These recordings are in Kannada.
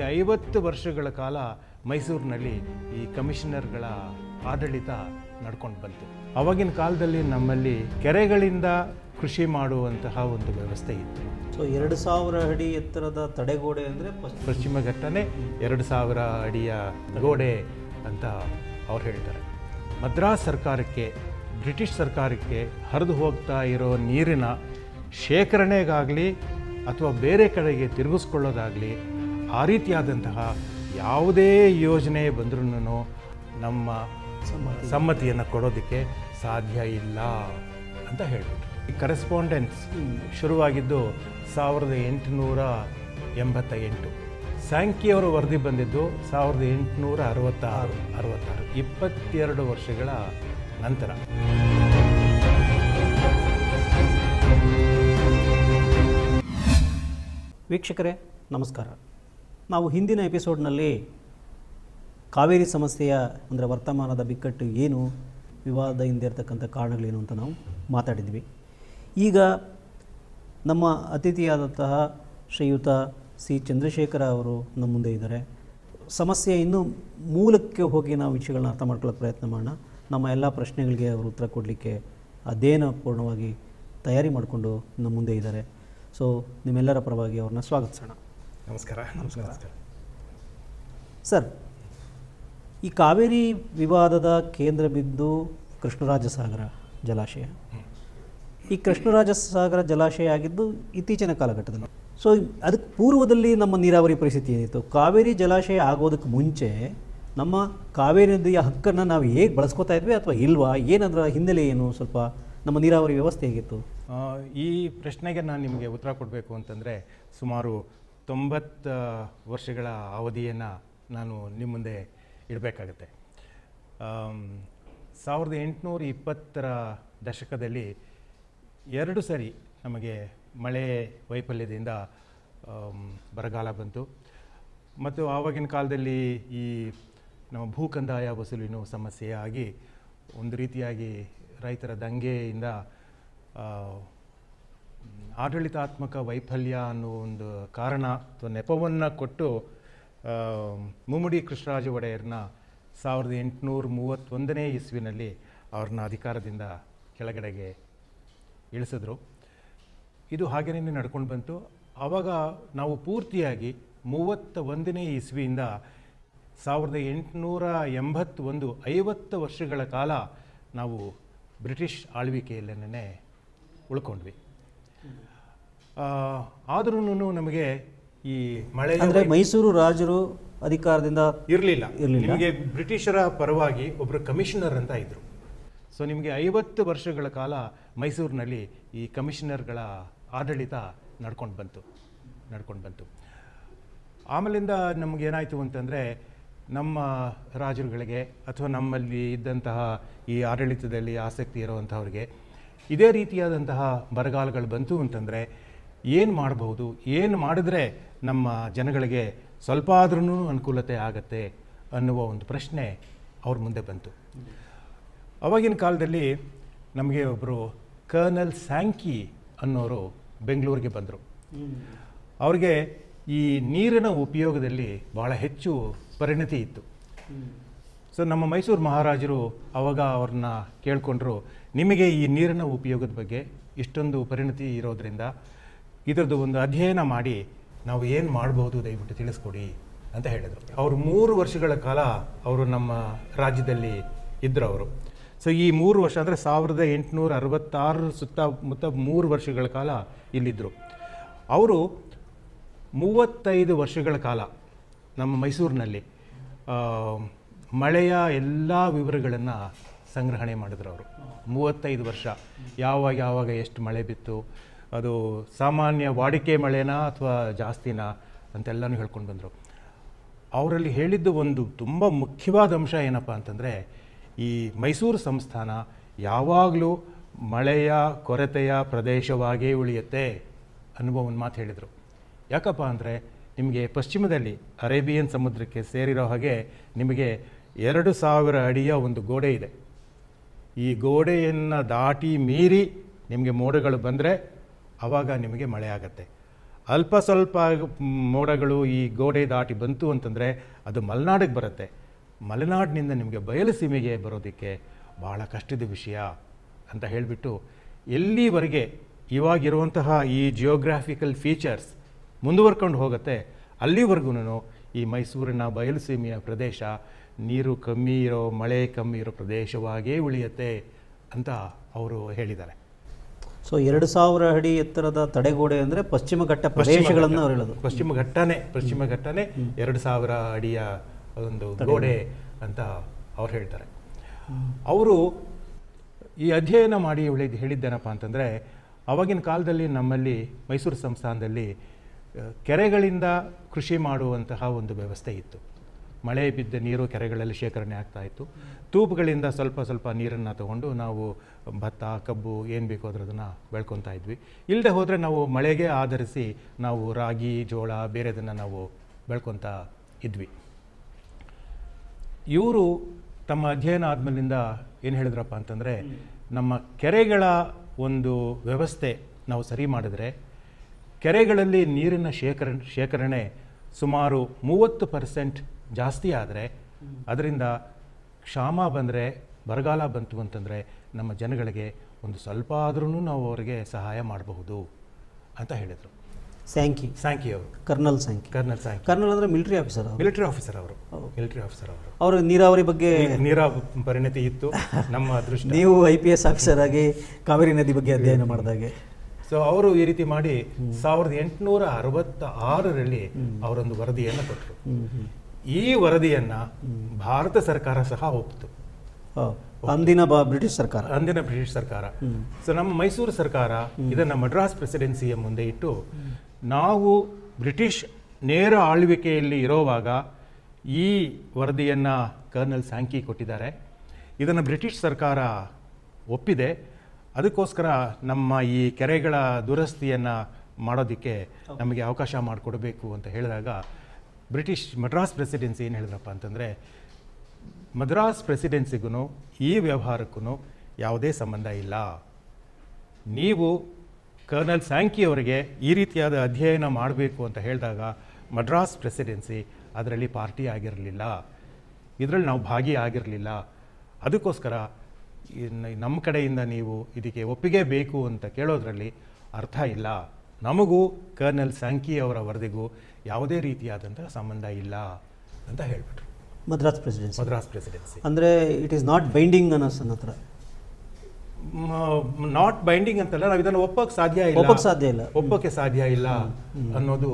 ನಮಗೆ ಐವತ್ತು ವರ್ಷಗಳ ಕಾಲ ಮೈಸೂರಿನಲ್ಲಿ ಈ ಕಮಿಷನರ್ಗಳ ಆಡಳಿತ ನಡ್ಕೊಂಡು ಬಂತು. ಅವಾಗಿನ ಕಾಲದಲ್ಲಿ ನಮ್ಮಲ್ಲಿ ಕೆರೆಗಳಿಂದ ಕೃಷಿ ಮಾಡುವಂತಹ ಒಂದು ವ್ಯವಸ್ಥೆ ಇತ್ತು. ಸೊ ಎರಡು ಸಾವಿರ ಅಡಿ ಎತ್ತರದ ತಡೆಗೋಡೆ ಅಂದರೆ ಪಶ್ಚಿಮ ಘಟ್ಟನೇ ಎರಡು ಸಾವಿರ ಅಡಿಯ ಗೋಡೆ ಅಂತ ಅವ್ರು ಹೇಳ್ತಾರೆ. ಮದ್ರಾಸ್ ಸರ್ಕಾರಕ್ಕೆ ಬ್ರಿಟಿಷ್ ಸರ್ಕಾರಕ್ಕೆ ಹರಿದು ಹೋಗ್ತಾ ಇರೋ ನೀರಿನ ಶೇಖರಣೆಗಾಗಲಿ ಅಥವಾ ಬೇರೆ ಕಡೆಗೆ ತಿರುಗಿಸ್ಕೊಳ್ಳೋದಾಗಲಿ ಆ ರೀತಿಯಾದಂತಹ ಯಾವುದೇ ಯೋಜನೆ ಬಂದ್ರೂ ನಮ್ಮ ಸಮ್ಮತಿಯನ್ನು ಕೊಡೋದಕ್ಕೆ ಸಾಧ್ಯ ಇಲ್ಲ ಅಂತ ಹೇಳ್ಬಿಟ್ರು. ಈ ಕರೆಸ್ಪಾಂಡೆನ್ಸ್ ಶುರುವಾಗಿದ್ದು ಸಾವಿರದ ಎಂಟುನೂರ ಎಂಬತ್ತ ಎಂಟು ಸ್ಯಾಂಕಿಯವರು ವರದಿ ಬಂದಿದ್ದು ಸಾವಿರದ ಎಂಟುನೂರ ಅರವತ್ತಾರು ಅರವತ್ತಾರು ಇಪ್ಪತ್ತೆರಡು ವರ್ಷಗಳ ನಂತರ. ವೀಕ್ಷಕರೇ ನಮಸ್ಕಾರ. ನಾವು ಹಿಂದಿನ ಎಪಿಸೋಡ್ನಲ್ಲಿ ಕಾವೇರಿ ಸಮಸ್ಯೆಯ ಅಂದರೆ ವರ್ತಮಾನದ ಬಿಕ್ಕಟ್ಟು ಏನು, ವಿವಾದ ಹಿಂದಿರ್ತಕ್ಕಂಥ ಕಾರಣಗಳೇನು ಅಂತ ನಾವು ಮಾತಾಡಿದ್ವಿ. ಈಗ ನಮ್ಮ ಅತಿಥಿಯಾದಂತಹ ಶ್ರೀಯುತ ಸಿ ಚಂದ್ರಶೇಖರ ಅವರು ನಮ್ಮ ಮುಂದೆ ಇದ್ದಾರೆ. ಸಮಸ್ಯೆ ಇನ್ನೂ ಮೂಲಕ್ಕೆ ಹೋಗಿ ನಾವು ವಿಷಯಗಳನ್ನ ಅರ್ಥ ಮಾಡ್ಕೊಳ್ಳೋಕೆ ಪ್ರಯತ್ನ ಮಾಡೋಣ. ನಮ್ಮ ಎಲ್ಲ ಪ್ರಶ್ನೆಗಳಿಗೆ ಅವರು ಉತ್ತರ ಕೊಡಲಿಕ್ಕೆ ಅಧ್ಯಯನ ಪೂರ್ಣವಾಗಿ ತಯಾರಿ ಮಾಡಿಕೊಂಡು ನಮ್ಮ ಮುಂದೆ ಇದ್ದಾರೆ. ಸೊ ನಿಮ್ಮೆಲ್ಲರ ಪರವಾಗಿ ಅವ್ರನ್ನ ಸ್ವಾಗತಿಸೋಣ. ನಮಸ್ಕಾರ ನಮಸ್ಕಾರ. ಸರ್ ಈ ಕಾವೇರಿ ವಿವಾದದ ಕೇಂದ್ರ ಬಿಂದು ಕೃಷ್ಣರಾಜ ಸಾಗರ ಜಲಾಶಯ. ಈ ಕೃಷ್ಣರಾಜ ಸಾಗರ ಜಲಾಶಯ ಆಗಿದ್ದು ಇತ್ತೀಚಿನ ಕಾಲಘಟ್ಟದಲ್ಲಿ. ಸೊ ಅದಕ್ಕೆ ಪೂರ್ವದಲ್ಲಿ ನಮ್ಮ ನೀರಾವರಿ ಪರಿಸ್ಥಿತಿ ಏನಿತ್ತು? ಕಾವೇರಿ ಜಲಾಶಯ ಆಗೋದಕ್ಕೆ ಮುಂಚೆ ನಮ್ಮ ಕಾವೇರಿ ನದಿಯ ಹಕ್ಕನ್ನು ನಾವು ಹೇಗೆ ಬಳಸ್ಕೊತಾ ಇದ್ವಿ ಅಥವಾ ಇಲ್ವಾ? ಏನಂದ್ರೆ ಹಿನ್ನೆಲೆ ಏನು ಸ್ವಲ್ಪ ನಮ್ಮ ನೀರಾವರಿ ವ್ಯವಸ್ಥೆ ಹೇಗಿತ್ತು? ಆ, ಈ ಪ್ರಶ್ನೆಗೆ ನಾನು ನಿಮಗೆ ಉತ್ತರ ಕೊಡಬೇಕು ಅಂತಂದರೆ ಸುಮಾರು ತೊಂಬತ್ತ ವರ್ಷಗಳ ಅವಧಿಯನ್ನು ನಾನು ನಿಮ್ಮ ಮುಂದೆ ಇಡಬೇಕಾಗತ್ತೆ. ಸಾವಿರದ ಎಂಟುನೂರ ಇಪ್ಪತ್ತರ ದಶಕದಲ್ಲಿ ಎರಡು ಸರಿ ನಮಗೆ ಮಳೆ ವೈಫಲ್ಯದಿಂದ ಬರಗಾಲ ಬಂತು. ಮತ್ತು ಆವಾಗಿನ ಕಾಲದಲ್ಲಿ ಈ ನಮ್ಮ ಭೂಕಂದಾಯ ವಸೂಲಿನ ಸಮಸ್ಯೆ ಆಗಿ ಒಂದು ರೀತಿಯಾಗಿ ರೈತರ ದಂಗೆಯಿಂದ ಆಡಳಿತಾತ್ಮಕ ವೈಫಲ್ಯ ಅನ್ನೋ ಒಂದು ಕಾರಣ ಅಥವಾ ನೆಪವನ್ನು ಕೊಟ್ಟು ಮುಮ್ಮಡಿ ಕೃಷ್ಣರಾಜ ಒಡೆಯರ್ನ ಸಾವಿರದ ಎಂಟುನೂರ ಮೂವತ್ತೊಂದನೇ ಇಸ್ವಿನಲ್ಲಿ ಅವ್ರನ್ನ ಅಧಿಕಾರದಿಂದ ಕೆಳಗಡೆಗೆ ಇಳಿಸಿದ್ರು. ಇದು ಹಾಗೇನೇ ನಡ್ಕೊಂಡು ಬಂತು. ಆವಾಗ ನಾವು ಪೂರ್ತಿಯಾಗಿ ಮೂವತ್ತ ಒಂದನೇ ಇಸ್ವಿಯಿಂದ ಸಾವಿರದ ಎಂಟುನೂರ ಎಂಬತ್ತೊಂದು, ಐವತ್ತು ವರ್ಷಗಳ ಕಾಲ ನಾವು ಬ್ರಿಟಿಷ್ ಆಳ್ವಿಕೆಯಲ್ಲೇ ಉಳ್ಕೊಂಡ್ವಿ. ಆದ್ರೂ ನಮಗೆ ಈ ಮಳೆ ಅಂದರೆ ಮೈಸೂರು ರಾಜರು ಅಧಿಕಾರದಿಂದ ಇರಲಿಲ್ಲ. ಇರ್ಲಿಲ್ಲ. ನಿಮಗೆ ಬ್ರಿಟಿಷರ ಪರವಾಗಿ ಒಬ್ಬರು ಕಮಿಷನರ್ ಅಂತ ಇದ್ರು. ಸೊ ನಿಮಗೆ ಐವತ್ತು ವರ್ಷಗಳ ಕಾಲ ಮೈಸೂರಿನಲ್ಲಿ ಈ ಕಮಿಷನರ್ಗಳ ಆಡಳಿತ ನಡ್ಕೊಂಡು ಬಂತು ನಡ್ಕೊಂಡು ಬಂತು. ಆಮೇಲಿಂದ ನಮ್ಗೆ ಏನಾಯಿತು ಅಂತಂದರೆ ನಮ್ಮ ರಾಜರುಗಳಿಗೆ ಅಥವಾ ನಮ್ಮಲ್ಲಿ ಇದ್ದಂತಹ ಈ ಆಡಳಿತದಲ್ಲಿ ಆಸಕ್ತಿ ಇರುವಂಥವ್ರಿಗೆ ಇದೇ ರೀತಿಯಾದಂತಹ ಬರಗಾಲಗಳು ಬಂತು ಅಂತಂದರೆ ಏನು ಮಾಡಬಹುದು? ಏನು ಮಾಡಿದ್ರೆ ನಮ್ಮ ಜನಗಳಿಗೆ ಸ್ವಲ್ಪ ಆದ್ರೂ ಅನುಕೂಲತೆ ಆಗತ್ತೆ ಅನ್ನುವ ಒಂದು ಪ್ರಶ್ನೆ ಅವ್ರ ಮುಂದೆ ಬಂತು. ಅವಾಗಿನ ಕಾಲದಲ್ಲಿ ನಮಗೆ ಒಬ್ಬರು ಕರ್ನಲ್ ಸ್ಯಾಂಕಿ ಅನ್ನೋರು ಬೆಂಗಳೂರಿಗೆ ಬಂದರು. ಅವ್ರಿಗೆ ಈ ನೀರಿನ ಉಪಯೋಗದಲ್ಲಿ ಬಹಳ ಹೆಚ್ಚು ಪರಿಣತಿ ಇತ್ತು. ಸೊ ನಮ್ಮ ಮೈಸೂರು ಮಹಾರಾಜರು ಅವಾಗ ಅವ್ರನ್ನ ಕೇಳಿಕೊಂಡ್ರು, ನಿಮಗೆ ಈ ನೀರಿನ ಉಪಯೋಗದ ಬಗ್ಗೆ ಇಷ್ಟೊಂದು ಪರಿಣತಿ ಇರೋದ್ರಿಂದ ಇದರದ್ದು ಒಂದು ಅಧ್ಯಯನ ಮಾಡಿ ನಾವು ಏನು ಮಾಡ್ಬೋದು ದಯವಿಟ್ಟು ತಿಳಿಸ್ಕೊಡಿ ಅಂತ ಹೇಳಿದರು. ಅವರು ಮೂರು ವರ್ಷಗಳ ಕಾಲ ಅವರು ನಮ್ಮ ರಾಜ್ಯದಲ್ಲಿ ಇದ್ದರು ಅವರು. ಸೊ ಈ ಮೂರು ವರ್ಷ ಅಂದರೆ ಸಾವಿರದ ಎಂಟುನೂರ ಅರವತ್ತಾರು ಸುತ್ತಮುತ್ತ ಮೂರು ವರ್ಷಗಳ ಕಾಲ ಇಲ್ಲಿದ್ದರು ಅವರು ಮೂವತ್ತೈದು ವರ್ಷಗಳ ಕಾಲ ನಮ್ಮ ಮೈಸೂರಿನಲ್ಲಿ ಮಳೆಯ ಎಲ್ಲ ವಿವರಗಳನ್ನು ಸಂಗ್ರಹಣೆ ಮಾಡಿದ್ರು ಅವರು. ಮೂವತ್ತೈದು ವರ್ಷ. ಯಾವಾಗ ಯಾವಾಗ ಎಷ್ಟು ಮಳೆ ಬಿತ್ತು ಅದು ಸಾಮಾನ್ಯ ವಾಡಿಕೆ ಮಳೆನಾ ಅಥವಾ ಜಾಸ್ತಿನಾ ಅಂತೆಲ್ಲನೂ ಹೇಳ್ಕೊಂಡು ಬಂದರು. ಅವರಲ್ಲಿ ಹೇಳಿದ್ದು ಒಂದು ತುಂಬ ಮುಖ್ಯವಾದ ಅಂಶ ಏನಪ್ಪ ಅಂತಂದರೆ, ಈ ಮೈಸೂರು ಸಂಸ್ಥಾನ ಯಾವಾಗಲೂ ಮಳೆಯ ಕೊರತೆಯ ಪ್ರದೇಶವಾಗೇ ಉಳಿಯುತ್ತೆ ಅನ್ನುವ ಒಂದು ಮಾತು ಹೇಳಿದರು. ಯಾಕಪ್ಪ ಅಂದರೆ, ನಿಮಗೆ ಪಶ್ಚಿಮದಲ್ಲಿ ಅರೇಬಿಯನ್ ಸಮುದ್ರಕ್ಕೆ ಸೇರಿರೋ ಹಾಗೆ ನಿಮಗೆ ಎರಡು ಸಾವಿರ ಅಡಿಯ ಒಂದು ಗೋಡೆ ಇದೆ. ಈ ಗೋಡೆಯನ್ನು ದಾಟಿ ಮೀರಿ ನಿಮಗೆ ಮೋಡಗಳು ಬಂದರೆ ಆವಾಗ ನಿಮಗೆ ಮಳೆ ಆಗತ್ತೆ. ಅಲ್ಪ ಸ್ವಲ್ಪ ಮೋಡಗಳು ಈ ಗೋಡೆ ದಾಟಿ ಬಂತು ಅಂತಂದರೆ ಅದು ಮಲೆನಾಡಿಗೆ ಬರುತ್ತೆ. ಮಲೆನಾಡಿನಿಂದ ನಿಮಗೆ ಬಯಲು ಸೀಮೆಗೆ ಬರೋದಕ್ಕೆ ಭಾಳ ಕಷ್ಟದ ವಿಷಯ ಅಂತ ಹೇಳಿಬಿಟ್ಟು ಎಲ್ಲಿವರೆಗೆ ಇವಾಗಿರುವಂತಹ ಈ ಜಿಯೋಗ್ರಾಫಿಕಲ್ ಫೀಚರ್ಸ್ ಮುಂದುವರ್ಕೊಂಡು ಹೋಗುತ್ತೆ ಅಲ್ಲಿವರೆಗೂ ಈ ಮೈಸೂರಿನ ಬಯಲು ಸೀಮೆಯ ಪ್ರದೇಶ ನೀರು ಕಮ್ಮಿ ಇರೋ, ಮಳೆ ಕಮ್ಮಿ ಇರೋ ಪ್ರದೇಶವಾಗೇ ಉಳಿಯುತ್ತೆ ಅಂತ ಅವರು ಹೇಳಿದ್ದಾರೆ. ಸೊ ಎರಡು ಸಾವಿರ ಅಡಿ ಎತ್ತರದ ತಡೆಗೋಡೆ ಅಂದರೆ ಪಶ್ಚಿಮ ಘಟ್ಟ ಪ್ರದೇಶಗಳನ್ನು ಅವ್ರು ಹೇಳೋದು ಪಶ್ಚಿಮ ಘಟ್ಟನೇ ಪಶ್ಚಿಮ ಘಟ್ಟನೇ ಎರಡು ಸಾವಿರ ಅಡಿಯ ಒಂದು ಗೋಡೆ ಅಂತ ಅವ್ರು ಹೇಳ್ತಾರೆ. ಅವರು ಈ ಅಧ್ಯಯನ ಮಾಡಿ ಉಳಿದು ಹೇಳಿದ್ದೇನಪ್ಪ ಅಂತಂದರೆ ಅವಾಗಿನ ಕಾಲದಲ್ಲಿ ನಮ್ಮಲ್ಲಿ ಮೈಸೂರು ಸಂಸ್ಥಾನದಲ್ಲಿ ಕೆರೆಗಳಿಂದ ಕೃಷಿ ಮಾಡುವಂತಹ ಒಂದು ವ್ಯವಸ್ಥೆ ಇತ್ತು. ಮಳೆ ಬಿದ್ದ ನೀರು ಕೆರೆಗಳಲ್ಲಿ ಶೇಖರಣೆ ಆಗ್ತಾ ಇತ್ತು. ತೂಪುಗಳಿಂದ ಸ್ವಲ್ಪ ಸ್ವಲ್ಪ ನೀರನ್ನು ತಗೊಂಡು ನಾವು ಭತ್ತ, ಕಬ್ಬು, ಏನು ಬೇಕೋ ಅದನ್ನು ಬೆಳ್ಕೊತಾ ಇದ್ವಿ. ಇಲ್ಲದೆ ಹೋದರೆ ನಾವು ಮಳೆಗೆ ಆಧರಿಸಿ ನಾವು ರಾಗಿ, ಜೋಳ ಬೇರೆದನ್ನು ನಾವು ಬೆಳ್ಕೊತಾ ಇದ್ವಿ. ಇವರು ತಮ್ಮ ಅಧ್ಯಯನ ಆದ್ಮೇಲಿಂದ ಏನು ಹೇಳಿದ್ರಪ್ಪ ಅಂತಂದರೆ, ನಮ್ಮ ಕೆರೆಗಳ ಒಂದು ವ್ಯವಸ್ಥೆ ನಾವು ಸರಿ ಮಾಡಿದರೆ, ಕೆರೆಗಳಲ್ಲಿ ನೀರಿನ ಶೇಖರಣೆ ಶೇಖರಣೆ ಸುಮಾರು ಮೂವತ್ತು ಪರ್ಸೆಂಟ್ ಜಾಸ್ತಿ ಆದರೆ, ಅದರಿಂದ ಕ್ಷಾಮ ಬಂದರೆ ಬರಗಾಲ ಬಂತು ಅಂತಂದರೆ ನಮ್ಮ ಜನಗಳಿಗೆ ಒಂದು ಸ್ವಲ್ಪ ಆದ್ರೂ ನಾವು ಅವರಿಗೆ ಸಹಾಯ ಮಾಡಬಹುದು ಅಂತ ಹೇಳಿದರು. ಸ್ಯಾಂಕಿ ಸ್ಯಾಂಕಿ ಅವರು colonel Sankey colonel Sankey colonel ಅಂದರೆ ಮಿಲಿಟರಿ ಆಫೀಸರ್ ಅವರು? ಮಿಲಿಟರಿ ಆಫೀಸರ್ ಅವರು. ಮಿಲಿಟರಿ ಆಫೀಸರ್ ಅವರು. ಅವರು ನೀರಾವರಿ ಬಗ್ಗೆ ನೀರಾವರಿ ಪರಿಣತಿ ಇತ್ತು ನಮ್ಮ ಅದೃಷ್ಟ. ನೀವು ಐ ಪಿ ಎಸ್ ಆಫೀಸರ್ ಆಗಿ ಕಾವೇರಿ ನದಿ ಬಗ್ಗೆ ಅಧ್ಯಯನ ಮಾಡಿದಾಗೆ. ಸೊ ಅವರು ಈ ರೀತಿ ಮಾಡಿ ಸಾವಿರದ ಎಂಟುನೂರ ಅರವತ್ತ ಆರರಲ್ಲಿ ಅವರೊಂದು ವರದಿಯನ್ನು ಕೊಟ್ಟರು. ಈ ವರದಿಯನ್ನು ಭಾರತ ಸರ್ಕಾರ ಸಹ ಒಪ್ಪಿತು ಅಂದಿನ ಬ ಬ್ರಿಟಿಷ್ ಸರ್ಕಾರ. ಅಂದಿನ ಬ್ರಿಟಿಷ್ ಸರ್ಕಾರ. ಸೊ ನಮ್ಮ ಮೈಸೂರು ಸರ್ಕಾರ ಇದನ್ನು ಮಡ್ರಾಸ್ ಪ್ರೆಸಿಡೆನ್ಸಿಯ ಮುಂದೆ ಇಟ್ಟು ನಾವು ಬ್ರಿಟಿಷ್ ನೇರ ಆಳ್ವಿಕೆಯಲ್ಲಿ ಇರೋವಾಗ ಈ ವರದಿಯನ್ನು ಕರ್ನಲ್ ಸ್ಯಾಂಕಿ ಕೊಟ್ಟಿದ್ದಾರೆ. ಇದನ್ನು ಬ್ರಿಟಿಷ್ ಸರ್ಕಾರ ಒಪ್ಪಿದೆ. ಅದಕ್ಕೋಸ್ಕರ ನಮ್ಮ ಈ ಕೆರೆಗಳ ದುರಸ್ತಿಯನ್ನು ಮಾಡೋದಕ್ಕೆ ನಮಗೆ ಅವಕಾಶ ಮಾಡಿಕೊಡಬೇಕು ಅಂತ ಹೇಳಿದಾಗ ಬ್ರಿಟಿಷ್ ಮಡ್ರಾಸ್ ಪ್ರೆಸಿಡೆನ್ಸಿ ಏನು ಹೇಳಿದ್ರಪ್ಪ ಅಂತಂದರೆ ಮದ್ರಾಸ್ ಪ್ರೆಸಿಡೆನ್ಸಿಗೂ ಈ ವ್ಯವಹಾರಕ್ಕೂ ಯಾವುದೇ ಸಂಬಂಧ ಇಲ್ಲ. ನೀವು ಕರ್ನಲ್ ಸ್ಯಾಂಕಿ ಅವರಿಗೆ ಈ ರೀತಿಯಾದ ಅಧ್ಯಯನ ಮಾಡಬೇಕು ಅಂತ ಹೇಳಿದಾಗ ಮದ್ರಾಸ್ ಪ್ರೆಸಿಡೆನ್ಸಿ ಅದರಲ್ಲಿ ಪಾರ್ಟಿ ಆಗಿರಲಿಲ್ಲ. ಇದರಲ್ಲಿ ನಾವು ಭಾಗಿ ಆಗಿರಲಿಲ್ಲ. ಅದಕ್ಕೋಸ್ಕರ ನಮ್ಮ ಕಡೆಯಿಂದ ನೀವು ಇದಕ್ಕೆ ಒಪ್ಪಿಗೆ ಬೇಕು ಅಂತ ಕೇಳೋದರಲ್ಲಿ ಅರ್ಥ ಇಲ್ಲ. ನಮಗೂ ಕರ್ನಲ್ ಸ್ಯಾಂಕಿ ಅವರ ವರದಿಗೂ ಯಾವುದೇ ರೀತಿಯಾದಂಥ ಸಂಬಂಧ ಇಲ್ಲ ಅಂತ ಹೇಳ್ಬಿಟ್ರು. ಮದ್ರಾಸ್ ಪ್ರೆಸಿಡೆನ್ಸಿ ಮದ್ರಾಸ್ ಪ್ರೆಸಿಡೆನ್ಸಿ ಅಂದರೆ ಇಟ್ ಈಸ್ ನಾಟ್ ಬೈಂಡಿಂಗ್ ಅನ್ನೋ ನನ್ನ ಹತ್ರ ನಾಟ್ ಬೈಂಡಿಂಗ್ ಅಂತಲ್ಲ ನಾವು ಇದನ್ನು ಒಪ್ಪಕ್ಕೆ ಸಾಧ್ಯ ಇಲ್ಲ. ಒಪ್ಪಕ್ಕೆ ಸಾಧ್ಯ ಇಲ್ಲ. ಒಪ್ಪಕ್ಕೆ ಸಾಧ್ಯ ಇಲ್ಲ ಅನ್ನೋದು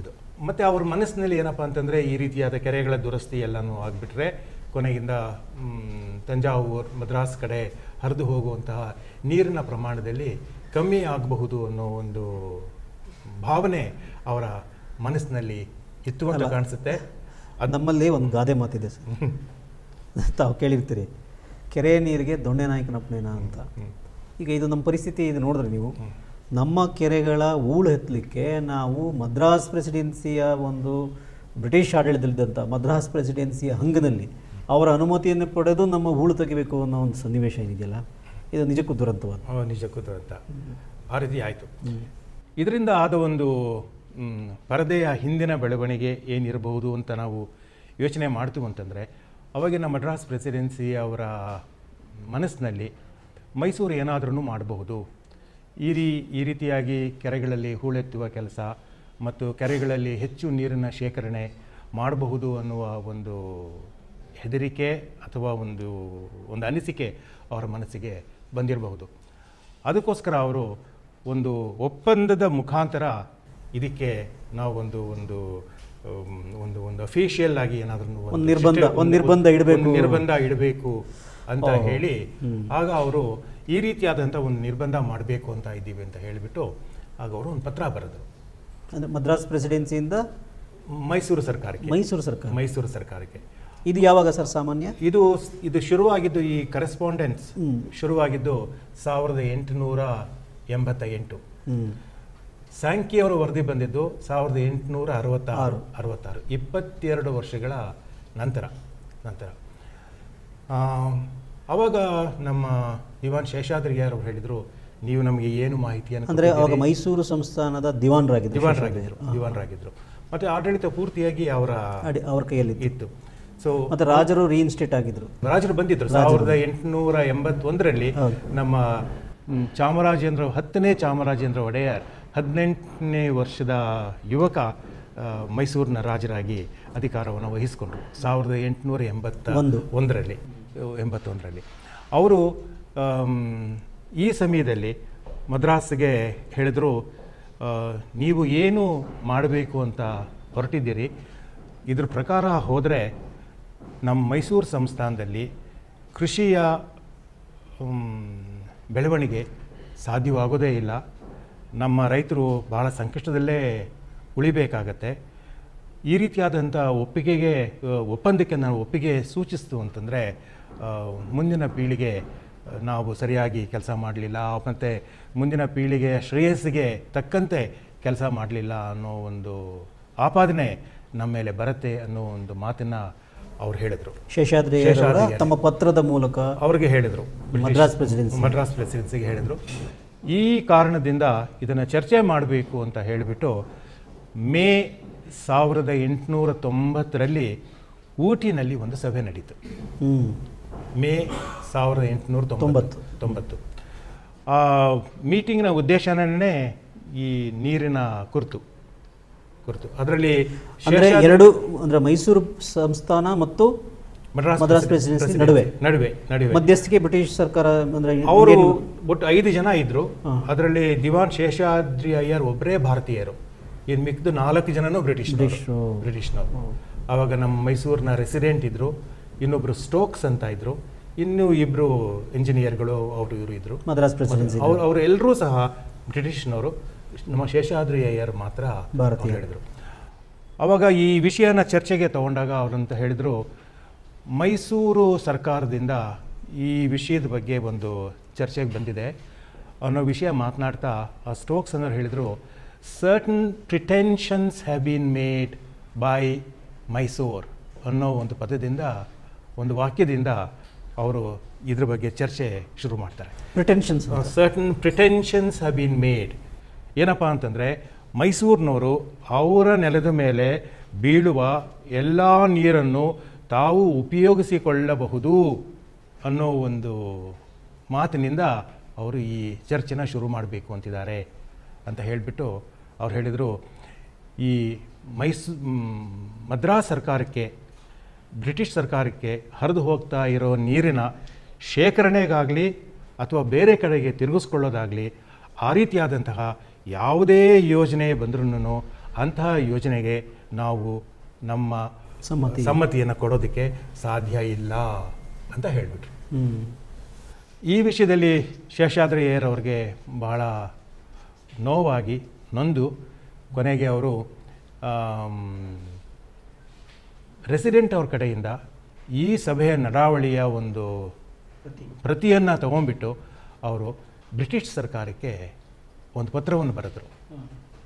ಇದು. ಮತ್ತೆ ಅವ್ರ ಮನಸ್ಸಿನಲ್ಲಿ ಏನಪ್ಪಾ ಅಂತಂದ್ರೆ ಈ ರೀತಿಯಾದ ಕೆರೆಗಳ ದುರಸ್ತಿ ಎಲ್ಲನೂ ಆಗಿಬಿಟ್ರೆ ಕೊನೆಗಿಂದ ತಂಜಾವೂರ್ ಮದ್ರಾಸ್ ಕಡೆ ಹರಿದು ಹೋಗುವಂತಹ ನೀರಿನ ಪ್ರಮಾಣದಲ್ಲಿ ಕಮ್ಮಿ ಆಗಬಹುದು ಅನ್ನೋ ಒಂದು ಭಾವನೆ ಅವರ ಮನಸ್ಸಿನಲ್ಲಿ ಇತ್ತು ಅಂತ ಕಾಣಿಸುತ್ತೆ. ಅದು ನಮ್ಮಲ್ಲಿ ಒಂದು ಗಾದೆ ಮಾತಿದೆ ಸರ್. ತಾವು ಕೇಳಿರ್ತೀರಿ ಕೆರೆ ನೀರಿಗೆ ದೊಣ್ಣೆ ನಾಯಕನಪ್ಪನೇನ ಅಂತ. ಈಗ ಇದು ನಮ್ಮ ಪರಿಸ್ಥಿತಿ ಇದು ನೋಡಿದ್ರೆ ನೀವು ನಮ್ಮ ಕೆರೆಗಳ ಹೂಳು ಎತ್ತಲಿಕ್ಕೆ ನಾವು ಮದ್ರಾಸ್ ಪ್ರೆಸಿಡೆನ್ಸಿಯ ಒಂದು ಬ್ರಿಟಿಷ್ ಆಡಳಿತದಲ್ಲಿದ್ದಂಥ ಮದ್ರಾಸ್ ಪ್ರೆಸಿಡೆನ್ಸಿಯ ಹಂಗದಲ್ಲಿ ಅವರ ಅನುಮತಿಯನ್ನು ಪಡೆದು ನಮ್ಮ ಹೂಳು ತೆಗಿಬೇಕು ಅನ್ನೋ ಒಂದು ಸನ್ನಿವೇಶ ಏನಿದೆಯಲ್ಲ ಇದು ನಿಜಕ್ಕೂ ದುರಂತವಾದ. ನಿಜಕ್ಕೂ ದುರಂತ. ಆ ರೀತಿ ಆಯಿತು. ಇದರಿಂದ ಆದ ಒಂದು ಪರದೆಯ ಹಿಂದಿನ ಬೆಳವಣಿಗೆ ಏನಿರಬಹುದು ಅಂತ ನಾವು ಯೋಚನೆ ಮಾಡ್ತೀವಿ ಅಂತಂದರೆ, ಅವಾಗಿನ ಮಡ್ರಾಸ್ ಪ್ರೆಸಿಡೆನ್ಸಿ ಅವರ ಮನಸ್ಸಿನಲ್ಲಿ ಮೈಸೂರು ಏನಾದರೂ ಮಾಡಬಹುದು. ಈ ರೀ, ಈ ರೀತಿಯಾಗಿ ಕೆರೆಗಳಲ್ಲಿ ಹೂಳೆತ್ತುವ ಕೆಲಸ ಮತ್ತು ಕೆರೆಗಳಲ್ಲಿ ಹೆಚ್ಚು ನೀರಿನ ಶೇಖರಣೆ ಮಾಡಬಹುದು ಅನ್ನುವ ಒಂದು ಹೆದರಿಕೆ ಅಥವಾ ಒಂದು ಒಂದು ಅನಿಸಿಕೆ ಅವರ ಮನಸ್ಸಿಗೆ ಬಂದಿರಬಹುದು. ಅದಕ್ಕೋಸ್ಕರ ಅವರು ಒಂದು ಒಪ್ಪಂದದ ಮುಖಾಂತರ ಇದಕ್ಕೆ ನಾವು ಒಂದು ಒಂದು ಒಂದು ಅಫಿಷಿಯಲ್ ಆಗಿ ಏನಾದರೂ ಒಂದು ನಿರ್ಬಂಧ- ಒಂದು ನಿರ್ಬಂಧ ಇಡ್ಬೇಕು. ನಿರ್ಬಂಧ ಇಡಬೇಕು ಅಂತ ಹೇಳಿ ಆಗ ಅವರು ಈ ರೀತಿಯಾದಂಥ ಒಂದು ನಿರ್ಬಂಧ ಮಾಡಬೇಕು ಅಂತ ಇದ್ದೀವಿ ಅಂತ ಹೇಳಿಬಿಟ್ಟು ಆಗ ಅವರು ಒಂದು ಪತ್ರ ಬರೆದರು. ಅಂದರೆ ಮದ್ರಾಸ್ ಪ್ರೆಸಿಡೆನ್ಸಿಯಿಂದ ಮೈಸೂರು ಸರ್ಕಾರಕ್ಕೆ. ಮೈಸೂರು ಸರ್ಕಾರ. ಮೈಸೂರು ಸರ್ಕಾರಕ್ಕೆ. ಇದು ಯಾವಾಗ ಸರ್ ಸಾಮಾನ್ಯ? ಇದು ಇದು ಶುರುವಾಗಿದ್ದು ಈ ಕರೆಸ್ಪಾಂಡೆನ್ಸ್ ಶುರುವಾಗಿದ್ದು ಸಾವಿರದ ಎಂಟುನೂರ ಎಂಬತ್ತ ಎಂಟು ಸ್ಯಾಂಕಿ ಅವರು ವರದಿ ಬಂದಿದ್ದು ಸಾವಿರದ ಎಂಟುನೂರ ಅರವತ್ತಾರು ಅರವತ್ತಾರು. ಇಪ್ಪತ್ತೆರಡು ವರ್ಷಗಳ ನಂತರ ನಂತರ. ಆ, ಅವಾಗ ನಮ್ಮ ದಿವಾನ್ ಶೇಷಾದ್ರಿಯಾರ್ ಅವರು ಹೇಳಿದರು ನೀವು ನಮಗೆ ಏನು ಮಾಹಿತಿಯನ್ನು ಅಂದರೆ ಅವಾಗ ಮೈಸೂರು ಸಂಸ್ಥಾನದ ದಿವಾನರಾಗಿದ್ದರು ದಿವಾನರಾಗಿದ್ದರು ದಿವಾನರಾಗಿದ್ದರು ಮತ್ತು ಆಡಳಿತ ಪೂರ್ತಿಯಾಗಿ ಅವರ ಅವರ ಅವ್ರ ಕೈಯಲ್ಲಿ ಇತ್ತು. ಸೊ ಮತ್ತೆ ರಾಜರು ರೀಇನ್ಸ್ಟೇಟ್ ಆಗಿದ್ರು. ರಾಜರು ಬಂದಿದ್ರು. ಸಾವಿರದ ಎಂಟುನೂರ ಎಂಬತ್ತೊಂದರಲ್ಲಿ ನಮ್ಮ ಚಾಮರಾಜೇಂದ್ರ ಹತ್ತನೇ ಚಾಮರಾಜೇಂದ್ರ ಒಡೆಯರ್ ಹದಿನೆಂಟನೇ ವರ್ಷದ ಯುವಕ ಮೈಸೂರಿನ ರಾಜರಾಗಿ ಅಧಿಕಾರವನ್ನು ವಹಿಸಿಕೊಂಡರು. ಸಾವಿರದ ಎಂಟುನೂರ ಎಂಬತ್ತ ಒಂದು. ಒಂದರಲ್ಲಿ ಎಂಬತ್ತೊಂದರಲ್ಲಿ. ಅವರು ಈ ಸಮಯದಲ್ಲಿ ಮದ್ರಾಸ್ಗೆ ಹೇಳಿದರು ನೀವು ಏನು ಮಾಡಬೇಕು ಅಂತ ಹೊರಟಿದ್ದೀರಿ. ಇದ್ರ ಪ್ರಕಾರ ಹೋದರೆ ನಮ್ಮ ಮೈಸೂರು ಸಂಸ್ಥಾನದಲ್ಲಿ ಕೃಷಿಯ ಬೆಳವಣಿಗೆ ಸಾಧ್ಯವಾಗೋದೇ ಇಲ್ಲ. ನಮ್ಮ ರೈತರು ಬಹಳ ಸಂಕಷ್ಟದಲ್ಲೇ ಉಳಿಬೇಕಾಗತ್ತೆ. ಈ ರೀತಿಯಾದಂಥ ಒಪ್ಪಿಗೆಗೆ ಒಪ್ಪಂದಕ್ಕೆ ನಾವು ಒಪ್ಪಿಗೆ ಸೂಚಿಸ್ತು ಅಂತಂದರೆ ಮುಂದಿನ ಪೀಳಿಗೆ ನಾವು ಸರಿಯಾಗಿ ಕೆಲಸ ಮಾಡಲಿಲ್ಲ ಮತ್ತು ಮುಂದಿನ ಪೀಳಿಗೆಯ ಶ್ರೇಯಸ್ಸಿಗೆ ತಕ್ಕಂತೆ ಕೆಲಸ ಮಾಡಲಿಲ್ಲ ಅನ್ನೋ ಒಂದು ಆಪಾದನೆ ನಮ್ಮ ಮೇಲೆ ಬರುತ್ತೆ ಅನ್ನೋ ಒಂದು ಮಾತನ್ನು ಅವ್ರು ಹೇಳಿದರು. ಶೇಷಾದ್ರಿ ಶೇಷಾದ್ರಿ ತಮ್ಮ ಪತ್ರದ ಮೂಲಕ ಅವ್ರಿಗೆ ಹೇಳಿದರು. ಮದ್ರಾಸ್ ಪ್ರೆಸಿಡೆನ್ಸಿ ಮದ್ರಾಸ್ ಪ್ರೆಸಿಡೆನ್ಸಿಗೆ ಹೇಳಿದರು. ಈ ಕಾರಣದಿಂದ ಇದನ್ನು ಚರ್ಚೆ ಮಾಡಬೇಕು ಅಂತ ಹೇಳಿಬಿಟ್ಟು ಮೇ ಸಾವಿರದ ಎಂಟುನೂರ ತೊಂಬತ್ತರಲ್ಲಿ ಊಟಿನಲ್ಲಿ ಒಂದು ಸಭೆ ನಡೀತು. ಮೇ ಸಾವಿರದ ಎಂಟುನೂರ ತೊಂಬತ್ತು. ತೊಂಬತ್ತು. ಆ ಮೀಟಿಂಗ್ನ ಉದ್ದೇಶನೇ ಈ ನೀರಿನ ಕುರ್ತು. ಕುರ್ತು. ಅದರಲ್ಲಿ ಅಂದರೆ ಎರಡು ಅಂದರೆ ಮೈಸೂರು ಸಂಸ್ಥಾನ ಮತ್ತು ಮದ್ರಾಸ್ ಪ್ರೆಸಿಡೆನ್ಸಿ ನಡುವೆ. ನಡುವೆ. ನಡುವೆ ಮಧ್ಯಸ್ಥಿಕೆ ಬ್ರಿಟಿಷ್ ಸರ್ಕಾರ ಅಂದ್ರೆ ಅವರು ಒಟ್ಟು ಐದು ಜನ ಇದ್ರು. ಅದರಲ್ಲಿ ದಿವಾನ್ ಶೇಷಾದ್ರಿ ಅಯ್ಯರ್ ಒಬ್ಬರೇ ಭಾರತೀಯರು. ಇನ್ನು ಮಿಕ್ಕದು ನಾಲ್ಕು ಜನನೂ ಬ್ರಿಟಿಷ್ ಬ್ರಿಟಿಷು. ಬ್ರಿಟಿಷ್ನವರು. ಆವಾಗ ನಮ್ಮ ಮೈಸೂರಿನ ರೆಸಿಡೆಂಟ್ ಇದ್ರು. ಇನ್ನೊಬ್ರು ಸ್ಟೋಕ್ಸ್ ಅಂತ ಇದ್ರು. ಇನ್ನು ಇಬ್ರು ಇಂಜಿನಿಯರ್ಗಳು ಅವರು ಇವರು ಇದ್ರು. ಮದ್ರಾಸ್ ಪ್ರೆಸಿಡೆನ್ಸಿ ಅವ್ರು ಅವರೆಲ್ಲರೂ ಸಹ ಬ್ರಿಟಿಷ್ನವರು. ನಮ್ಮ ಶೇಷಾದ್ರಿ ಅಯ್ಯರ್ ಮಾತ್ರ ಭಾರತೀಯ. ಅವ್ರು ಹೇಳಿದರು. ಅವಾಗ ಈ ವಿಷಯನ ಚರ್ಚೆಗೆ ತಗೊಂಡಾಗ ಅವರಂತ ಹೇಳಿದರು ಮೈಸೂರು ಸರ್ಕಾರದಿಂದ ಈ ವಿಷಯದ ಬಗ್ಗೆ ಒಂದು ಚರ್ಚೆಗೆ ಬಂದಿದೆ. ಅನ್ನೋ ವಿಷಯ ಮಾತನಾಡ್ತಾ ಆ ಸ್ಟೋಕ್ಸ್ ಅನ್ನೋರು ಹೇಳಿದರು certain pretensions have been made by Mysore ಅನ್ನೋ ಒಂದು ಪದದಿಂದ ಒಂದು ವಾಕ್ಯದಿಂದ ಅವರು ಇದ್ರ ಬಗ್ಗೆ ಚರ್ಚೆ ಶುರು ಮಾಡ್ತಾರೆ. Pretensions certain pretensions have been made ಏನಪ್ಪ ಅಂತಂದರೆ ಮೈಸೂರಿನವರು ಅವರ ನೆಲದ ಮೇಲೆ ಬೀಳುವ ಎಲ್ಲ ನೀರನ್ನು ತಾವು ಉಪಯೋಗಿಸಿಕೊಳ್ಳಬಹುದು ಅನ್ನೋ ಒಂದು ಮಾತಿನಿಂದ ಅವರು ಈ ಚರ್ಚೆನ ಶುರು ಮಾಡಬೇಕು ಅಂತಿದ್ದಾರೆ ಅಂತ ಹೇಳಿಬಿಟ್ಟು ಅವ್ರು ಹೇಳಿದರು, ಈ ಮೈಸೂ ಮದ್ರಾಸ್ ಸರ್ಕಾರಕ್ಕೆ, ಬ್ರಿಟಿಷ್ ಸರ್ಕಾರಕ್ಕೆ ಹರಿದು ಹೋಗ್ತಾ ಇರೋ ನೀರಿನ ಶೇಖರಣೆಗಾಗಲಿ ಅಥವಾ ಬೇರೆ ಕಡೆಗೆ ತಿರುಗಿಸ್ಕೊಳ್ಳೋದಾಗಲಿ ಆ ರೀತಿಯಾದಂತಹ ಯಾವುದೇ ಯೋಜನೆ ಬಂದ್ರೂ ಅಂತಹ ಯೋಜನೆಗೆ ನಾವು ನಮ್ಮ ಸಮ್ಮತಿ. ಸಮ್ಮತಿಯನ್ನು ಕೊಡೋದಕ್ಕೆ ಸಾಧ್ಯ ಇಲ್ಲ ಅಂತ ಹೇಳಿಬಿಟ್ರು. ಈ ವಿಷಯದಲ್ಲಿ ಶೇಷಾದ್ರಿಯರ್ ಅವ್ರಿಗೆ ಬಹಳ ನೋವಾಗಿ ನೊಂದು ಕೊನೆಗೆ ಅವರು ರೆಸಿಡೆಂಟ್ ಅವ್ರ ಕಡೆಯಿಂದ ಈ ಸಭೆಯ ನಡಾವಳಿಯ ಒಂದು ಪ್ರತಿಯನ್ನು ತಗೊಂಡ್ಬಿಟ್ಟು ಅವರು ಬ್ರಿಟಿಷ್ ಸರ್ಕಾರಕ್ಕೆ ಒಂದು ಪತ್ರವನ್ನು ಬರೆದರು.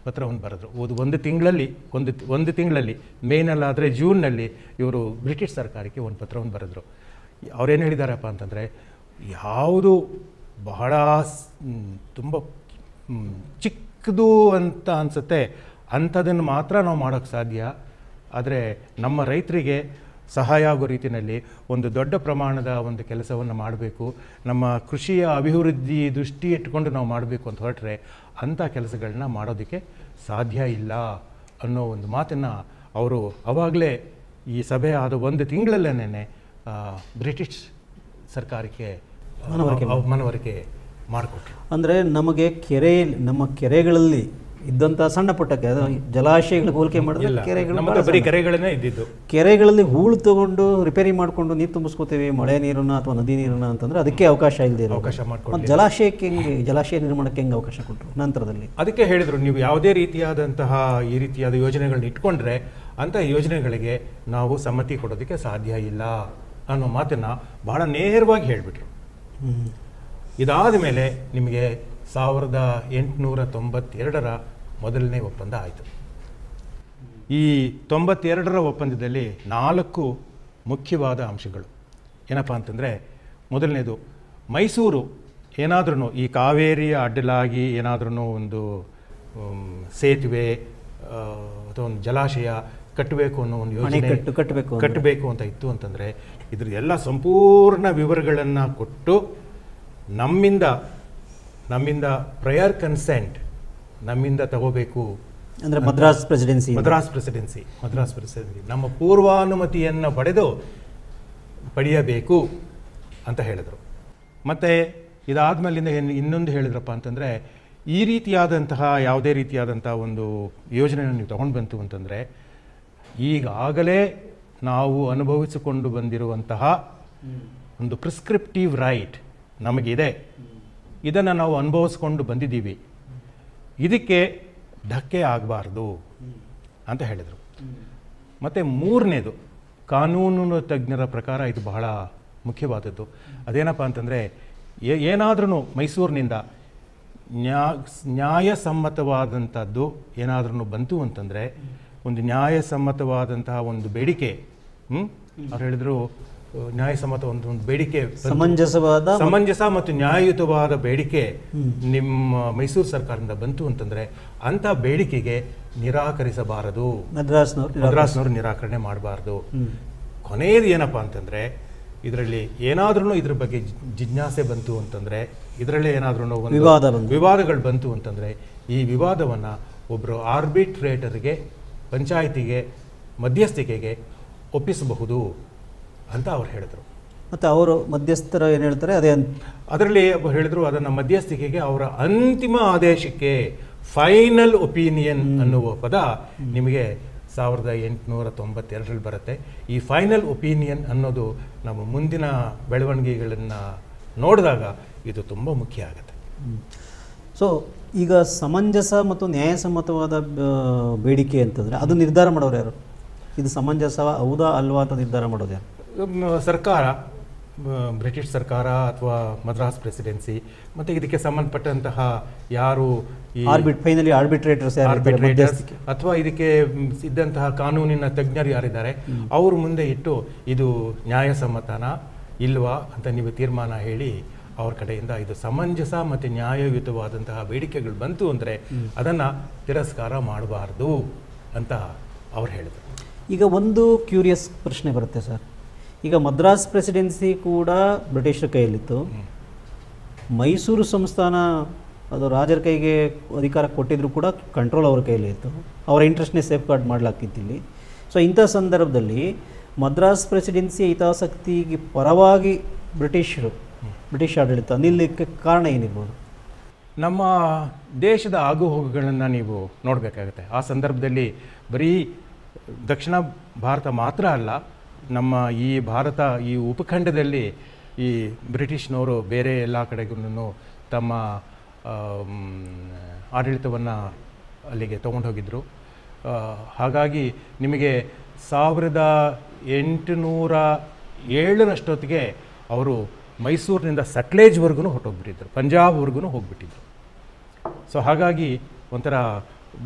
ಪತ್ರವನ್ನು ಬರೆದರು. ಓದು ಒಂದು ತಿಂಗಳಲ್ಲಿ, ಒಂದು ಒಂದು ತಿಂಗಳಲ್ಲಿ, ಮೇನಲ್ಲಾದರೆ ಜೂನ್ನಲ್ಲಿ ಇವರು ಬ್ರಿಟಿಷ್ ಸರ್ಕಾರಕ್ಕೆ ಒಂದು ಪತ್ರವನ್ನು ಬರೆದರು. ಅವ್ರೇನು ಹೇಳಿದಾರಪ್ಪ ಅಂತಂದರೆ, ಯಾವುದು ಬಹಳ ತುಂಬ ಚಿಕ್ಕದು ಅಂತ ಅನಿಸುತ್ತೆ. ಅಂಥದನ್ನು ಮಾತ್ರ ನಾವು ಮಾಡೋಕ್ಕೆ ಸಾಧ್ಯ. ಆದರೆ ನಮ್ಮ ರೈತರಿಗೆ ಸಹಾಯ ಆಗೋ ರೀತಿಯಲ್ಲಿ ಒಂದು ದೊಡ್ಡ ಪ್ರಮಾಣದ ಒಂದು ಕೆಲಸವನ್ನು ಮಾಡಬೇಕು. ನಮ್ಮ ಕೃಷಿಯ ಅಭಿವೃದ್ಧಿ ದೃಷ್ಟಿ ಇಟ್ಕೊಂಡು ನಾವು ಮಾಡಬೇಕು ಅಂತ ಹೊರಟ್ರೆ ಅಂಥ ಕೆಲಸಗಳನ್ನ ಮಾಡೋದಕ್ಕೆ ಸಾಧ್ಯ ಇಲ್ಲ ಅನ್ನೋ ಒಂದು ಮಾತನ್ನು ಅವರು ಅವಾಗಲೇ ಈ ಸಭೆ ಆದ ಒಂದು ತಿಂಗಳಲ್ಲೇನೆ ಬ್ರಿಟಿಷ್ ಸರ್ಕಾರಕ್ಕೆ ಮನವರಿಕೆ ಮನವರಿಕೆ ಮಾಡಿಕೊಟ್ರು. ಅಂದರೆ ನಮಗೆ ಕೆರೆ ನಮ್ಮ ಕೆರೆಗಳಲ್ಲಿ ಇದ್ದಂಥ ಸಣ್ಣ ಪುಟ್ಟ ಜಲಾಶಯಗಳ ಅದು ಜಲಾಶಯಗಳಿಗೆ ಹೋಲಿಕೆ ಮಾಡಿದ್ರೆ ಕೆರೆಗಳು ಬರೀ ಕೆರೆಗಳನ್ನೇ ಇದ್ದಿದ್ದು. ಕೆರೆಗಳಲ್ಲಿ ಹೂಳು ತಗೊಂಡು ರಿಪೇರಿ ಮಾಡಿಕೊಂಡು ನೀರು ತುಂಬಿಸ್ಕೋತೀವಿ ಮಳೆ ನೀರನ್ನ ಅಥವಾ ನದಿ ನೀರನ್ನ ಅಂತಂದ್ರೆ ಅದಕ್ಕೆ ಅವಕಾಶ ಇಲ್ಲದೆ ಅವಕಾಶ ಮಾಡ್ಕೊಂಡು ಜಲಾಶಯಕ್ಕೆ ಹೆಂಗೆ ಜಲಾಶಯ ನಿರ್ಮಾಣಕ್ಕೆ ಹೆಂಗೆ ಅವಕಾಶ ಕೊಟ್ಟರು ನಂತರದಲ್ಲಿ? ಅದಕ್ಕೆ ಹೇಳಿದರು ನೀವು ಯಾವುದೇ ರೀತಿಯಾದಂತಹ ಈ ರೀತಿಯಾದ ಯೋಜನೆಗಳನ್ನ ಇಟ್ಕೊಂಡ್ರೆ ಅಂಥ ಯೋಜನೆಗಳಿಗೆ ನಾವು ಸಮ್ಮತಿ ಕೊಡೋದಕ್ಕೆ ಸಾಧ್ಯ ಇಲ್ಲ ಅನ್ನೋ ಮಾತನ್ನು ಬಹಳ ನೇರವಾಗಿ ಹೇಳಿಬಿಟ್ರು. ಇದಾದ ಮೇಲೆ ನಿಮಗೆ ಸಾವಿರದ ಎಂಟುನೂರ ತೊಂಬತ್ತೆರಡರ ಮೊದಲನೇ ಒಪ್ಪಂದ ಆಯಿತು. ಈ ತೊಂಬತ್ತೆರಡರ ಒಪ್ಪಂದದಲ್ಲಿ ನಾಲ್ಕು ಮುಖ್ಯವಾದ ಅಂಶಗಳು. ಏನಪ್ಪ ಅಂತಂದರೆ ಮೊದಲನೇದು ಮೈಸೂರು ಏನಾದ್ರೂ ಈ ಕಾವೇರಿಯ ಅಡ್ಡಲಾಗಿ ಏನಾದ್ರೂ ಒಂದು ಸೇತುವೆ ಅಥವಾ ಒಂದು ಜಲಾಶಯ ಕಟ್ಟಬೇಕು ಅನ್ನೋ ಒಂದು ಯೋಜನೆ ಕಟ್ಟಬೇಕು ಕಟ್ಟಬೇಕು ಅಂತ ಇತ್ತು ಅಂತಂದರೆ ಇದ್ರ ಎಲ್ಲ ಸಂಪೂರ್ಣ ವಿವರಗಳನ್ನು ಕೊಟ್ಟು ನಮ್ಮಿಂದ ನಮ್ಮಿಂದ ಪ್ರಯರ್ ಕನ್ಸೆಂಟ್ ನಮ್ಮಿಂದ ತಗೋಬೇಕು ಅಂದರೆ Madras presidency Madras presidency Madras presidency ನಮ್ಮ ಪೂರ್ವಾನುಮತಿಯನ್ನು ಪಡೆದು ಪಡೆಯಬೇಕು ಅಂತ ಹೇಳಿದರು. ಮತ್ತು ಇದಾದ್ಮೇಲಿಂದ ಇನ್ನೊಂದು ಹೇಳಿದ್ರಪ್ಪ ಅಂತಂದರೆ ಈ ರೀತಿಯಾದಂತಹ ಯಾವುದೇ ರೀತಿಯಾದಂಥ ಒಂದು ಯೋಜನೆಯನ್ನು ನೀವು ತಗೊಂಡು ಬಂತು ಅಂತಂದರೆ ಈಗಾಗಲೇ ನಾವು ಅನುಭವಿಸಿಕೊಂಡು ಬಂದಿರುವಂತಹ ಒಂದು ಪ್ರಿಸ್ಕ್ರಿಪ್ಟಿವ್ ರೈಟ್ ನಮಗಿದೆ. ಇದನ್ನು ನಾವು ಅನುಭವಿಸ್ಕೊಂಡು ಬಂದಿದ್ದೀವಿ. ಇದಕ್ಕೆ ಧಕ್ಕೆ ಆಗಬಾರ್ದು ಅಂತ ಹೇಳಿದರು. ಮತ್ತು ಮೂರನೇದು, ಕಾನೂನು ತಜ್ಞರ ಪ್ರಕಾರ ಇದು ಬಹಳ ಮುಖ್ಯವಾದದ್ದು. ಅದೇನಪ್ಪ ಅಂತಂದರೆ ಏನಾದ್ರೂ ಮೈಸೂರಿನಿಂದ ನ್ಯಾ, ನ್ಯಾಯಸಮ್ಮತವಾದಂಥದ್ದು ಏನಾದ್ರೂ ಬಂತು ಅಂತಂದರೆ, ಒಂದು ನ್ಯಾಯಸಮ್ಮತವಾದಂತಹ ಒಂದು ಬೇಡಿಕೆ ಅವ್ರು ಹೇಳಿದ್ರು ನ್ಯಾಯಸಮ್ಮತ ಒಂದು ಒಂದು ಬೇಡಿಕೆ ಸಮಂಜಸವಾದ ಸಮಂಜಸ ಮತ್ತು ನ್ಯಾಯಯುತವಾದ ಬೇಡಿಕೆ ನಿಮ್ಮ ಮೈಸೂರು ಸರ್ಕಾರದಿಂದ ಬಂತು ಅಂತಂದ್ರೆ ಅಂತ ಬೇಡಿಕೆಗೆ ನಿರಾಕರಿಸಬಾರದು. ಮದ್ರಾಸ್ನವ್ರು ನಿರಾಕರಣೆ ಮಾಡಬಾರ್ದು. ಕೊನೆಯದು ಏನಪ್ಪ ಅಂತಂದ್ರೆ ಇದರಲ್ಲಿ ಏನಾದ್ರೂ ಇದ್ರ ಬಗ್ಗೆ ಜಿಜ್ಞಾಸೆ ಬಂತು ಅಂತಂದ್ರೆ ಇದರಲ್ಲೇ ಏನಾದ್ರೂ ವಿವಾದ ವಿವಾದಗಳು ಬಂತು ಅಂತಂದ್ರೆ ಈ ವಿವಾದವನ್ನ ಒಬ್ಬರು ಆರ್ಬಿಟ್ರೇಟರ್ಗೆ ಪಂಚಾಯಿತಿಗೆ ಮಧ್ಯಸ್ಥಿಕೆಗೆ ಒಪ್ಪಿಸಬಹುದು. ಅಂತ ಅವ್ರು ಹೇಳಿದರು. ಮತ್ತು ಅವರು ಮಧ್ಯಸ್ಥರು ಏನು ಹೇಳ್ತಾರೆ? ಅದೇ ಅದರಲ್ಲಿ ಹೇಳಿದ್ರು ಅದನ್ನು ಮಧ್ಯಸ್ಥಿಕೆಗೆ ಅವರ ಅಂತಿಮ ಆದೇಶಕ್ಕೆ ಫೈನಲ್ ಒಪಿನಿಯನ್ ಅನ್ನುವ ಪದ ನಿಮಗೆ ಸಾವಿರದ ಎಂಟುನೂರ ತೊಂಬತ್ತೆರಡರಲ್ಲಿ ಬರುತ್ತೆ. ಈ ಫೈನಲ್ ಒಪಿನಿಯನ್ ಅನ್ನೋದು ನಮ್ಮ ಮುಂದಿನ ಬೆಳವಣಿಗೆಗಳನ್ನು ನೋಡಿದಾಗ ಇದು ತುಂಬ ಮುಖ್ಯ ಆಗುತ್ತೆ. ಸೊ ಈಗ ಸಮಂಜಸ ಮತ್ತು ನ್ಯಾಯಸಮ್ಮತವಾದ ಬೇಡಿಕೆ ಅಂತಂದರೆ ಅದು ನಿರ್ಧಾರ ಮಾಡೋರು ಯಾರು? ಇದು ಸಮಂಜಸ ಹೌದಾ ಅಲ್ವಾ ಅಂತ ನಿರ್ಧಾರ ಮಾಡೋದು ಯಾರು? ಸರ್ಕಾರ ಬ್ರಿಟಿಷ್ ಸರ್ಕಾರ ಅಥವಾ ಮದ್ರಾಸ್ ಪ್ರೆಸಿಡೆನ್ಸಿ ಮತ್ತು ಇದಕ್ಕೆ ಸಂಬಂಧಪಟ್ಟಂತಹ ಯಾರು ಈ ಆರ್ಬಿಟ್ ಫೈನಲಿ ಆರ್ಬಿಟ್ರೇಟರ್ಸ್ ಆರ್ಬಿಟ್ರೇಟರ್ಸ್ ಅಥವಾ ಇದಕ್ಕೆ ಇದ್ದಂತಹ ಕಾನೂನಿನ ತಜ್ಞರು ಯಾರಿದ್ದಾರೆ ಅವರು ಮುಂದೆ ಇಟ್ಟು ಇದು ನ್ಯಾಯಸಮ್ಮತನ ಇಲ್ವಾ ಅಂತ ನೀವು ತೀರ್ಮಾನ ಹೇಳಿ ಅವ್ರ ಕಡೆಯಿಂದ ಇದು ಸಮಂಜಸ ಮತ್ತು ನ್ಯಾಯಯುತವಾದಂತಹ ಬೇಡಿಕೆಗಳು ಬಂತು ಅಂದರೆ ಅದನ್ನು ತಿರಸ್ಕಾರ ಮಾಡಬಾರ್ದು ಅಂತ ಅವ್ರು ಹೇಳಿದರು. ಈಗ ಒಂದು ಕ್ಯೂರಿಯಸ್ ಪ್ರಶ್ನೆ ಬರುತ್ತೆ ಸರ್. ಈಗ ಮದ್ರಾಸ್ ಪ್ರೆಸಿಡೆನ್ಸಿ ಕೂಡ ಬ್ರಿಟಿಷರ ಕೈಯಲ್ಲಿತ್ತು. ಮೈಸೂರು ಸಂಸ್ಥಾನ ಅದು ರಾಜರ ಕೈಗೆ ಅಧಿಕಾರ ಕೊಟ್ಟಿದ್ರು ಕೂಡ ಕಂಟ್ರೋಲ್ ಅವ್ರ ಕೈಯಲ್ಲಿ ಇತ್ತು. ಅವರ ಇಂಟ್ರೆಸ್ಟ್ನೇ ಸೇಫ್ ಗಾರ್ಡ್ ಮಾಡಲಾಗ್ತಿತ್ತು ಸೊ ಇಂಥ ಸಂದರ್ಭದಲ್ಲಿ ಮದ್ರಾಸ್ ಪ್ರೆಸಿಡೆನ್ಸಿ ಹಿತಾಸಕ್ತಿಗೆ ಪರವಾಗಿ ಬ್ರಿಟಿಷರು, ಬ್ರಿಟಿಷ್ ಆಡಳಿತ ನಿಲ್ಲಕ್ಕೆ ಕಾರಣ ಏನಿರ್ಬೋದು? ನಮ್ಮ ದೇಶದ ಆಗುಹೋಗುಗಳನ್ನು ನೀವು ನೋಡಬೇಕಾಗುತ್ತೆ. ಆ ಸಂದರ್ಭದಲ್ಲಿ ಬರೀ ದಕ್ಷಿಣ ಭಾರತ ಮಾತ್ರ ಅಲ್ಲ ನಮ್ಮ ಈ ಭಾರತ, ಈ ಉಪಖಂಡದಲ್ಲಿ ಈ ಬ್ರಿಟಿಷ್ನವರು ಬೇರೆ ಎಲ್ಲ ಕಡೆಗೂ ತಮ್ಮ ಆಡಳಿತವನ್ನು ಅಲ್ಲಿಗೆ ತೊಗೊಂಡೋಗಿದ್ದರು ಹಾಗಾಗಿ ನಿಮಗೆ ಸಾವಿರದ ಎಂಟುನೂರ ಏಳರಷ್ಟೊತ್ತಿಗೆ ಅವರು ಮೈಸೂರಿನಿಂದ ಸಟ್ಲೇಜ್ವರೆಗೂ ಹೊರಟೋಗ್ಬಿಟ್ಟಿದ್ರು ಪಂಜಾಬ್ವರೆಗೂ ಹೋಗ್ಬಿಟ್ಟಿದ್ರು. ಸೊ ಹಾಗಾಗಿ ಒಂಥರ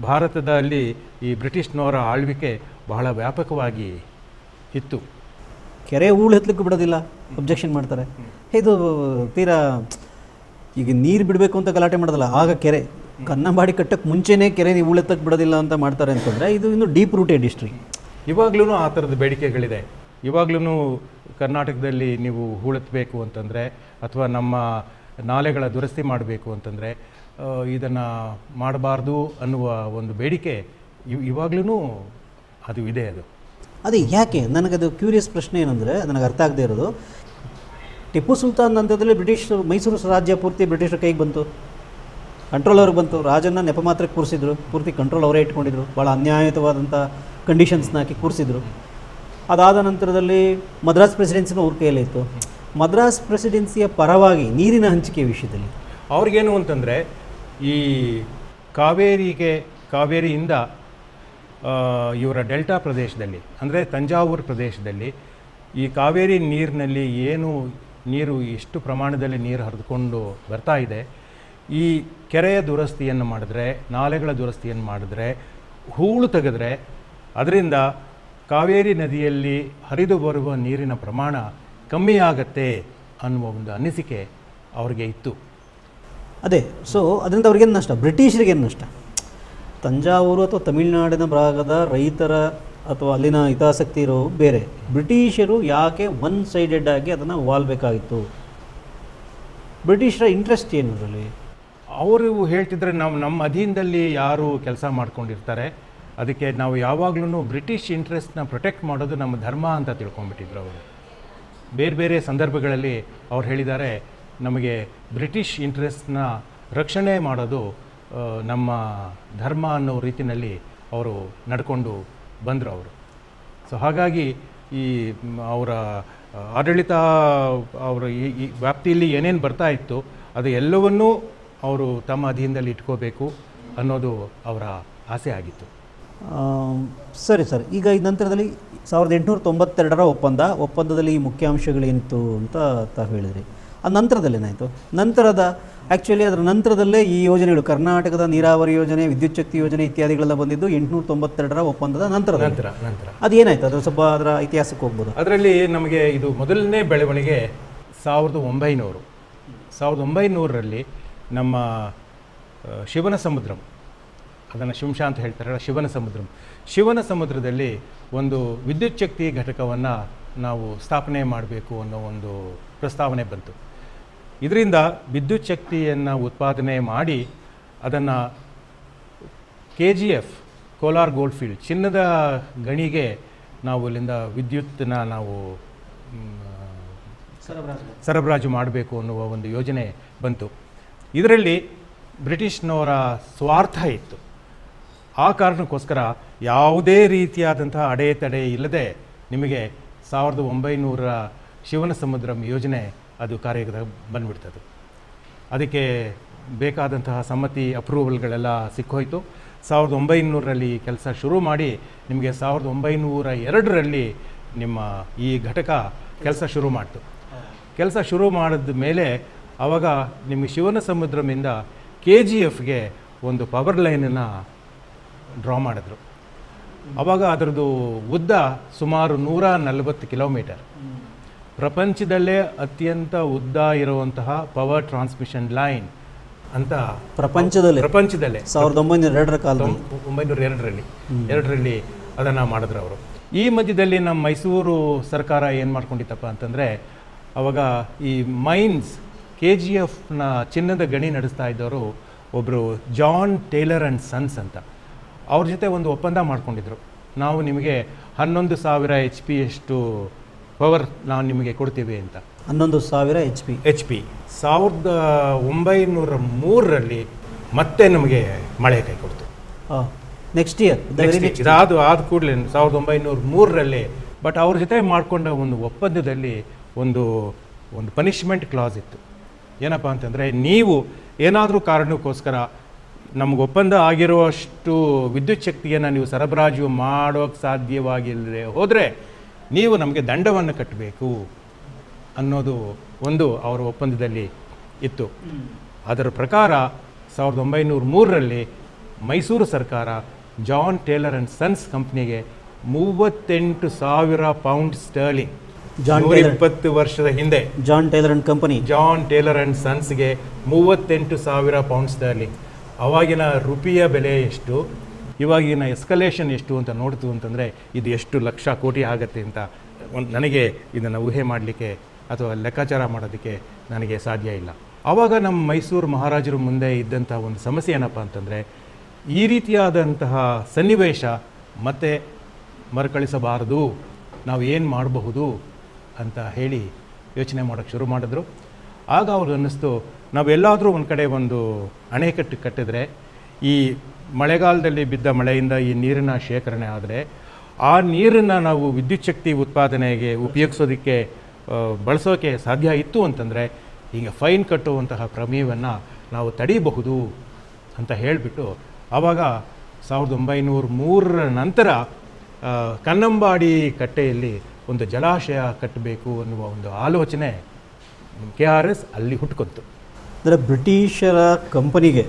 ಭಾರತದಲ್ಲಿ ಈ ಬ್ರಿಟಿಷ್ನವರ ಆಳ್ವಿಕೆ ಬಹಳ ವ್ಯಾಪಕವಾಗಿ ಇತ್ತು ಕೆರೆ ಹೂಳು ಎತ್ತಲಿಕ್ಕೆ ಬಿಡೋದಿಲ್ಲ ಅಬ್ಜೆಕ್ಷನ್ ಮಾಡ್ತಾರೆ. ಇದು ತೀರಾ ಈಗ ನೀರು ಬಿಡಬೇಕು ಅಂತ ಗಲಾಟೆ ಮಾಡೋದಲ್ಲ ಆಗ ಕೆರೆ. ಕನ್ನಂಬಾಡಿ ಕಟ್ಟಕ್ಕೆ ಮುಂಚೆನೇ ಕೆರೆ ನೀವು ಹೂಳೆತ್ತಕ್ಕೆ ಬಿಡೋದಿಲ್ಲ ಅಂತ ಮಾಡ್ತಾರೆ ಅಂತಂದರೆ ಇದು ಇನ್ನು ಡೀಪ್ ರೂಟೆಡ್ ಹಿಸ್ಟ್ರಿ ಇವಾಗಲೂ ಆ ಥರದ ಬೇಡಿಕೆಗಳಿದೆ. ಇವಾಗಲೂ ಕರ್ನಾಟಕದಲ್ಲಿ ನೀವು ಹೂಳೆತ್ತಬೇಕು ಅಂತಂದರೆ ಅಥವಾ ನಮ್ಮ ನಾಲೆಗಳ ದುರಸ್ತಿ ಮಾಡಬೇಕು ಅಂತಂದರೆ ಇದನ್ನು ಮಾಡಬಾರ್ದು ಅನ್ನುವ ಒಂದು ಬೇಡಿಕೆ ಇವಾಗ್ಲೂ ಅದು ಇದೆ ಅದು. ಅದೇ ಯಾಕೆ? ನನಗದು ಕ್ಯೂರಿಯಸ್ ಪ್ರಶ್ನೆ ಏನಂದರೆ, ನನಗೆ ಅರ್ಥ ಆಗದೆ ಇರೋದು, ಟಿಪ್ಪು ಸುಲ್ತಾನ್ ಹಂತದಲ್ಲಿ ಬ್ರಿಟಿಷ್ ಮೈಸೂರು ರಾಜ್ಯ ಪೂರ್ತಿ ಬ್ರಿಟಿಷರ ಕೈಗೆ ಬಂತು. ಕಂಟ್ರೋಲ್ ಅವ್ರಿಗೆ ಬಂತು. ರಾಜನ್ನ ನೆಪ ಮಾತ್ರಕ್ಕೆ ಕೂರಿಸಿದ್ರು. ಪೂರ್ತಿ ಕಂಟ್ರೋಲ್ ಅವರೇ ಇಟ್ಕೊಂಡಿದ್ರು. ಭಾಳ ಅನ್ಯಾಯಯುತವಾದಂಥ ಕಂಡೀಷನ್ಸ್ನ ಹಾಕಿ ಕೂರಿಸಿದ್ರು. ಅದಾದ ನಂತರದಲ್ಲಿ ಮದ್ರಾಸ್ ಪ್ರೆಸಿಡೆನ್ಸಿನ ಅವ್ರ ಕೈಯಲ್ಲಿತ್ತು ಮದ್ರಾಸ್ ಪ್ರೆಸಿಡೆನ್ಸಿಯ ಪರವಾಗಿ ನೀರಿನ ಹಂಚಿಕೆ ವಿಷಯದಲ್ಲಿ. ಅವ್ರಿಗೇನು ಅಂತಂದರೆ, ಈ ಕಾವೇರಿಗೆ, ಕಾವೇರಿಯಿಂದ ಇವರ ಡೆಲ್ಟಾ ಪ್ರದೇಶದಲ್ಲಿ, ಅಂದರೆ ತಂಜಾವೂರು ಪ್ರದೇಶದಲ್ಲಿ ಈ ಕಾವೇರಿ ನೀರಿನಲ್ಲಿ ಏನು ನೀರು, ಎಷ್ಟು ಪ್ರಮಾಣದಲ್ಲಿ ನೀರು ಹರಿದುಕೊಂಡು ಬರ್ತಾ ಇದೆ, ಈ ಕೆರೆಯ ದುರಸ್ತಿಯನ್ನು ಮಾಡಿದ್ರೆ, ನಾಲೆಗಳ ದುರಸ್ತಿಯನ್ನು ಮಾಡಿದ್ರೆ, ಹೂಳು ತೆಗೆದ್ರೆ, ಅದರಿಂದ ಕಾವೇರಿ ನದಿಯಲ್ಲಿ ಹರಿದು ಬರುವ ನೀರಿನ ಪ್ರಮಾಣ ಕಮ್ಮಿ ಆಗತ್ತೆ ಅನ್ನುವ ಒಂದು ಅನಿಸಿಕೆ ಅವರಿಗೆ ಇತ್ತು. ಅದೇ ಸೊ ಅದರಿಂದ ಅವ್ರಿಗೇನು ನಷ್ಟ? ಬ್ರಿಟಿಷರಿಗೇನು ನಷ್ಟ? ತಂಜಾವೂರು ಅಥವಾ ತಮಿಳುನಾಡಿನ ಭಾಗದ ರೈತರ ಅಥವಾ ಅಲ್ಲಿನ ಹಿತಾಸಕ್ತಿ ಇರೋ ಬೇರೆ. ಬ್ರಿಟಿಷರು ಯಾಕೆ ಒನ್ ಸೈಡೆಡ್ ಆಗಿ ಅದನ್ನು ವಾಲ್ಬೇಕಾಗಿತ್ತು? ಬ್ರಿಟಿಷರ ಇಂಟ್ರೆಸ್ಟ್ ಏನು ಅದರಲ್ಲಿ ಅವರು ಹೇಳ್ತಿದ್ರೆ ನಾವು ನಮ್ಮ ಅಧೀನದಲ್ಲಿ ಯಾರು ಕೆಲಸ ಮಾಡ್ಕೊಂಡಿರ್ತಾರೆ, ಅದಕ್ಕೆ ನಾವು ಯಾವಾಗಲೂ ಬ್ರಿಟಿಷ್ ಇಂಟ್ರೆಸ್ಟ್ನ ಪ್ರೊಟೆಕ್ಟ್ ಮಾಡೋದು ನಮ್ಮ ಧರ್ಮ ಅಂತ ತಿಳ್ಕೊಂಡ್ಬಿಟ್ಟಿದ್ರು ಅವರು. ಬೇರೆ ಬೇರೆ ಸಂದರ್ಭಗಳಲ್ಲಿ ಅವ್ರು ಹೇಳಿದ್ದಾರೆ, ನಮಗೆ ಬ್ರಿಟಿಷ್ ಇಂಟ್ರೆಸ್ಟ್ನ ರಕ್ಷಣೆ ಮಾಡೋದು ನಮ್ಮ ಧರ್ಮ ಅನ್ನೋ ರೀತಿಯಲ್ಲಿ ಅವರು ನಡ್ಕೊಂಡು ಬಂದರು ಅವರು. ಸೊ ಹಾಗಾಗಿ ಈ ಅವರ ಆಡಳಿತ, ಅವರ ಈ ವ್ಯಾಪ್ತಿಯಲ್ಲಿ ಏನೇನು ಬರ್ತಾ ಇತ್ತು, ಅದು ಎಲ್ಲವನ್ನೂ ಅವರು ತಮ್ಮ ಅಧೀನದಲ್ಲಿ ಇಟ್ಕೋಬೇಕು ಅನ್ನೋದು ಅವರ ಆಸೆ ಆಗಿತ್ತು. ಸರಿ ಸರ್. ಈಗ ಈ ನಂತರದಲ್ಲಿ ಸಾವಿರದ ಎಂಟುನೂರ ತೊಂಬತ್ತೆರಡರ ಒಪ್ಪಂದ, ಒಪ್ಪಂದದಲ್ಲಿ ಈ ಮುಖ್ಯಾಂಶಗಳೇನಿತ್ತು ಅಂತ ತಾವು ಹೇಳಿದ್ರಿ. ಆ ನಂತರದಲ್ಲಿ ಏನಾಯಿತು ನಂತರದ ಆ್ಯಕ್ಚುಲಿ ಅದರ ನಂತರದಲ್ಲೇ ಈ ಯೋಜನೆಗಳು ಕರ್ನಾಟಕದ ನೀರಾವರಿ ಯೋಜನೆ ವಿದ್ಯುತ್ ಶಕ್ತಿ ಯೋಜನೆ ಇತ್ಯಾದಿಗಳೆಲ್ಲ ಬಂದಿದ್ದು ಎಂಟುನೂರ ತೊಂಬತ್ತೆರಡರ ಒಪ್ಪಂದದ ನಂತರದ ನಂತರ ನಂತರ. ಅದೇನಾಯ್ತು? ಅದರ ಸ್ವಲ್ಪ ಅದರ ಇತಿಹಾಸಕ್ಕೆ ಹೋಗ್ಬೋದು. ಅದರಲ್ಲಿ ನಮಗೆ ಇದು ಮೊದಲನೇ ಬೆಳವಣಿಗೆ ಸಾವಿರದ ಒಂಬೈನೂರು. ಸಾವಿರದ ಒಂಬೈನೂರರಲ್ಲಿ ನಮ್ಮ ಶಿವನ ಸಮುದ್ರಂ. ಅದನ್ನು ಶಿಂಶ ಅಂತ ಹೇಳ್ತಾರೆ ಶಿವನ ಸಮುದ್ರಂ. ಶಿವನ ಸಮುದ್ರದಲ್ಲಿ ಒಂದು ವಿದ್ಯುಚ್ಛಕ್ತಿ ಘಟಕವನ್ನು ನಾವು ಸ್ಥಾಪನೆ ಮಾಡಬೇಕು ಅನ್ನೋ ಒಂದು ಪ್ರಸ್ತಾವನೆ ಬಂತು. ಇದರಿಂದ ವಿದ್ಯುತ್ ಶಕ್ತಿಯನ್ನು ಉತ್ಪಾದನೆ ಮಾಡಿ ಅದನ್ನು K G F Kolar gold field ಚಿನ್ನದ ಗಣಿಗೆ ನಾವು ಅಲ್ಲಿಂದ ವಿದ್ಯುತ್ತನ್ನ ನಾವು ಸರಬರಾಜು. ಮಾಡಬೇಕು ಅನ್ನುವ ಒಂದು ಯೋಜನೆ ಬಂತು. ಇದರಲ್ಲಿ ಬ್ರಿಟಿಷ್ನವರ ಸ್ವಾರ್ಥ ಇತ್ತು. ಆ ಕಾರಣಕ್ಕೋಸ್ಕರ ಯಾವುದೇ ರೀತಿಯಾದಂತಹ ಅಡೆತಡೆ ಇಲ್ಲದೆ ನಿಮಗೆ ಸಾವಿರದ ಒಂಬೈನೂರ ಶಿವನ ಸಮುದ್ರಂ ಯೋಜನೆ ಅದು ಕಾರ್ಯಕ್ಕೆ ಬಂದ್ಬಿಡ್ತದೆ. ಅದಕ್ಕೆ ಬೇಕಾದಂತಹ ಸಮ್ಮತಿ ಅಪ್ರೂವಲ್ಗಳೆಲ್ಲ ಸಿಕ್ಕೋಯ್ತು. ಸಾವಿರದ ಒಂಬೈನೂರರಲ್ಲಿ ಕೆಲಸ ಶುರು ಮಾಡಿ ನಿಮಗೆ ಸಾವಿರದ ಒಂಬೈನೂರ ಎರಡರಲ್ಲಿ ನಿಮ್ಮ ಈ ಘಟಕ ಕೆಲಸ ಶುರು ಮಾಡ್ತು. ಕೆಲಸ ಶುರು ಮಾಡಿದ ಮೇಲೆ ಆವಾಗ ನಿಮಗೆ ಶಿವನ ಸಮುದ್ರಮಿಂದ ಕೆ ಜಿ ಎಫ್ಗೆ ಒಂದು ಪವರ್ ಲೈನನ್ನು ಡ್ರಾ ಮಾಡಿದ್ರು. ಆವಾಗ ಅದರದ್ದು ಉದ್ದ ಸುಮಾರು ನೂರ ನಲವತ್ತು ಕಿಲೋಮೀಟರ್. ಪ್ರಪಂಚದಲ್ಲೇ ಅತ್ಯಂತ ಉದ್ದ ಇರುವಂತಹ ಪವರ್ ಟ್ರಾನ್ಸ್ಮಿಷನ್ ಲೈನ್ ಅಂತ ಪ್ರಪಂಚದಲ್ಲಿ? ಪ್ರಪಂಚದಲ್ಲೇ. ಸಾವಿರದ ಒಂಬೈನೂರ ಎರಡರ ಕಾಲ ಒಂಬೈನೂರ ಎರಡರಲ್ಲಿ. ಎರಡರಲ್ಲಿ ಅದನ್ನು ಮಾಡಿದ್ರು ಅವರು. ಈ ಮಧ್ಯದಲ್ಲಿ ನಮ್ಮ ಮೈಸೂರು ಸರ್ಕಾರ ಏನು ಮಾಡ್ಕೊಂಡಿತ್ತಪ್ಪ ಅಂತಂದರೆ ಅವಾಗ ಈ ಮೈನ್ಸ್ ಕೆ ಜಿ ಎಫ್ನ ಚಿನ್ನದ ಗಣಿ ನಡೆಸ್ತಾ ಇದ್ದವರು ಒಬ್ಬರು ಜಾನ್ ಟೇಲರ್ ಆ್ಯಂಡ್ ಸನ್ಸ್ ಅಂತ. ಅವ್ರ ಜೊತೆ ಒಂದು ಒಪ್ಪಂದ ಮಾಡ್ಕೊಂಡಿದ್ರು. ನಾವು ನಿಮಗೆ ಹನ್ನೊಂದು ಸಾವಿರ ಎಚ್ ಪಿ ಅಷ್ಟು ಪವರ್ ನಾವು ನಿಮಗೆ ಕೊಡ್ತೀವಿ ಅಂತ. ಹನ್ನೊಂದು ಸಾವಿರ ಎಚ್ ಪಿ ಎಚ್ ಪಿ ಸಾವಿರದ ಒಂಬೈನೂರ ಮೂರರಲ್ಲಿ ಮತ್ತೆ ನಮಗೆ ಮಳೆ ಕೈ ಕೊಡ್ತು. ನೆಕ್ಸ್ಟ್ ಇಯರ್ ಅದು ಇದಾದ ಆದ ಕೂಡಲೇ ಸಾವಿರದ ಒಂಬೈನೂರ ಮೂರರಲ್ಲಿ. ಬಟ್ ಅವ್ರ ಜೊತೆ ಮಾಡಿಕೊಂಡ ಒಂದು ಒಪ್ಪಂದದಲ್ಲಿ ಒಂದು ಒಂದು ಪನಿಷ್ಮೆಂಟ್ ಕ್ಲಾಸ್ ಇತ್ತು. ಏನಪ್ಪ ಅಂತಂದರೆ ನೀವು ಏನಾದರೂ ಕಾರಣಕ್ಕೋಸ್ಕರ ನಮ್ಗೆ ಒಪ್ಪಂದ ಆಗಿರುವಷ್ಟು ವಿದ್ಯುತ್ ಶಕ್ತಿಯನ್ನು ನೀವು ಸರಬರಾಜು ಮಾಡೋಕ್ಕೆ ಸಾಧ್ಯವಾಗಿಲ್ಲದೆ ಹೋದರೆ ನೀವು ನಮಗೆ ದಂಡವನ್ನು ಕಟ್ಟಬೇಕು ಅನ್ನೋದು ಒಂದು ಅವರ ಒಪ್ಪಂದದಲ್ಲಿ ಇತ್ತು. ಅದರ ಪ್ರಕಾರ ಸಾವಿರದ ಒಂಬೈನೂರ ಮೂರರಲ್ಲಿ ಮೈಸೂರು ಸರ್ಕಾರ ಜಾನ್ ಟೇಲರ್ ಆ್ಯಂಡ್ ಸನ್ಸ್ ಕಂಪ್ನಿಗೆ ಮೂವತ್ತೆಂಟು ಸಾವಿರ ಪೌಂಡ್ ಸ್ಟರ್ಲಿಂಗ್ ಜಾನ್ ಇಪ್ಪತ್ತು ವರ್ಷದ ಹಿಂದೆ John Taylor and company. John Taylor and ಸನ್ಸ್ಗೆ ಮೂವತ್ತೆಂಟು ಸಾವಿರ ಪೌಂಡ್ ಸ್ಟರ್ಲಿಂಗ್. ಅವಾಗಿನ ರುಪಿಯ ಬೆಲೆ ಎಷ್ಟು? ಇವಾಗಿನ ಎಸ್ಕಲೇಷನ್ ಎಷ್ಟು ಅಂತ ನೋಡ್ತು ಅಂತಂದರೆ ಇದು ಎಷ್ಟು ಲಕ್ಷ ಕೋಟಿ ಆಗತ್ತೆ ಅಂತ ಒಂದು ನನಗೆ ಇದನ್ನು ಊಹೆ ಮಾಡಲಿಕ್ಕೆ ಅಥವಾ ಲೆಕ್ಕಾಚಾರ ಮಾಡೋದಕ್ಕೆ ನನಗೆ ಸಾಧ್ಯ ಇಲ್ಲ. ಆವಾಗ ನಮ್ಮ ಮೈಸೂರು ಮಹಾರಾಜರು ಮುಂದೆ ಇದ್ದಂಥ ಒಂದು ಸಮಸ್ಯೆ ಏನಪ್ಪ ಅಂತಂದರೆ ಈ ರೀತಿಯಾದಂತಹ ಸನ್ನಿವೇಶ ಮತ್ತೆ ಮರುಕಳಿಸಬಾರದು, ನಾವು ಏನು ಮಾಡಬಹುದು ಅಂತ ಹೇಳಿ ಯೋಚನೆ ಮಾಡೋಕ್ಕೆ ಶುರು ಮಾಡಿದ್ರು. ಆಗ ಅವ್ರಿಗೆ ಅನ್ನಿಸ್ತು, ನಾವೆಲ್ಲಾದರೂ ಒಂದು ಕಡೆ ಒಂದು ಅಣೆಕಟ್ಟು ಕಟ್ಟಿದ್ರೆ ಈ ಮಳೆಗಾಲದಲ್ಲಿ ಬಿದ್ದ ಮಳೆಯಿಂದ ಈ ನೀರಿನ ಶೇಖರಣೆ ಆದರೆ ಆ ನೀರನ್ನು ನಾವು ವಿದ್ಯುತ್ ಶಕ್ತಿ ಉತ್ಪಾದನೆಗೆ ಉಪಯೋಗಿಸೋದಕ್ಕೆ ಬಳಸೋಕೆ ಸಾಧ್ಯ ಇತ್ತು ಅಂತಂದರೆ ಈಗ ಫೈನ್ ಕಟ್ಟುವಂತಹ ಪ್ರಮೇಯವನ್ನು ನಾವು ತಡೀಬಹುದು ಅಂತ ಹೇಳಿಬಿಟ್ಟು ಆವಾಗ ಸಾವಿರದ ಒಂಬೈನೂರ ಮೂರರ ನಂತರ ಕನ್ನಂಬಾಡಿ ಕಟ್ಟೆಯಲ್ಲಿ ಒಂದು ಜಲಾಶಯ ಕಟ್ಟಬೇಕು ಅನ್ನುವ ಒಂದು ಆಲೋಚನೆ ಕೆ ಆರ್ ಎಸ್ ಅಲ್ಲಿ ಹುಟ್ಕೊಂತು. ಅಂದರೆ ಬ್ರಿಟಿಷರ ಕಂಪನಿಗೆ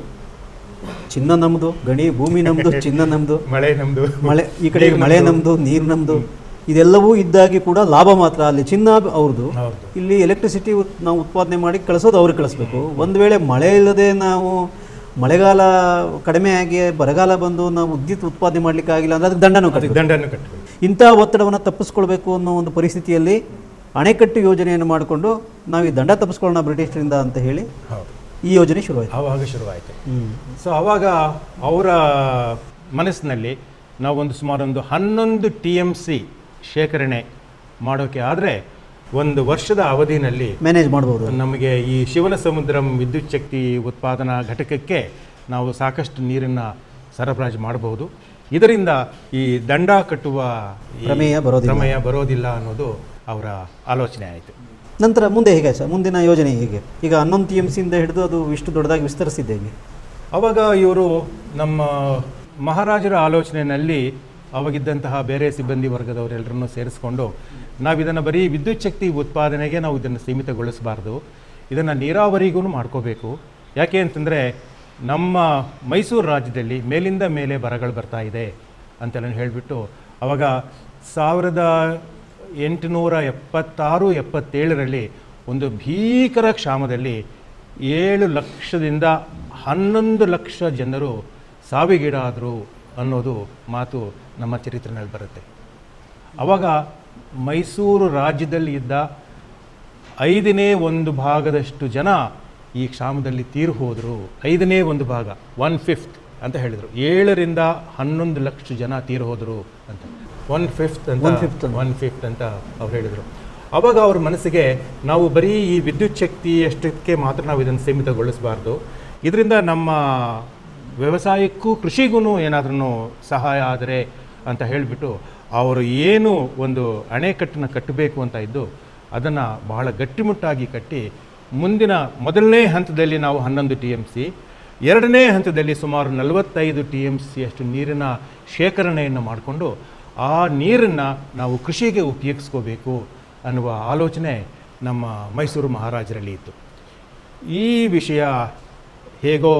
ಚಿನ್ನ ನಮ್ಮದು ಗಣಿ ಭೂಮಿ ನಮ್ಮದು ಚಿನ್ನ ನಮ್ಮದು ಮಳೆ ನಮ್ಮದು ಮಳೆ ಈ ಕಡೆ ಮಳೆ ನಮ್ಮದು ನೀರು ನಮ್ಮದು ಇದೆಲ್ಲವೂ ಇದ್ದಾಗಿ ಕೂಡ ಲಾಭ ಮಾತ್ರ. ಅಲ್ಲಿ ಚಿನ್ನ ಅವ್ರದ್ದು ಇಲ್ಲಿ ಎಲೆಕ್ಟ್ರಿಸಿಟಿ ನಾವು ಉತ್ಪಾದನೆ ಮಾಡಿ ಕಳಿಸೋದು ಅವ್ರಿಗೆ ಕಳಿಸ್ಬೇಕು. ಒಂದು ವೇಳೆ ಮಳೆ ಇಲ್ಲದೆ ನಾವು ಮಳೆಗಾಲ ಕಡಿಮೆ ಆಗಿ ಬರಗಾಲ ಬಂದು ನಾವು ವಿದ್ಯುತ್ ಉತ್ಪಾದನೆ ಮಾಡ್ಲಿಕ್ಕೆ ಆಗಿಲ್ಲ ಅಂದ್ರೆ ಅದಕ್ಕೆ ದಂಡನೂ ಕಟ್ಟಿ ದಂಡನ ಕಟ್ಟಿ ಇಂಥ ಒತ್ತಡವನ್ನು ತಪ್ಪಿಸ್ಕೊಳ್ಬೇಕು ಅನ್ನೋ ಒಂದು ಪರಿಸ್ಥಿತಿಯಲ್ಲಿ ಅಣೆಕಟ್ಟು ಯೋಜನೆಯನ್ನು ಮಾಡಿಕೊಂಡು ನಾವು ಈ ದಂಡ ತಪ್ಪಿಸ್ಕೊಳ್ಳೋಣ ಬ್ರಿಟಿಷರಿಂದ ಅಂತ ಹೇಳಿ ಹೌದು. ಈ ಯೋಜನೆ ಶುರುವಾಯಿತು. ಆವಾಗ ಶುರುವಾಯಿತು. ಸೊ ಆವಾಗ ಅವರ ಮನಸ್ಸಿನಲ್ಲಿ ನಾವೊಂದು ಸುಮಾರು ಒಂದು ಹನ್ನೊಂದು ಟಿ ಎಂ ಸಿ ಶೇಖರಣೆ ಮಾಡೋಕ್ಕೆ ಆದರೆ ಒಂದು ವರ್ಷದ ಅವಧಿನಲ್ಲಿ ಮ್ಯಾನೇಜ್ ಮಾಡ್ಬೋದು. ನಮಗೆ ಈ ಶಿವನ ಸಮುದ್ರಂ ವಿದ್ಯುತ್ ಶಕ್ತಿ ಉತ್ಪಾದನಾ ಘಟಕಕ್ಕೆ ನಾವು ಸಾಕಷ್ಟು ನೀರನ್ನು ಸರಬರಾಜು ಮಾಡಬಹುದು ಇದರಿಂದ ಈ ದಂಡ ಕಟ್ಟುವ. ಪ್ರಮೇಯ ಬರೋದಿಲ್ಲ ಅನ್ನೋದು ಅವರ ಆಲೋಚನೆ ಆಯಿತು. ನಂತರ ಮುಂದೆ ಹೇಗೆ ಸರ್? ಮುಂದಿನ ಯೋಜನೆ ಹೇಗೆ? ಈಗ ಹನ್ನೊಂದು ಟಿ ಎಂ ಸಿಯಿಂದ ಹಿಡಿದು ಅದು ಇಷ್ಟು ದೊಡ್ಡದಾಗಿ ವಿಸ್ತರಿಸಿದ್ದೆ ಹೇಗೆ? ಅವಾಗ ಇವರು ನಮ್ಮ ಮಹಾರಾಜರ ಆಲೋಚನೆಯಲ್ಲಿ ಅವಾಗಿದ್ದಂತಹ ಬೇರೆ ಸಿಬ್ಬಂದಿ ವರ್ಗದವರೆಲ್ಲರನ್ನು ಸೇರಿಸ್ಕೊಂಡು ನಾವು ಇದನ್ನು ಬರೀ ವಿದ್ಯುತ್ ಶಕ್ತಿ ಉತ್ಪಾದನೆಗೆ ನಾವು ಇದನ್ನು ಸೀಮಿತಗೊಳಿಸಬಾರ್ದು. ಇದನ್ನು ನೀರಾವರಿಗೂ ಮಾಡ್ಕೋಬೇಕು. ಯಾಕೆ ಅಂತಂದರೆ ನಮ್ಮ ಮೈಸೂರು ರಾಜ್ಯದಲ್ಲಿ ಮೇಲಿಂದ ಮೇಲೆ ಬರಗಳು ಬರ್ತಾ ಇದೆ ಅಂತೆಲ್ಲ ಹೇಳಿಬಿಟ್ಟು ಅವಾಗ ಸಾವಿರದ ಎಂಟುನೂರ ಎಪ್ಪತ್ತಾರು, ಎಪ್ಪತ್ತೇಳರಲ್ಲಿ ಒಂದು ಭೀಕರ ಕ್ಷಾಮದಲ್ಲಿ ಏಳು ಲಕ್ಷದಿಂದ ಹನ್ನೊಂದು ಲಕ್ಷ ಜನರು ಸಾವಿಗೀಡಾದರು ಅನ್ನೋದು ಮಾತು ನಮ್ಮ ಚರಿತ್ರೆನಲ್ಲಿ ಬರುತ್ತೆ. ಆವಾಗ ಮೈಸೂರು ರಾಜ್ಯದಲ್ಲಿ ಇದ್ದ ಐದನೇ ಒಂದು ಭಾಗದಷ್ಟು ಜನ ಈ ಕ್ಷಾಮದಲ್ಲಿ ತೀರು ಹೋದರು. ಐದನೇ ಒಂದು ಭಾಗ ಒನ್ ಫಿಫ್ತ್ ಅಂತ ಹೇಳಿದರು. ಏಳರಿಂದ ಹನ್ನೊಂದು ಲಕ್ಷ ಜನ ತೀರು ಹೋದರು ಅಂತ. ಒನ್ ಫಿಫ್ತ್ ಅಂತ. ಒನ್ ಫಿಫ್ತ್ ಅಂತ ಅವ್ರು ಹೇಳಿದರು ಅವಾಗ ಅವ್ರ ಮನಸ್ಸಿಗೆ ನಾವು ಬರೀ ಈ ವಿದ್ಯುತ್ ಶಕ್ತಿ ಅಷ್ಟಕ್ಕೆ ಮಾತ್ರ ನಾವು ಇದನ್ನು ಸೀಮಿತಗೊಳಿಸಬಾರ್ದು ಇದರಿಂದ ನಮ್ಮ ವ್ಯವಸಾಯಕ್ಕೂ ಕೃಷಿಗೂ ಏನಾದ್ರೂ ಸಹಾಯ ಆದರೆ ಅಂತ ಹೇಳಿಬಿಟ್ಟು ಅವರು ಏನು ಒಂದು ಅಣೆಕಟ್ಟನ್ನು ಕಟ್ಟಬೇಕು ಅಂತ ಇದ್ದು ಅದನ್ನು ಬಹಳ ಗಟ್ಟಿಮುಟ್ಟಾಗಿ ಕಟ್ಟಿ ಮುಂದಿನ ಮೊದಲನೇ ಹಂತದಲ್ಲಿ ನಾವು ಹನ್ನೊಂದು ಟಿ ಎಂ ಸಿ ಎರಡನೇ ಹಂತದಲ್ಲಿ ಸುಮಾರು ನಲವತ್ತೈದು ಟಿ ಎಂ ಸಿಯಷ್ಟು ನೀರಿನ ಶೇಖರಣೆಯನ್ನು ಮಾಡಿಕೊಂಡು ಆ ನೀರನ್ನು ನಾವು ಕೃಷಿಗೆ ಉಪಯೋಗಿಸ್ಕೋಬೇಕು ಅನ್ನುವ ಆಲೋಚನೆ ನಮ್ಮ ಮೈಸೂರು ಮಹಾರಾಜರಲ್ಲಿ ಇತ್ತು. ಈ ವಿಷಯ ಹೇಗೋ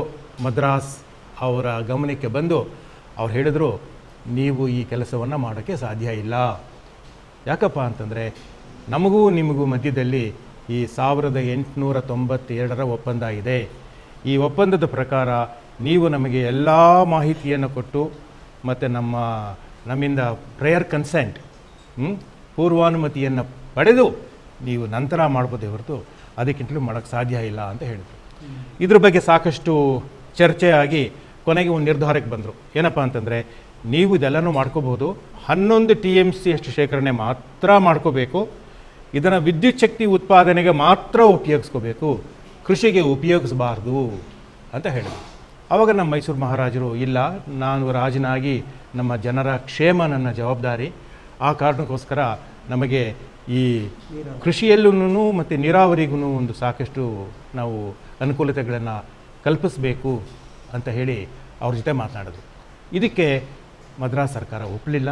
ಮದ್ರಾಸ್ ಅವರ ಗಮನಕ್ಕೆ ಬಂದು ಅವ್ರು ಹೇಳಿದರು, ನೀವು ಈ ಕೆಲಸವನ್ನು ಮಾಡೋಕ್ಕೆ ಸಾಧ್ಯ ಇಲ್ಲ. ಯಾಕಪ್ಪ ಅಂತಂದರೆ, ನಮಗೂ ನಿಮಗೂ ಮಧ್ಯದಲ್ಲಿ ಈ ಸಾವಿರದ ಎಂಟುನೂರ ತೊಂಬತ್ತೆರಡರ ಒಪ್ಪಂದ ಇದೆ. ಈ ಒಪ್ಪಂದದ ಪ್ರಕಾರ ನೀವು ನಮಗೆ ಎಲ್ಲ ಮಾಹಿತಿಯನ್ನು ಕೊಟ್ಟು ಮತ್ತು ನಮ್ಮ ನಮ್ಮಿಂದ ಪ್ರೇಯರ್ ಕನ್ಸೆಂಟ್ ಪೂರ್ವಾನುಮತಿಯನ್ನು ಪಡೆದು ನೀವು ನಂತರ ಮಾಡ್ಬೋದೇ ಹೊರತು ಅದಕ್ಕಿಂತಲೂ ಮಾಡೋಕ್ಕೆ ಸಾಧ್ಯ ಇಲ್ಲ ಅಂತ ಹೇಳಿದರು. ಇದ್ರ ಬಗ್ಗೆ ಸಾಕಷ್ಟು ಚರ್ಚೆಯಾಗಿ ಕೊನೆಗೆ ಒಂದು ನಿರ್ಧಾರಕ್ಕೆ ಬಂದರು. ಏನಪ್ಪ ಅಂತಂದರೆ, ನೀವು ಇದೆಲ್ಲನೂ ಮಾಡ್ಕೋಬೋದು ಹನ್ನೊಂದು ಟಿ ಎಂ ಸಿ ಅಷ್ಟು ಶೇಖರಣೆ ಮಾತ್ರ ಮಾಡ್ಕೋಬೇಕು. ಇದನ್ನು ವಿದ್ಯುತ್ ಶಕ್ತಿ ಉತ್ಪಾದನೆಗೆ ಮಾತ್ರ ಉಪಯೋಗಿಸ್ಕೋಬೇಕು. ಕೃಷಿಗೆ ಉಪಯೋಗಿಸಬಾರ್ದು ಅಂತ ಹೇಳಿದರು. ಆವಾಗ ನಮ್ಮ ಮೈಸೂರು ಮಹಾರಾಜರು, ಇಲ್ಲ, ನಾನು ರಾಜನಾಗಿ ನಮ್ಮ ಜನರ ಕ್ಷೇಮ ನನ್ನ ಜವಾಬ್ದಾರಿ. ಆ ಕಾರಣಕ್ಕೋಸ್ಕರ ನಮಗೆ ಈ ಕೃಷಿಯಲ್ಲೂ ಮತ್ತು ನೀರಾವರಿಗೂ ಒಂದು ಸಾಕಷ್ಟು ನಾವು ಅನುಕೂಲತೆಗಳನ್ನು ಕಲ್ಪಿಸಬೇಕು ಅಂತ ಹೇಳಿ ಅವ್ರ ಜೊತೆ ಮಾತನಾಡಿದ್ರು ಇದಕ್ಕೆ ಮದ್ರಾಸ್ ಸರ್ಕಾರ ಒಪ್ಪಲಿಲ್ಲ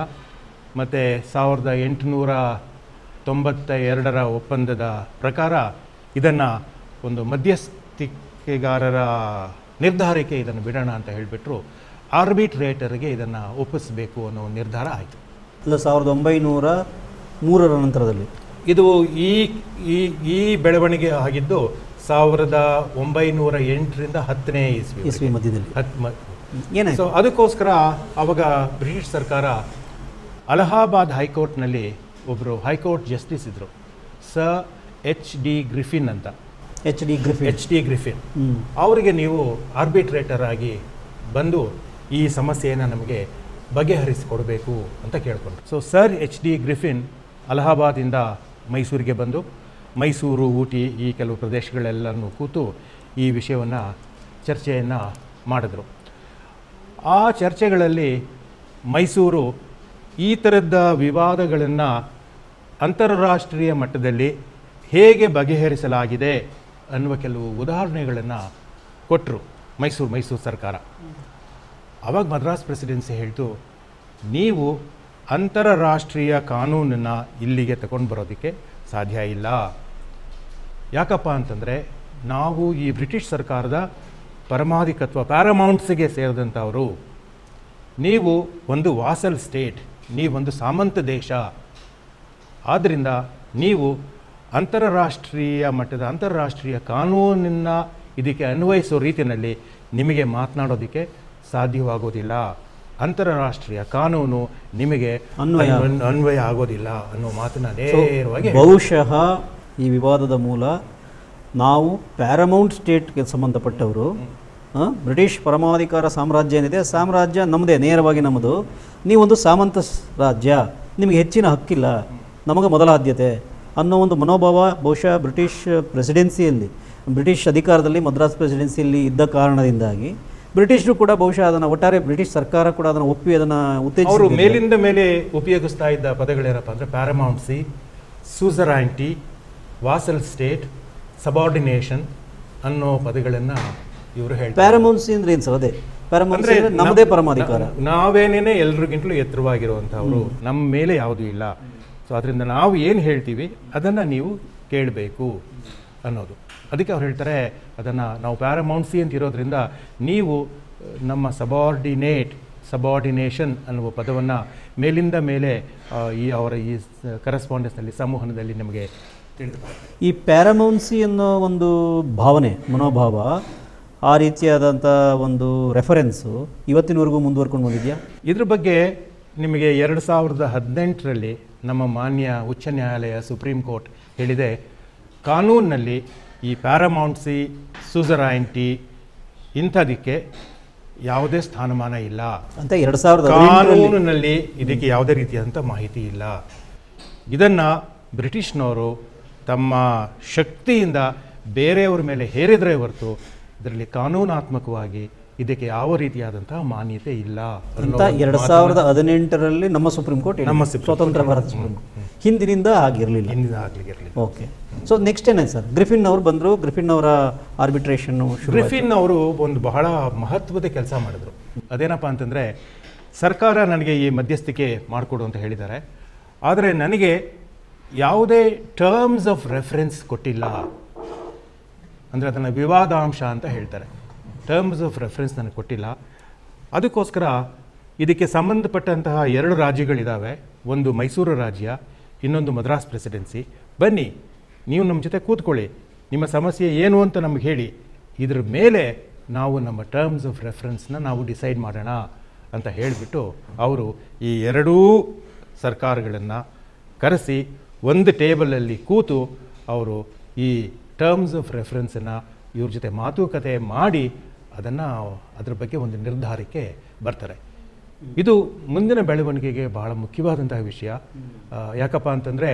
ಮತ್ತು ಸಾವಿರದ ಎಂಟುನೂರ ತೊಂಬತ್ತ ಎರಡರ ಒಪ್ಪಂದದ ಪ್ರಕಾರ ಇದನ್ನು ಒಂದು ಮಧ್ಯಸ್ಥಿಕೆಗಾರರ ನಿರ್ಧಾರಕ್ಕೆ ಇದನ್ನು ಬಿಡೋಣ ಅಂತ ಹೇಳಿಬಿಟ್ರು. ಆರ್ಬಿಟ್ರೇಟರ್ಗೆ ಇದನ್ನು ಒಪ್ಪಿಸಬೇಕು ಅನ್ನೋ ನಿರ್ಧಾರ ಆಯಿತು. ಇಲ್ಲ ಸಾವಿರದ ಒಂಬೈನೂರ ಮೂರರ ನಂತರದಲ್ಲಿ. ಇದು ಈ ಈ ಈ ಬೆಳವಣಿಗೆ ಆಗಿದ್ದು ಸಾವಿರದ ಒಂಬೈನೂರ ಎಂಟರಿಂದ ಹತ್ತನೇ ಇಸ್ವಿ ಇಸ್ವಿ ಮಧ್ಯದಲ್ಲಿ. ಹತ್ ಮ- ಏನಾಯ್ತು? ಸೊ ಅದಕ್ಕೋಸ್ಕರ ಆವಾಗ ಬ್ರಿಟಿಷ್ ಸರ್ಕಾರ ಅಲಹಾಬಾದ್ ಹೈಕೋರ್ಟ್ನಲ್ಲಿ ಒಬ್ಬರು ಹೈಕೋರ್ಟ್ ಜಸ್ಟಿಸ್ ಇದ್ದರು ಸ ಎಚ್ ಡಿ ಗ್ರಿಫಿನ್ ಅಂತ. H D Griffin. H D Griffin. ಅವರಿಗೆ ನೀವು ಆರ್ಬಿಟ್ರೇಟರ್ ಆಗಿ ಬಂದು ಈ ಸಮಸ್ಯೆಯನ್ನು ನಮಗೆ ಬಗೆಹರಿಸಿಕೊಡಬೇಕು ಅಂತ ಕೇಳಿಕೊಂಡ್ರು. So sir H D Griffin ಅಲಹಾಬಾದಿಂದ ಮೈಸೂರಿಗೆ ಬಂದು, ಮೈಸೂರು, ಊಟಿ ಈ ಕೆಲವು ಪ್ರದೇಶಗಳೆಲ್ಲನೂ ಕೂತು ಈ ವಿಷಯವನ್ನು ಚರ್ಚೆಯನ್ನು ಮಾಡಿದ್ರು. ಆ ಚರ್ಚೆಗಳಲ್ಲಿ ಮೈಸೂರು ಈ ಥರದ ವಿವಾದಗಳನ್ನು ಅಂತಾರಾಷ್ಟ್ರೀಯ ಮಟ್ಟದಲ್ಲಿ ಹೇಗೆ ಬಗೆಹರಿಸಲಾಗಿದೆ ಅನ್ನುವ ಕೆಲವು ಉದಾಹರಣೆಗಳನ್ನು ಕೊಟ್ಟರು ಮೈಸೂರು ಮೈಸೂರು ಸರ್ಕಾರ. ಅವಾಗ ಮದ್ರಾಸ್ ಪ್ರೆಸಿಡೆನ್ಸಿ ಹೇಳ್ತು, ನೀವು ಅಂತಾರಾಷ್ಟ್ರೀಯ ಕಾನೂನನ್ನು ಇಲ್ಲಿಗೆ ತಗೊಂಡು ಬರೋದಕ್ಕೆ ಸಾಧ್ಯ ಇಲ್ಲ. ಯಾಕಪ್ಪ ಅಂತಂದರೆ, ನಾವು ಈ ಬ್ರಿಟಿಷ್ ಸರ್ಕಾರದ ಪರಮಾಧಿಕತ್ವ, ಪ್ಯಾರಮೌಂಟ್ಸಿಗೆ ಸೇರಿದಂಥವರು. ನೀವು ಒಂದು ವಾಸಲ್ ಸ್ಟೇಟ್ ನೀವೊಂದು ಸಾಮಂತ ದೇಶ. ಆದ್ದರಿಂದ ನೀವು ಅಂತಾರಾಷ್ಟ್ರೀಯ ಮಟ್ಟದ, ಅಂತಾರಾಷ್ಟ್ರೀಯ ಕಾನೂನನ್ನು ಇದಕ್ಕೆ ಅನ್ವಯಿಸೋ ರೀತಿಯಲ್ಲಿ ನಿಮಗೆ ಮಾತನಾಡೋದಕ್ಕೆ ಸಾಧ್ಯವಾಗೋದಿಲ್ಲ. ಅಂತಾರಾಷ್ಟ್ರೀಯ ಕಾನೂನು ನಿಮಗೆ ಅನ್ವಯ. ಅನ್ವಯ ಆಗೋದಿಲ್ಲ ಅನ್ನೋ ಮಾತನ್ನ ನೇರವಾಗಿ ಬಹುಶಃ ಈ ವಿವಾದದ ಮೂಲ ನಾವು ಪ್ಯಾರಮೌಂಟ್ ಸ್ಟೇಟ್ಗೆ ಸಂಬಂಧಪಟ್ಟವರು ಬ್ರಿಟಿಷ್ ಪರಮಾಧಿಕಾರ ಸಾಮ್ರಾಜ್ಯ ಏನಿದೆ ಸಾಮ್ರಾಜ್ಯ ನಮ್ಮದೇ ನೇರವಾಗಿ ನಮ್ಮದು. ನೀವೊಂದು ಸಾಮಂತ ರಾಜ್ಯ ನಿಮಗೆ ಹೆಚ್ಚಿನ ಹಕ್ಕಿಲ್ಲ ನಮಗೆ ಮೊದಲ ಆದ್ಯತೆ ಅನ್ನೋ ಒಂದು ಮನೋಭಾವ ಬಹುಶಃ ಬ್ರಿಟಿಷ್ ಪ್ರೆಸಿಡೆನ್ಸಿಯಲ್ಲಿ ಬ್ರಿಟಿಷ್ ಅಧಿಕಾರದಲ್ಲಿ ಮದ್ರಾಸ್ ಪ್ರೆಸಿಡೆನ್ಸಿಯಲ್ಲಿ ಇದ್ದ ಕಾರಣದಿಂದಾಗಿ ಬ್ರಿಟಿಷರು ಕೂಡ ಬಹುಶಃ ಅದನ್ನು ಒಟ್ಟಾರೆ ಬ್ರಿಟಿಷ್ ಸರ್ಕಾರ ಕೂಡ ಅದನ್ನು ಒಪ್ಪಿ ಅದನ್ನು ಅವರು ಉತ್ತೇಜಿಸಿದ್ರು ಮೇಲಿಂದ ಮೇಲೆ ಉಪಯೋಗಿಸ್ತಾ ಇದ್ದ ಪದಗಳೇನಪ್ಪ ಅಂದರೆ ಪ್ಯಾರಮೌಂಟ್ಸಿ ಸೂಸರಾಂಟಿ ವಾಸಲ್ ಸ್ಟೇಟ್ ಸಬಾರ್ಡಿನೇಷನ್ ಅನ್ನೋ ಪದಗಳನ್ನು ಇವರು ಹೇಳಿ ಪ್ಯಾರಮೌನ್ಸಿ ಅಂದ್ರೆ ಏನು ಸರ್? ಅದೇ. ಪ್ಯಾರಮೌನ್ಸಿ ನಮ್ಮದೇ ಪರಮಾಧಿಕಾರ. ನಾವೇನೇನೆ ಎಲ್ರಿಗಿಂತಲೂ ಎತ್ತರವಾಗಿರುವಂಥವ್ರು ನಮ್ಮ ಮೇಲೆ ಯಾವುದೂ ಇಲ್ಲ. ಸೊ ಅದರಿಂದ ನಾವು ಏನು ಹೇಳ್ತೀವಿ? ಅದನ್ನು ನೀವು ಕೇಳಬೇಕು ಅನ್ನೋದು. ಅದಕ್ಕೆ ಅವ್ರು ಹೇಳ್ತಾರೆ ಅದನ್ನು ನಾವು ಪ್ಯಾರಮೌಂಟ್ಸಿ ಅಂತ ಇರೋದ್ರಿಂದ ನೀವು ನಮ್ಮ ಸಬಾರ್ಡಿನೇಟ್ ಸಬಾರ್ಡಿನೇಷನ್ ಅನ್ನುವ ಪದವನ್ನು ಮೇಲಿಂದ ಮೇಲೆ ಈ ಅವರ ಈ ಕರೆಸ್ಪಾಂಡೆನ್ಸ್ನಲ್ಲಿ ಸಂವಹನದಲ್ಲಿ ನಿಮಗೆ ತಿಳಿದು ಈ ಪ್ಯಾರಮೌನ್ಸಿ ಅನ್ನೋ ಒಂದು ಭಾವನೆ ಮನೋಭಾವ ಆ ರೀತಿಯಾದಂಥ ಒಂದು ರೆಫರೆನ್ಸು ಇವತ್ತಿನವರೆಗೂ ಮುಂದುವರ್ಕೊಂಡು ಬಂದಿದೆಯಾ ಇದ್ರ ಬಗ್ಗೆ ನಿಮಗೆ ಎರಡು ಸಾವಿರದ ಹದಿನೆಂಟರಲ್ಲಿ ನಮ್ಮ ಮಾನ್ಯ ಉಚ್ಚ ನ್ಯಾಯಾಲಯ ಸುಪ್ರೀಂ ಕೋರ್ಟ್ ಹೇಳಿದೆ ಕಾನೂನಿನಲ್ಲಿ ಈ ಪ್ಯಾರಮೌಂಟ್ಸಿ ಸುಜರಾಯಿಂಟಿ ಇಂಥದಕ್ಕೆ ಯಾವುದೇ ಸ್ಥಾನಮಾನ ಇಲ್ಲ. ಅಂತ ಎರಡು ಸಾವಿರದ ಕಾನೂನಿನಲ್ಲಿ ಇದಕ್ಕೆ ಯಾವುದೇ ರೀತಿಯಾದಂಥ ಮಾಹಿತಿ ಇಲ್ಲ. ಇದನ್ನು ಬ್ರಿಟಿಷ್ನವರು ತಮ್ಮ ಶಕ್ತಿಯಿಂದ ಬೇರೆಯವ್ರ ಮೇಲೆ ಹೇರಿದ್ರೆ ಹೊರತು ಇದರಲ್ಲಿ ಕಾನೂನಾತ್ಮಕವಾಗಿ ಇದಕ್ಕೆ ಯಾವ ರೀತಿಯಾದಂತಹ ಮಾನ್ಯತೆ ಇಲ್ಲ ಅಂತ ಎರಡು ಸಾವಿರದ ಹದಿನೆಂಟರಲ್ಲಿ ನಮ್ಮ ಸುಪ್ರೀಂ ಕೋರ್ಟ್ ನಮ್ಮ ಸ್ವತಂತ್ರ ಭಾರತ ಸುಪ್ರೀಂ ಕೋರ್ಟ್. ಹಿಂದಿನಿಂದ ಆಗಿರಲಿಲ್ಲ ಹಿಂದಿನ ಇರಲಿಲ್ಲ ಓಕೆ. ಸೊ ನೆಕ್ಸ್ಟ್ ಏನಾಯ್ತು ಸರ್ ಗ್ರಿಫಿನ್ ಅವರು ಬಂದರು ಗ್ರಿಫಿನ್ ಅವರ ಆರ್ಬಿಟ್ರೇಷನ್ ಗ್ರಿಫಿನ್ ಅವರು ಒಂದು ಬಹಳ ಮಹತ್ವದ ಕೆಲಸ ಮಾಡಿದ್ರು. ಅದೇನಪ್ಪ ಅಂತಂದರೆ, ಸರ್ಕಾರ ನನಗೆ ಈ ಮಧ್ಯಸ್ಥಿಕೆ ಮಾಡಿಕೊಡು ಅಂತ ಹೇಳಿದ್ದಾರೆ. ಆದರೆ ನನಗೆ ಯಾವುದೇ ಟರ್ಮ್ಸ್ ಆಫ್ ರೆಫರೆನ್ಸ್ ಕೊಟ್ಟಿಲ್ಲ. ಅಂದರೆ ಅದನ್ನು ವಿವಾದಾಂಶ ಅಂತ ಹೇಳ್ತಾರೆ. ಟರ್ಮ್ಸ್ ಆಫ್ ರೆಫರೆನ್ಸ್ ನನಗೆ ಕೊಟ್ಟಿಲ್ಲ. ಅದಕ್ಕೋಸ್ಕರ ಇದಕ್ಕೆ ಸಂಬಂಧಪಟ್ಟಂತಹ ಎರಡು ರಾಜ್ಯಗಳಿದ್ದಾವೆ ಒಂದು ಮೈಸೂರು ರಾಜ್ಯ, ಇನ್ನೊಂದು ಮದ್ರಾಸ್ ಪ್ರೆಸಿಡೆನ್ಸಿ ಬನ್ನಿ ನೀವು ನಮ್ಮ ಜೊತೆ ಕೂತ್ಕೊಳ್ಳಿ. ನಿಮ್ಮ ಸಮಸ್ಯೆ ಏನು ಅಂತ ನಮ್ಗೆ ಹೇಳಿ. ಇದ್ರ ಮೇಲೆ ನಾವು ನಮ್ಮ ಟರ್ಮ್ಸ್ ಆಫ್ ರೆಫರೆನ್ಸ್ನ ನಾವು ಡಿಸೈಡ್ ಮಾಡೋಣ ಅಂತ ಹೇಳಿಬಿಟ್ಟು ಅವರು ಈ ಎರಡೂ ಸರ್ಕಾರಗಳನ್ನು ಕರೆಸಿ ಒಂದು ಟೇಬಲಲ್ಲಿ ಕೂತು ಅವರು ಈ ಟರ್ಮ್ಸ್ ಆಫ್ ರೆಫರೆನ್ಸನ್ನು ಇವ್ರ ಜೊತೆ ಮಾತುಕತೆ ಮಾಡಿ ಅದನ್ನು ಅದ್ರ ಬಗ್ಗೆ ಒಂದು ನಿರ್ಧಾರಕ್ಕೆ ಬರ್ತಾರೆ. ಇದು ಮುಂದಿನ ಬೆಳವಣಿಗೆಗೆ ಬಹಳ ಮುಖ್ಯವಾದಂತಹ ವಿಷಯ. ಯಾಕಪ್ಪ ಅಂತಂದರೆ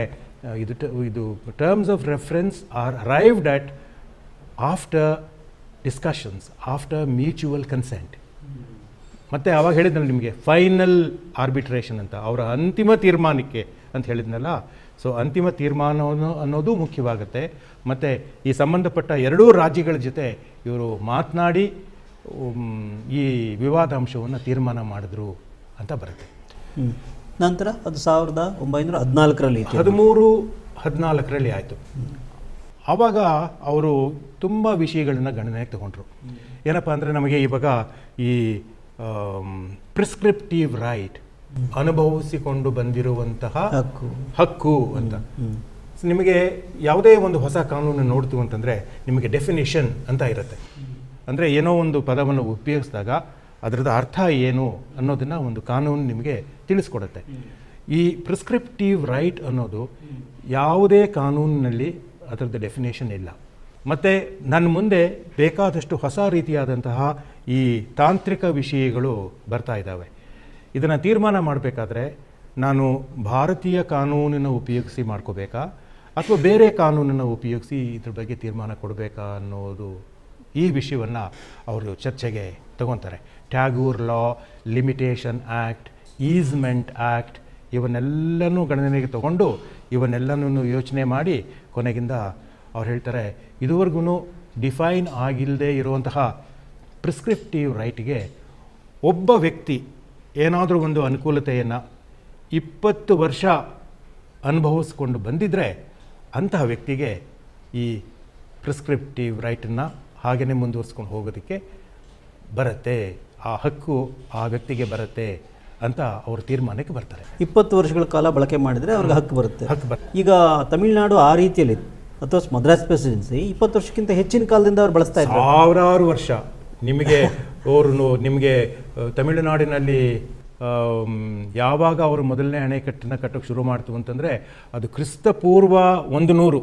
ಇದು ಇದು terms of reference are arrived at after discussions after mutual consent ಮತ್ತು ಅವಾಗ ಹೇಳಿದ್ನಲ್ಲ ನಿಮಗೆ ಫೈನಲ್ ಆರ್ಬಿಟ್ರೇಷನ್ ಅಂತ, ಅವರ ಅಂತಿಮ ತೀರ್ಮಾನಕ್ಕೆ ಅಂತ ಹೇಳಿದ್ನಲ್ಲ ಸೊ ಅಂತಿಮ ತೀರ್ಮಾನವನ್ನು ಅನ್ನೋದು ಮುಖ್ಯವಾಗುತ್ತೆ. ಮತ್ತು ಈ ಸಂಬಂಧಪಟ್ಟ ಎರಡೂ ರಾಜ್ಯಗಳ ಜೊತೆ ಇವರು ಮಾತನಾಡಿ ಈ ವಿವಾದಾಂಶವನ್ನು ತೀರ್ಮಾನ ಮಾಡಿದ್ರು ಅಂತ ಬರುತ್ತೆ. ನಂತರ ಅದು ಸಾವಿರದ ಒಂಬೈನೂರ ಹದಿನಾಲ್ಕರಲ್ಲಿ. ಹದಿಮೂರು ಹದಿನಾಲ್ಕರಲ್ಲಿ ಆಯಿತು. ಆವಾಗ ಅವರು ತುಂಬ ವಿಷಯಗಳನ್ನು ಗಣನೆಗೆ ತಗೊಂಡ್ರು. ಏನಪ್ಪ ಅಂದರೆ ನಮಗೆ ಇವಾಗ ಈ ಪ್ರಿಸ್ಕ್ರಿಪ್ಟಿವ್ ರೈಟ್ ಅನುಭವಿಸಿಕೊಂಡು ಬಂದಿರುವಂತಹ ಹಕ್ಕು. ಹಕ್ಕು ಅಂತ. ನಿಮಗೆ ಯಾವುದೇ ಒಂದು ಹೊಸ ಕಾನೂನು ನೋಡ್ತು ಅಂತಂದರೆ ನಿಮಗೆ ಡೆಫಿನೇಷನ್ ಅಂತ ಇರುತ್ತೆ. ಅಂದರೆ ಏನೋ ಒಂದು ಪದವನ್ನು ಉಪಯೋಗಿಸಿದಾಗ ಅದರದ್ದು ಅರ್ಥ ಏನು ಅನ್ನೋದನ್ನು ಒಂದು ಕಾನೂನು ನಿಮಗೆ ತಿಳಿಸ್ಕೊಡುತ್ತೆ. ಈ ಪ್ರಿಸ್ಕ್ರಿಪ್ಟಿವ್ ರೈಟ್ ಅನ್ನೋದು ಯಾವುದೇ ಕಾನೂನಿನಲ್ಲಿ ಅದರದ್ದು ಡೆಫಿನೇಷನ್ ಇಲ್ಲ. ಮತ್ತು ನನ್ನ ಮುಂದೆ ಬೇಕಾದಷ್ಟು ಹೊಸ ರೀತಿಯಾದಂತಹ ಈ ತಾಂತ್ರಿಕ ವಿಷಯಗಳು ಬರ್ತಾ ಇದ್ದಾವೆ ಇದನ್ನು ತೀರ್ಮಾನ ಮಾಡಬೇಕಾದ್ರೆ ನಾನು ಭಾರತೀಯ ಕಾನೂನನ್ನು ಉಪಯೋಗಿಸಿ ಮಾಡ್ಕೋಬೇಕಾ? ಅಥವಾ ಬೇರೆ ಕಾನೂನನ್ನು ಉಪಯೋಗಿಸಿ ಇದ್ರ ಬಗ್ಗೆ ತೀರ್ಮಾನ ಕೊಡಬೇಕಾ ಅನ್ನೋದು ಈ ವಿಷಯವನ್ನು ಅವರು ಚರ್ಚೆಗೆ ತಗೊತಾರೆ. Tagore law limitation act easement act ಇವನ್ನೆಲ್ಲನೂ ಗಣನೆಗೆ ತಗೊಂಡು ಇವನ್ನೆಲ್ಲನೂ ಯೋಚನೆ ಮಾಡಿ ಕೊನೆಗಿಂದ ಅವ್ರು ಹೇಳ್ತಾರೆ ಇದುವರೆಗೂ ಡಿಫೈನ್ ಆಗಿಲ್ಲದೆ ಇರುವಂತಹ ಪ್ರಿಸ್ಕ್ರಿಪ್ಟಿವ್ ರೈಟ್ಗೆ ಒಬ್ಬ ವ್ಯಕ್ತಿ ಏನಾದರೂ ಒಂದು ಅನುಕೂಲತೆಯನ್ನು ಇಪ್ಪತ್ತು ವರ್ಷ ಅನುಭವಿಸ್ಕೊಂಡು ಬಂದಿದ್ದರೆ ಅಂತಹ ವ್ಯಕ್ತಿಗೆ ಈ ಪ್ರಿಸ್ಕ್ರಿಪ್ಟಿವ್ ರೈಟನ್ನು ಹಾಗೆಯೇ ಮುಂದುವರಿಸ್ಕೊಂಡು ಹೋಗೋದಕ್ಕೆ ಬರುತ್ತೆ. ಆ ಹಕ್ಕು ಆ ವ್ಯಕ್ತಿಗೆ ಬರುತ್ತೆ ಅಂತ ಅವರು ತೀರ್ಮಾನಕ್ಕೆ ಬರ್ತಾರೆ. ಇಪ್ಪತ್ತು ವರ್ಷಗಳ ಕಾಲ ಬಳಕೆ ಮಾಡಿದರೆ ಅವ್ರಿಗೆ ಹಕ್ಕು ಬರುತ್ತೆ. ಹಕ್ಕು ಬರುತ್ತೆ. ಈಗ ತಮಿಳುನಾಡು ಆ ರೀತಿಯಲ್ಲಿ ಅಥವಾ ಮದ್ರಾಸ್ ಪ್ರೆಸಿಡೆನ್ಸಿ ಇಪ್ಪತ್ತು ವರ್ಷಕ್ಕಿಂತ ಹೆಚ್ಚಿನ ಕಾಲದಿಂದ ಅವ್ರು ಬಳಸ್ತಾ ಇದ್ದಾರೆ ಸಾವಿರಾರು ವರ್ಷ ನಿಮಗೆ ಅವರು ನಿಮಗೆ ತಮಿಳುನಾಡಿನಲ್ಲಿ ಯಾವಾಗ ಅವರು ಮೊದಲನೇ ಅಣೆಕಟ್ಟನ್ನು ಕಟ್ಟೋಕ್ಕೆ ಶುರು ಮಾಡ್ತು ಅಂತಂದರೆ ಅದು ಕ್ರಿಸ್ತ ಪೂರ್ವ ಒಂದು ನೂರು.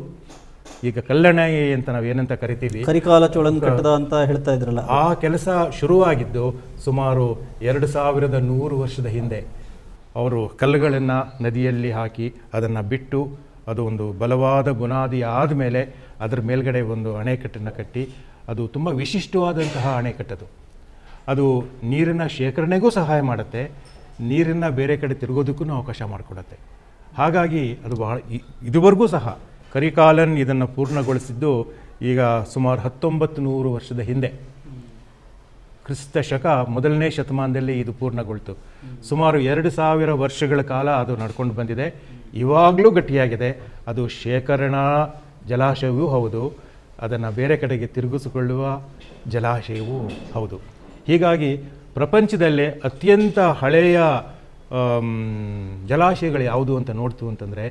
ಈಗ ಕಲ್ಲಣೆ ಅಂತ ನಾವು ಏನಂತ ಕರಿತೀವಿ? ಕರಿಕಾಲ ಚೋಳನ್ ಕಟ್ಟದ ಅಂತ ಹೇಳ್ತಾ ಇದ್ರಲ್ಲ. ಆ ಕೆಲಸ ಶುರುವಾಗಿದ್ದು ಸುಮಾರು ಎರಡು ಸಾವಿರದ ನೂರು ವರ್ಷದ ಹಿಂದೆ. ಅವರು ಕಲ್ಲುಗಳನ್ನು ನದಿಯಲ್ಲಿ ಹಾಕಿ ಅದನ್ನು ಬಿಟ್ಟು ಅದು ಒಂದು ಬಲವಾದ ಬುನಾದಿ ಆದಮೇಲೆ ಅದರ ಮೇಲ್ಗಡೆ ಒಂದು ಅಣೆಕಟ್ಟನ್ನು ಕಟ್ಟಿ ಅದು ತುಂಬ ವಿಶಿಷ್ಟವಾದಂತಹ ಅಣೆಕಟ್ಟದು. ಅದು ನೀರಿನ ಶೇಖರಣೆಗೂ ಸಹಾಯ ಮಾಡುತ್ತೆ ನೀರನ್ನು ಬೇರೆ ಕಡೆ ತಿರುಗೋದಕ್ಕೂ ಅವಕಾಶ ಮಾಡಿಕೊಡುತ್ತೆ. ಹಾಗಾಗಿ ಅದು ಬಹಳ ಇದುವರೆಗೂ ಸಹ ಕರಿಕಾಲನ್ ಇದನ್ನು ಪೂರ್ಣಗೊಳಿಸಿದ್ದು ಈಗ ಸುಮಾರು ಹತ್ತೊಂಬತ್ತು ನೂರು ವರ್ಷದ ಹಿಂದೆ. ಕ್ರಿಸ್ತ ಶಕ ಮೊದಲನೇ ಶತಮಾನದಲ್ಲಿ ಇದು ಪೂರ್ಣಗೊಳ್ತು. ಸುಮಾರು ಎರಡು ಸಾವಿರ ವರ್ಷಗಳ ಕಾಲ ಅದು ನಡ್ಕೊಂಡು ಬಂದಿದೆ. ಇವಾಗಲೂ ಗಟ್ಟಿಯಾಗಿದೆ. ಅದು ಶೇಖರಣಾ ಜಲಾಶಯವೂ ಹೌದು. ಅದನ್ನು ಬೇರೆ ಕಡೆಗೆ ತಿರುಗಿಸಿಕೊಳ್ಳುವ ಜಲಾಶಯವೂ ಹೌದು. ಹೀಗಾಗಿ ಪ್ರಪಂಚದಲ್ಲೇ ಅತ್ಯಂತ ಹಳೆಯ ಜಲಾಶಯಗಳು ಯಾವುದು ಅಂತ ನೋಡ್ತು ಅಂತಂದರೆ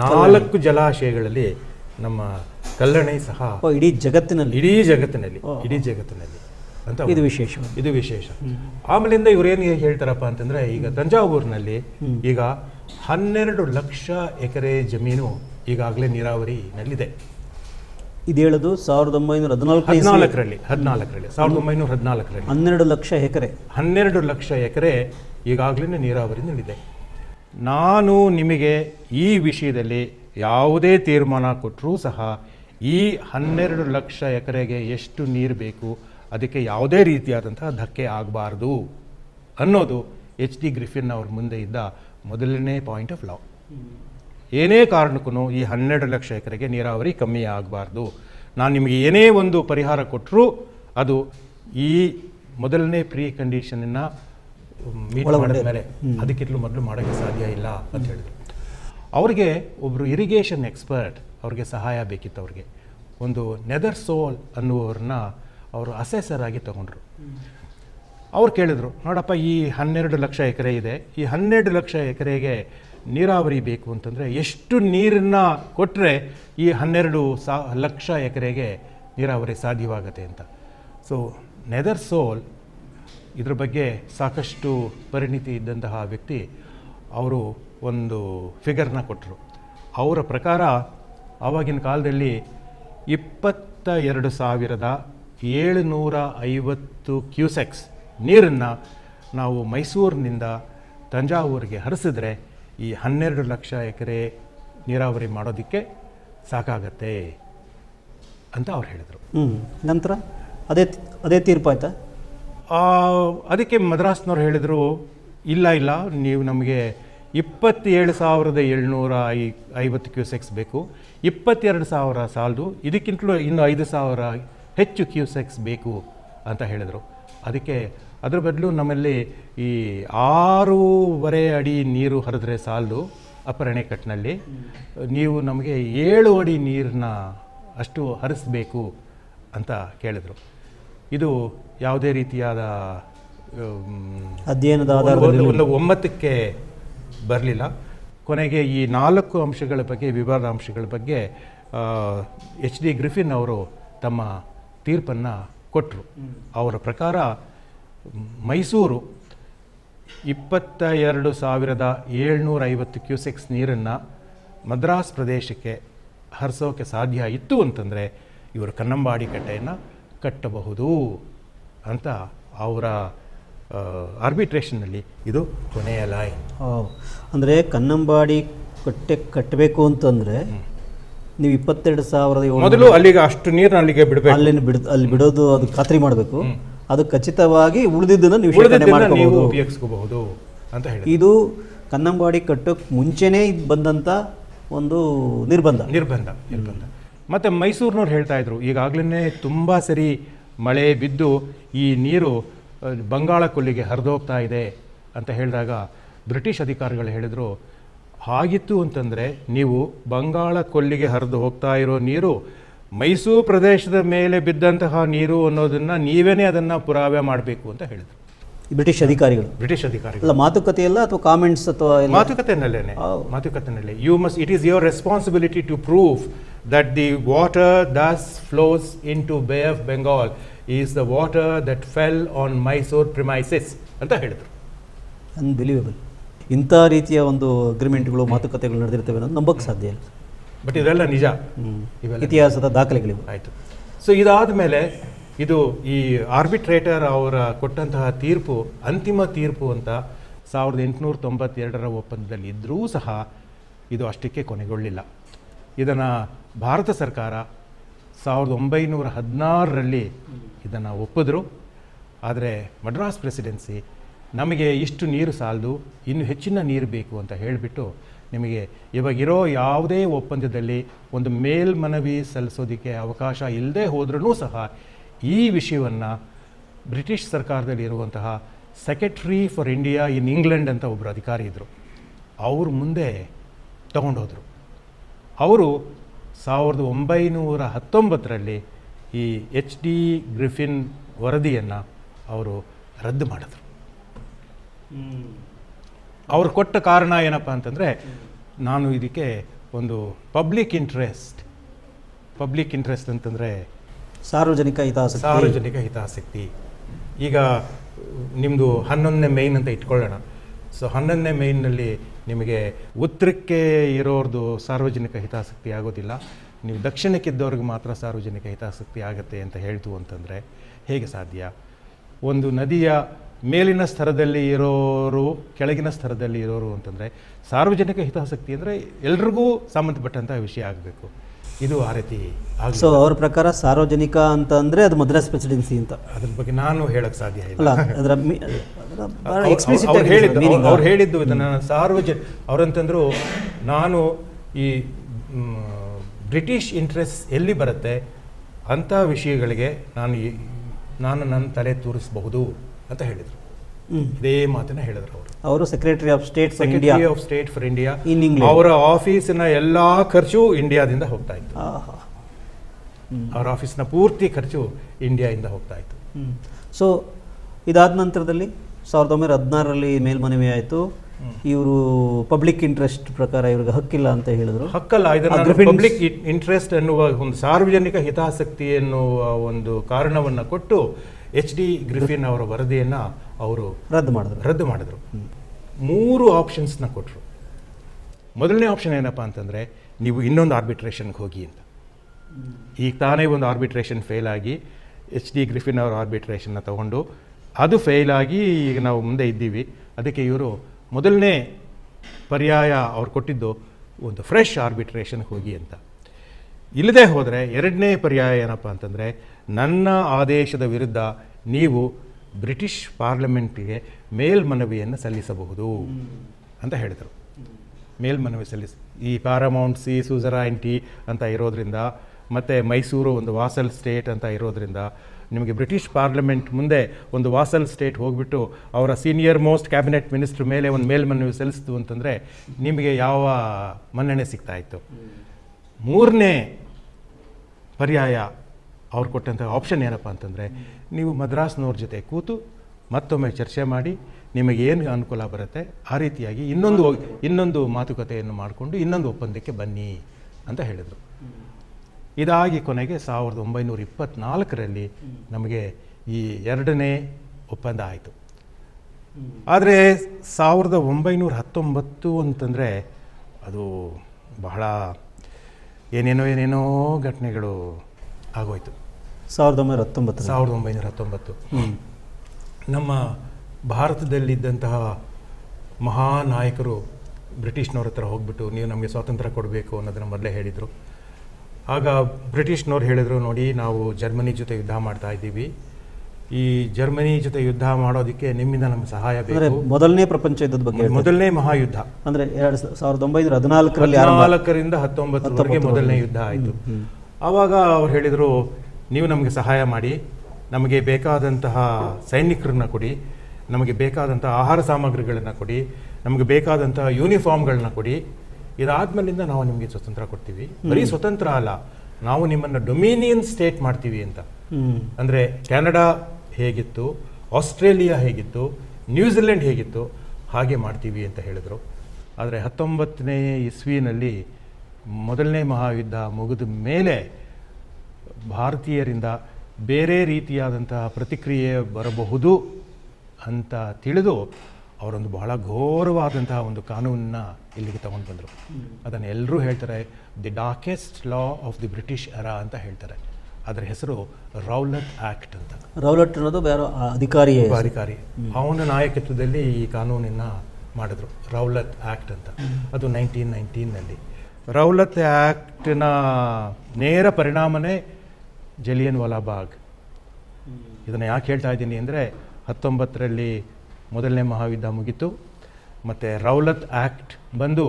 ನಾಲ್ಕು ಜಲಾಶಯಗಳಲ್ಲಿ ನಮ್ಮ ಕಲ್ಲಣೆ ಸಹ ಇಡೀ ಜಗತ್ತಿನಲ್ಲಿ. ಇಡೀ ಜಗತ್ತಿನಲ್ಲಿ ಇಡೀ ಜಗತ್ತಿನಲ್ಲಿ ಅಂತ ಇದು ವಿಶೇಷ ಇದು ವಿಶೇಷ. ಆಮೇಲಿಂದ ಇವ್ರೇನು ಹೇಳ್ತಾರಪ್ಪ ಅಂತಂದ್ರೆ ಈಗ ತಂಜಾವೂರಿನಲ್ಲಿ ಈಗ ಹನ್ನೆರಡು ಲಕ್ಷ ಎಕರೆ ಜಮೀನು ಈಗಾಗಲೇ ನೀರಾವರಿನಲ್ಲಿದೆ. ಇದು ಹೇಳೋದು ಸಾವಿರದ ಒಂಬೈನೂರ ಹದಿನಾಲ್ಕು ಹದಿನಾಲ್ಕರಲ್ಲಿ ಹದಿನಾಲ್ಕರಲ್ಲಿ ಸಾವಿರದ ಒಂಬೈನೂರ ಹದಿನಾಲ್ಕರಲ್ಲಿ. ಹನ್ನೆರಡು ಲಕ್ಷ ಎಕರೆ. ಹನ್ನೆರಡು ಲಕ್ಷ ಎಕರೆ ಈಗಾಗಲೇ ನೀರಾವರಿನಲ್ಲಿದೆ. ನಾನು ನಿಮಗೆ ಈ ವಿಷಯದಲ್ಲಿ ಯಾವುದೇ ತೀರ್ಮಾನ ಕೊಟ್ಟರೂ ಸಹ ಈ ಹನ್ನೆರಡು ಲಕ್ಷ ಎಕರೆಗೆ ಎಷ್ಟು ನೀರು ಬೇಕು, ಅದಕ್ಕೆ ಯಾವುದೇ ರೀತಿಯಾದಂತಹ ಧಕ್ಕೆ ಆಗಬಾರ್ದು ಅನ್ನೋದು ಎಚ್ ಡಿ ಗ್ರಿಫಿನ್ ಅವ್ರ ಮುಂದೆ ಇದ್ದ ಮೊದಲನೇ ಪಾಯಿಂಟ್ ಆಫ್ ಲಾ ಏನೇ ಕಾರಣಕ್ಕೂ ಈ ಹನ್ನೆರಡು ಲಕ್ಷ ಎಕರೆಗೆ ನೀರಾವರಿ ಕಮ್ಮಿ ಆಗಬಾರ್ದು. ನಾನು ನಿಮಗೆ ಏನೇ ಒಂದು ಪರಿಹಾರ ಕೊಟ್ಟರೂ ಅದು ಈ ಮೊದಲನೇ ಪ್ರೀ ಕಂಡೀಷನನ್ನು ಮೀಟ್ ಮಾಡಿದ ಮೇಲೆ ಅದಕ್ಕಿಂತಲೂ ಮೊದಲು ಮಾಡೋಕ್ಕೆ ಸಾಧ್ಯ ಇಲ್ಲ ಅಂತ ಹೇಳಿದ್ರು. ಅವ್ರಿಗೆ ಒಬ್ಬರು ಇರಿಗೇಷನ್ ಎಕ್ಸ್ಪರ್ಟ್ ಅವ್ರಿಗೆ ಸಹಾಯ ಬೇಕಿತ್ತು ಅವ್ರಿಗೆ. ಒಂದು ನೆದರ್ ಸೋಲ್ ಅನ್ನುವರನ್ನ ಅವರು ಅಸೆಸರ್ ಆಗಿ ತಗೊಂಡ್ರು. ಅವ್ರು ಕೇಳಿದ್ರು ನೋಡಪ್ಪ ಈ ಹನ್ನೆರಡು ಲಕ್ಷ ಎಕರೆ ಇದೆ. ಈ ಹನ್ನೆರಡು ಲಕ್ಷ ಎಕರೆಗೆ ನೀರಾವರಿ ಬೇಕು ಅಂತಂದರೆ ಎಷ್ಟು ನೀರನ್ನು ಕೊಟ್ಟರೆ ಈ ಹನ್ನೆರಡು ಸಾ ಲಕ್ಷ ಎಕರೆಗೆ ನೀರಾವರಿ ಸಾಧ್ಯವಾಗುತ್ತೆ ಅಂತ. ಸೊ ನೆದರ್ ಸೋಲ್ ಇದ್ರ ಬಗ್ಗೆ ಸಾಕಷ್ಟು ಪರಿಣಿತಿ ಇದ್ದಂತಹ ವ್ಯಕ್ತಿ ಅವರು ಒಂದು ಫಿಗರ್ನ ಕೊಟ್ಟರು ಅವರ ಪ್ರಕಾರ ಆವಾಗಿನ ಕಾಲದಲ್ಲಿ ಇಪ್ಪತ್ತ ಎರಡು ಸಾವಿರದ ಏಳುನೂರ ಐವತ್ತು ಕ್ಯೂಸೆಕ್ಸ್ ನೀರನ್ನು ನಾವು ಮೈಸೂರಿನಿಂದ ತಂಜಾವೂರಿಗೆ ಹರಿಸಿದ್ರೆ ಈ ಹನ್ನೆರಡು ಲಕ್ಷ ಎಕರೆ ನೀರಾವರಿ ಮಾಡೋದಕ್ಕೆ ಸಾಕಾಗತ್ತೆ ಅಂತ ಅವ್ರು ಹೇಳಿದರು. ನಂತರ ಅದೇ ಅದೇ ತೀರ್ಪಾಯ್ತಾ ಅದಕ್ಕೆ ಮದ್ರಾಸ್ನವ್ರು ಹೇಳಿದರು, ಇಲ್ಲ ಇಲ್ಲ, ನೀವು ನಮಗೆ ಇಪ್ಪತ್ತೇಳು ಸಾವಿರದ ಏಳ್ನೂರ ಐ, ಐವತ್ತು ಕ್ಯೂಸೆಕ್ಸ್ ಬೇಕು. ಇಪ್ಪತ್ತೆರಡು ಸಾವಿರ ಸಾಲದು, ಇದಕ್ಕಿಂತಲೂ ಇನ್ನೂ ಐದು ಸಾವಿರ ಹೆಚ್ಚು ಕ್ಯೂಸೆಕ್ಸ್ ಬೇಕು ಅಂತ ಹೇಳಿದರು. ಅದಕ್ಕೆ ಅದ್ರ ಬದಲು ನಮ್ಮಲ್ಲಿ ಈ ಆರೂವರೆ ಅಡಿ ನೀರು ಹರಿದ್ರೆ ಸಾಲದು ಅಪ್ಪರ್ ನೀವು ನಮಗೆ ಏಳು ಅಡಿ ನೀರನ್ನ ಅಷ್ಟು ಹರಿಸ್ಬೇಕು ಅಂತ ಕೇಳಿದರು. ಇದು ಯಾವುದೇ ರೀತಿಯಾದ ಅಧ್ಯಯನದ ಆಧಾರದಲ್ಲಿ ಒಮ್ಮತಕ್ಕೆ ಬರಲಿಲ್ಲ. ಕೊನೆಗೆ ಈ ನಾಲ್ಕು ಅಂಶಗಳ ಬಗ್ಗೆ ವಿವಾದ ಅಂಶಗಳ ಬಗ್ಗೆ ಎಚ್ ಡಿ ಗ್ರಿಫಿನ್ ಅವರು ತಮ್ಮ ತೀರ್ಪನ್ನು ಕೊಟ್ಟರು ಅವರ ಪ್ರಕಾರ ಮೈಸೂರು ಇಪ್ಪತ್ತ ಎರಡು ಸಾವಿರದ ಏಳ್ನೂರ ಐವತ್ತು ಕ್ಯೂಸೆಕ್ಸ್ ನೀರನ್ನು ಮದ್ರಾಸ್ ಪ್ರದೇಶಕ್ಕೆ ಹರಿಸೋಕೆ ಸಾಧ್ಯ ಇತ್ತು ಅಂತಂದರೆ ಇವರು ಕನ್ನಂಬಾಡಿ ಕಟ್ಟೆಯನ್ನು ಕಟ್ಟಬಹುದು ಅಂತ ಅವರ ಆರ್ಬಿಟ್ರೇಷನ್ನಲ್ಲಿ ಇದು ಕೊನೆಯ ಲೈನ್ ಅಂದರೆ ಕನ್ನಂಬಾಡಿ ಕಟ್ಟೆ ಕಟ್ಟಬೇಕು ಅಂತಂದರೆ ನೀವು ಇಪ್ಪತ್ತೆರಡು ಸಾವಿರದ ಮೊದಲು ಅಲ್ಲಿಗೆ ಅಷ್ಟು ನೀರನ್ನ ಅಲ್ಲಿಗೆ ಬಿಡಬೇಕು. ಅಲ್ಲಿ ಬಿಡ ಅಲ್ಲಿ ಬಿಡೋದು ಅದು ಖಾತ್ರಿ ಮಾಡಬೇಕು. ಅದು ಖಚಿತವಾಗಿ ಉಳಿದಿದ್ದನ್ನು ನೀವು ಉಪಯೋಗಿಸ್ಕೋಬಹುದು ಅಂತ ಹೇಳಿ ಇದು ಕನ್ನಂಬಾಡಿ ಕಟ್ಟೋಕ್ಕೆ ಮುಂಚೆನೇ ಬಂದಂಥ ಒಂದು ನಿರ್ಬಂಧ. ನಿರ್ಬಂಧ ನಿರ್ಬಂಧ. ಮತ್ತು ಮೈಸೂರಿನವ್ರು ಹೇಳ್ತಾ ಇದ್ರು ಈಗಾಗಲೇ ತುಂಬ ಸರಿ ಮಳೆ ಬಿದ್ದು ಈ ನೀರು ಬಂಗಾಳ ಕೊಲ್ಲಿಗೆ ಹರಿದೋಗ್ತಾ ಇದೆ ಅಂತ ಹೇಳಿದಾಗ ಬ್ರಿಟಿಷ್ ಅಧಿಕಾರಿಗಳು ಹೇಳಿದರು ಹಾಗಿತ್ತು ಅಂತಂದರೆ ನೀವು ಬಂಗಾಳ ಕೊಲ್ಲಿಗೆ ಹರಿದು ಹೋಗ್ತಾ ಇರೋ ನೀರು ಮೈಸೂರು ಪ್ರದೇಶದ ಮೇಲೆ ಬಿದ್ದಂತಹ ನೀರು ಅನ್ನೋದನ್ನು ನೀವೇನೇ ಅದನ್ನು ಪುರಾವೆ ಮಾಡಬೇಕು ಅಂತ ಹೇಳಿದರು. ಬ್ರಿಟಿಷ್ ಅಧಿಕಾರಿಗಳು. ಬ್ರಿಟಿಷ್ ಅಧಿಕಾರಿಗಳು. ಅಲ್ಲ ಮಾತುಕತೆ ಎಲ್ಲ ಅಥವಾ ಕಾಮೆಂಟ್ಸ್ ಅಥವಾ ಮಾತುಕತೆನಲ್ಲೇ ಮಾತುಕತೆನಲ್ಲೇ. You must it is your responsibility to prove that the water thus flows into Bay of Bengal is the water that fell on Mysore premises premises ಅಂತ ಹೇಳಿದ್ರು. ಅನ್ಬಿಲೀವಬಲ್ ಇಂಥ ರೀತಿಯ ಒಂದು ಅಗ್ರಿಮೆಂಟ್ಗಳು ಮಾತುಕತೆಗಳು ನಡೆದಿರ್ತವೆ ಅನ್ನೋದು ನಂಬಕ್ಕೆ ಸಾಧ್ಯ ಇಲ್ಲ. ಬಟ್ ಇದೆಲ್ಲ ನಿಜ. ಇತಿಹಾಸದ ದಾಖಲೆಗಳಿವೆ. ಆಯಿತು. ಸೊ ಇದಾದ ಮೇಲೆ ಇದು ಈ ಆರ್ಬಿಟ್ರೇಟರ್ ಅವರ ಕೊಟ್ಟಂತಹ ತೀರ್ಪು ಅಂತಿಮ ತೀರ್ಪು ಅಂತ ಸಾವಿರದ ಎಂಟುನೂರ ತೊಂಬತ್ತೆರಡರ ಒಪ್ಪಂದದಲ್ಲಿ ಇದ್ದರೂ ಸಹ ಇದು ಅಷ್ಟಕ್ಕೆ ಕೊನೆಗೊಳ್ಳಿಲ್ಲ. ಇದನ್ನು ಭಾರತ ಸರ್ಕಾರ ಸಾವಿರದ ಒಂಬೈನೂರ ಹದಿನಾರರಲ್ಲಿ ಇದನ್ನು ಒಪ್ಪಿದ್ರು. ಆದರೆ ಮಡ್ರಾಸ್ ಪ್ರೆಸಿಡೆನ್ಸಿ ನಮಗೆ ಇಷ್ಟು ನೀರು ಸಾಲದು, ಇನ್ನು ಹೆಚ್ಚಿನ ನೀರು ಬೇಕು ಅಂತ ಹೇಳಿಬಿಟ್ಟು ನಿಮಗೆ ಇವಾಗಿರೋ ಯಾವುದೇ ಒಪ್ಪಂದದಲ್ಲಿ ಒಂದು ಮೇಲ್ಮನವಿ ಸಲ್ಲಿಸೋದಕ್ಕೆ ಅವಕಾಶ ಇಲ್ಲದೆ ಹೋದ್ರೂ ಸಹ ಈ ವಿಷಯವನ್ನು ಬ್ರಿಟಿಷ್ ಸರ್ಕಾರದಲ್ಲಿ ಇರುವಂತಹ secretary for India in England ಅಂತ ಒಬ್ಬರು ಅಧಿಕಾರಿ ಇದ್ದರು ಅವ್ರ ಮುಂದೆ ತಗೊಂಡೋದ್ರು. ಅವರು ಸಾವಿರದ ಒಂಬೈನೂರ ಹತ್ತೊಂಬತ್ತರಲ್ಲಿ ಈ ಎಚ್ ಡಿ ಗ್ರಿಫಿನ್ ವರದಿಯನ್ನು ಅವರು ರದ್ದು ಮಾಡಿದ್ರು. ಅವರು ಕೊಟ್ಟ ಕಾರಣ ಏನಪ್ಪ ಅಂತಂದರೆ ನಾನು ಇದಕ್ಕೆ ಒಂದು ಪಬ್ಲಿಕ್ ಇಂಟ್ರೆಸ್ಟ್ ಪಬ್ಲಿಕ್ ಇಂಟ್ರೆಸ್ಟ್ ಅಂತಂದರೆ ಸಾರ್ವಜನಿಕ ಹಿತಾಸಕ್ತಿ. ಸಾರ್ವಜನಿಕ ಹಿತಾಸಕ್ತಿ. ಈಗ ನಿಮ್ಮದು ಹನ್ನೊಂದನೇ ಮೇಯ್ನ್ ಅಂತ ಇಟ್ಕೊಳ್ಳೋಣ. ಸೊ ಹನ್ನೊಂದನೇ ಮೇಯ್ನಲ್ಲಿ ನಿಮಗೆ ಉತ್ತರಕ್ಕೆ ಇರೋರ್ದು ಸಾರ್ವಜನಿಕ ಹಿತಾಸಕ್ತಿ ಆಗೋದಿಲ್ಲ. ನೀವು ದಕ್ಷಿಣಕ್ಕಿದ್ದವ್ರಿಗೆ ಮಾತ್ರ ಸಾರ್ವಜನಿಕ ಹಿತಾಸಕ್ತಿ ಆಗುತ್ತೆ ಅಂತ ಹೇಳ್ತು ಅಂತಂದರೆ ಹೇಗೆ ಸಾಧ್ಯ? ಒಂದು ನದಿಯ ಮೇಲಿನ ಸ್ತರದಲ್ಲಿ ಇರೋರು, ಕೆಳಗಿನ ಸ್ತರದಲ್ಲಿ ಇರೋರು ಅಂತಂದರೆ ಸಾರ್ವಜನಿಕ ಹಿತಾಸಕ್ತಿ ಅಂದರೆ ಎಲ್ರಿಗೂ ಸಂಬಂಧಪಟ್ಟಂಥ ವಿಷಯ ಆಗಬೇಕು. ಇದು ಆ ರೀತಿ ಸೊ ಅವ್ರ ಪ್ರಕಾರ ಸಾರ್ವಜನಿಕ ಅಂತ ಅಂದ್ರೆ ಅದು ಮದ್ರಾಸ್ ಪ್ರೆಸಿಡೆನ್ಸಿ ಅಂತ ಅದ್ರ ಬಗ್ಗೆ ನಾನು ಹೇಳಕ್ ಸಾಧ್ಯ ಇಲ್ಲ ಅದರ ಹೇಳಿದ್ದು. ಅವ್ರು ಹೇಳಿದ್ದು ಇದನ್ನ ಸಾರ್ವಜನ ಅವ್ರಂತಂದ್ರು ನಾನು ಈ ಬ್ರಿಟಿಷ್ ಇಂಟ್ರೆಸ್ಟ್ ಎಲ್ಲಿ ಬರುತ್ತೆ ಅಂತ ವಿಷಯಗಳಿಗೆ ನಾನು ನಾನು ನನ್ನ ತಲೆ ತೂರಿಸಬಹುದು ಅಂತ ಹೇಳಿದರು. ಇದೇ ಮಾತನ್ನ ಹೇಳಿದ್ರು ಅವರು. ಅವರು secretary of state secretary of state for India. ಅವರ ಆಫೀಸಿನ ಎಲ್ಲಾ ಖರ್ಚು ಇಂಡಿಯಾದಿಂದ ಹೋಗ್ತಾ ಇತ್ತು. ಆಹಾ. ಅವರ ಆಫೀಸ್ನ ಪೂರ್ತಿ ಖರ್ಚು ಇಂಡಿಯಾದಿಂದ ಹೋಗ್ತಾ ಇತ್ತು. ಸೊ ಇದಾದ ನಂತರದಲ್ಲಿ ಸಾವಿರದ ಒಂಬೈನೂರ ಹದಿನಾರರಲ್ಲಿ ಮೇಲ್ಮನವಿ ಆಯಿತು. ಇವರು ಪಬ್ಲಿಕ್ ಇಂಟ್ರೆಸ್ಟ್ ಪ್ರಕಾರ ಇವ್ರಿಗೆ ಹಕ್ಕಿಲ್ಲ ಅಂತ ಹೇಳಿದ್ರು. ಹಕ್ಕಲ್ಲ ಇದನ್ನು ಪಬ್ಲಿಕ್ ಇಂಟ್ರೆಸ್ಟ್ ಎನ್ನುವ ಒಂದು ಸಾರ್ವಜನಿಕ ಹಿತಾಸಕ್ತಿ ಎನ್ನುವ ಒಂದು ಕಾರಣವನ್ನು ಕೊಟ್ಟು ಎಚ್ ಡಿ ಗ್ರಿಫಿನ್ ಅವರ ವರದಿಯನ್ನು ಅವರು ರದ್ದು ಮಾಡಿದ್ರು. ರದ್ದು ಮಾಡಿದ್ರು. ಮೂರು ಆಪ್ಷನ್ಸ್ನ ಕೊಟ್ಟರು ಮೊದಲನೇ ಆಪ್ಷನ್ ಏನಪ್ಪ ಅಂತಂದರೆ ನೀವು ಇನ್ನೊಂದು ಆರ್ಬಿಟ್ರೇಷನ್ಗೆ ಹೋಗಿ ಅಂತ. ಈಗ ತಾನೇ ಒಂದು ಆರ್ಬಿಟ್ರೇಷನ್ ಫೇಲ್ ಆಗಿ ಎಚ್ ಡಿ ಗ್ರಿಫಿನ್ ಅವರ ಆರ್ಬಿಟ್ರೇಷನ್ನ ತಗೊಂಡು ಅದು ಫೇಲ್ ಆಗಿ ಈಗ ನಾವು ಮುಂದೆ ಇದ್ದೀವಿ. ಅದಕ್ಕೆ ಇವರು ಮೊದಲನೇ ಪರ್ಯಾಯ ಅವ್ರು ಕೊಟ್ಟಿದ್ದು ಒಂದು ಫ್ರೆಶ್ ಆರ್ಬಿಟ್ರೇಷನ್ಗೆ ಹೋಗಿ ಅಂತ. ಇಲ್ಲದೆ ಹೋದರೆ ಎರಡನೇ ಪರ್ಯಾಯ ಏನಪ್ಪ ಅಂತಂದರೆ ನನ್ನ ಆದೇಶದ ವಿರುದ್ಧ ನೀವು ಬ್ರಿಟಿಷ್ ಪಾರ್ಲಿಮೆಂಟ್ಗೆ ಮೇಲ್ಮನವಿಯನ್ನು ಸಲ್ಲಿಸಬಹುದು ಅಂತ ಹೇಳಿದರು. ಮೇಲ್ಮನವಿ ಸಲ್ಲಿಸಿ ಈ ಪ್ಯಾರಮೌಂಟ್ ಸಿ ಸೂಸರೈಂಟಿ ಅಂತ ಇರೋದರಿಂದ ಮತ್ತು ಮೈಸೂರು ಒಂದು ವಾಸಲ್ ಸ್ಟೇಟ್ ಅಂತ ಇರೋದರಿಂದ ನಿಮಗೆ ಬ್ರಿಟಿಷ್ ಪಾರ್ಲಿಮೆಂಟ್ ಮುಂದೆ ಒಂದು ವಾಸಲ್ ಸ್ಟೇಟ್ ಹೋಗಿಬಿಟ್ಟು ಅವರ ಸೀನಿಯರ್ ಮೋಸ್ಟ್ ಕ್ಯಾಬಿನೆಟ್ ಮಿನಿಸ್ಟ್ರ್ ಮೇಲೆ ಒಂದು ಮೇಲ್ಮನವಿ ಸಲ್ಲಿಸಿತು ಅಂತಂದರೆ ನಿಮಗೆ ಯಾವ ಮನ್ನಣೆ ಸಿಗ್ತಾ ಇತ್ತು? ಮೂರನೇ ಪರ್ಯಾಯ ಅವ್ರು ಕೊಟ್ಟಂಥ ಆಪ್ಷನ್ ಏನಪ್ಪ ಅಂತಂದರೆ ನೀವು ಮದ್ರಾಸ್ನವ್ರ ಜೊತೆ ಕೂತು ಮತ್ತೊಮ್ಮೆ ಚರ್ಚೆ ಮಾಡಿ ನಿಮಗೆ ಏನು ಅನುಕೂಲ ಬರುತ್ತೆ, ಆ ರೀತಿಯಾಗಿ ಇನ್ನೊಂದು ಇನ್ನೊಂದು ಮಾತುಕತೆಯನ್ನು ಮಾಡಿಕೊಂಡು ಇನ್ನೊಂದು ಒಪ್ಪಂದಕ್ಕೆ ಬನ್ನಿ ಅಂತ ಹೇಳಿದರು. ಇದಾಗಿ ಕೊನೆಗೆ ಸಾವಿರದ ಒಂಬೈನೂರ ಇಪ್ಪತ್ತ್ನಾಲ್ಕರಲ್ಲಿ ನಮಗೆ ಈ ಎರಡನೇ ಒಪ್ಪಂದ ಆಯಿತು. ಆದರೆ ಸಾವಿರದ ಒಂಬೈನೂರ ಹತ್ತೊಂಬತ್ತು ಅಂತಂದರೆ ಅದು ಬಹಳ ಏನೇನೋ ಏನೇನೋ ಘಟನೆಗಳು ಆಗೋಯ್ತು. ಸಾವಿರದ ಒಂಬೈನೂರ ಹತ್ತೊಂಬತ್ತು ಸಾವಿರದ ಒಂಬೈನೂರ ಹತ್ತೊಂಬತ್ತು. ನಮ್ಮ ಭಾರತದಲ್ಲಿದ್ದಂತಹ ಮಹಾನಾಯಕರು ಬ್ರಿಟಿಷ್ನವ್ರ ಹತ್ರ ಹೋಗ್ಬಿಟ್ಟು ನೀವು ನಮಗೆ ಸ್ವಾತಂತ್ರ್ಯ ಕೊಡಬೇಕು ಅನ್ನೋದನ್ನು ಮೊದಲೇ ಹೇಳಿದರು. ಆಗ ಬ್ರಿಟಿಷ್ನವ್ರು ಹೇಳಿದರು ನೋಡಿ ನಾವು ಜರ್ಮನಿ ಜೊತೆ ಯುದ್ಧ ಮಾಡ್ತಾ ಇದ್ದೀವಿ. ಈ ಜರ್ಮನಿ ಜೊತೆ ಯುದ್ಧ ಮಾಡೋದಕ್ಕೆ ನಿಮ್ಮಿಂದ ನಮ್ಮ ಸಹಾಯ ಬೇಕು. ಮೊದಲನೇ ಪ್ರಪಂಚ ಯುದ್ಧದ ಬಗ್ಗೆ ಮೊದಲನೇ ಮಹಾಯುದ್ಧ. ಅಂದ್ರೆ ಎರಡು ಸಾವಿರದ ಒಂಬೈನೂರ ಹದಿನಾಲ್ಕರಲ್ಲಿ ಹದಿನಾಲ್ಕರಿಂದ ಹತ್ತೊಂಬತ್ತರವರೆಗೆ ಮೊದಲನೇ ಯುದ್ಧ ಆಯಿತು. ಆವಾಗ ಅವ್ರು ಹೇಳಿದರು ನೀವು ನಮಗೆ ಸಹಾಯ ಮಾಡಿ ನಮಗೆ ಬೇಕಾದಂತಹ ಸೈನಿಕರನ್ನ ಕೊಡಿ ನಮಗೆ ಬೇಕಾದಂತಹ ಆಹಾರ ಸಾಮಗ್ರಿಗಳನ್ನು ಕೊಡಿ ನಮಗೆ ಬೇಕಾದಂತಹ ಯೂನಿಫಾರ್ಮ್ಗಳನ್ನ ಕೊಡಿ. ಇದಾದ್ಮೇಲಿಂದ ನಾವು ನಿಮಗೆ ಸ್ವತಂತ್ರ ಕೊಡ್ತೀವಿ. ಬರೀ ಸ್ವತಂತ್ರ ಅಲ್ಲ ನಾವು ನಿಮ್ಮನ್ನು ಡೊಮಿನಿಯನ್ ಸ್ಟೇಟ್ ಮಾಡ್ತೀವಿ ಅಂತ. ಅಂದರೆ ಕೆನಡಾ ಹೇಗಿತ್ತು ಆಸ್ಟ್ರೇಲಿಯಾ ಹೇಗಿತ್ತು ನ್ಯೂಜಿಲೆಂಡ್ ಹೇಗಿತ್ತು ಹಾಗೆ ಮಾಡ್ತೀವಿ ಅಂತ ಹೇಳಿದರು. ಆದರೆ ಹತ್ತೊಂಬತ್ತನೇ ಇಸ್ವಿನಲ್ಲಿ ಮೊದಲನೇ ಮಹಾಯುದ್ಧ ಮುಗಿದ ಮೇಲೆ ಭಾರತೀಯರಿಂದ ಬೇರೆ ರೀತಿಯಾದಂತಹ ಪ್ರತಿಕ್ರಿಯೆ ಬರಬಹುದು ಅಂತ ತಿಳಿದು ಅವರೊಂದು ಬಹಳ ಘೋರವಾದಂತಹ ಒಂದು ಕಾನೂನನ್ನ ಇಲ್ಲಿಗೆ ತಗೊಂಡು ಬಂದರು. ಅದನ್ನು ಎಲ್ಲರೂ ಹೇಳ್ತಾರೆ the darkest law of the British era ಅಂತ ಹೇಳ್ತಾರೆ. ಅದರ ಹೆಸರು ರೌಲತ್ ಆ್ಯಕ್ಟ್ ಅಂತ. ರೌಲಟ್ ಅನ್ನೋದು ಬೇರೆ ಅಧಿಕಾರಿ ಅಧಿಕಾರಿ. ಅವನ ನಾಯಕತ್ವದಲ್ಲಿ ಈ ಕಾನೂನನ್ನ ಮಾಡಿದ್ರು ರೌಲತ್ ಆ್ಯಕ್ಟ್ ಅಂತ. ಅದು ನೈನ್ಟೀನ್ ನೈನ್ಟೀನ್ನಲ್ಲಿ ರೌಲತ್ ಆ್ಯಕ್ಟ್ನ ನೇರ ಪರಿಣಾಮನೇ ಜಲಿಯನ್ ವಾಲಾಬಾಗ್ ಇದನ್ನು ಯಾಕೆ ಹೇಳ್ತಾ ಇದ್ದೀನಿ ಅಂದರೆ ಹತ್ತೊಂಬತ್ತರಲ್ಲಿ ಮೊದಲನೇ ಮಹಾಯುದ್ಧ ಮುಗೀತು. ಮತ್ತು ರೌಲತ್ ಆ್ಯಕ್ಟ್ ಬಂದು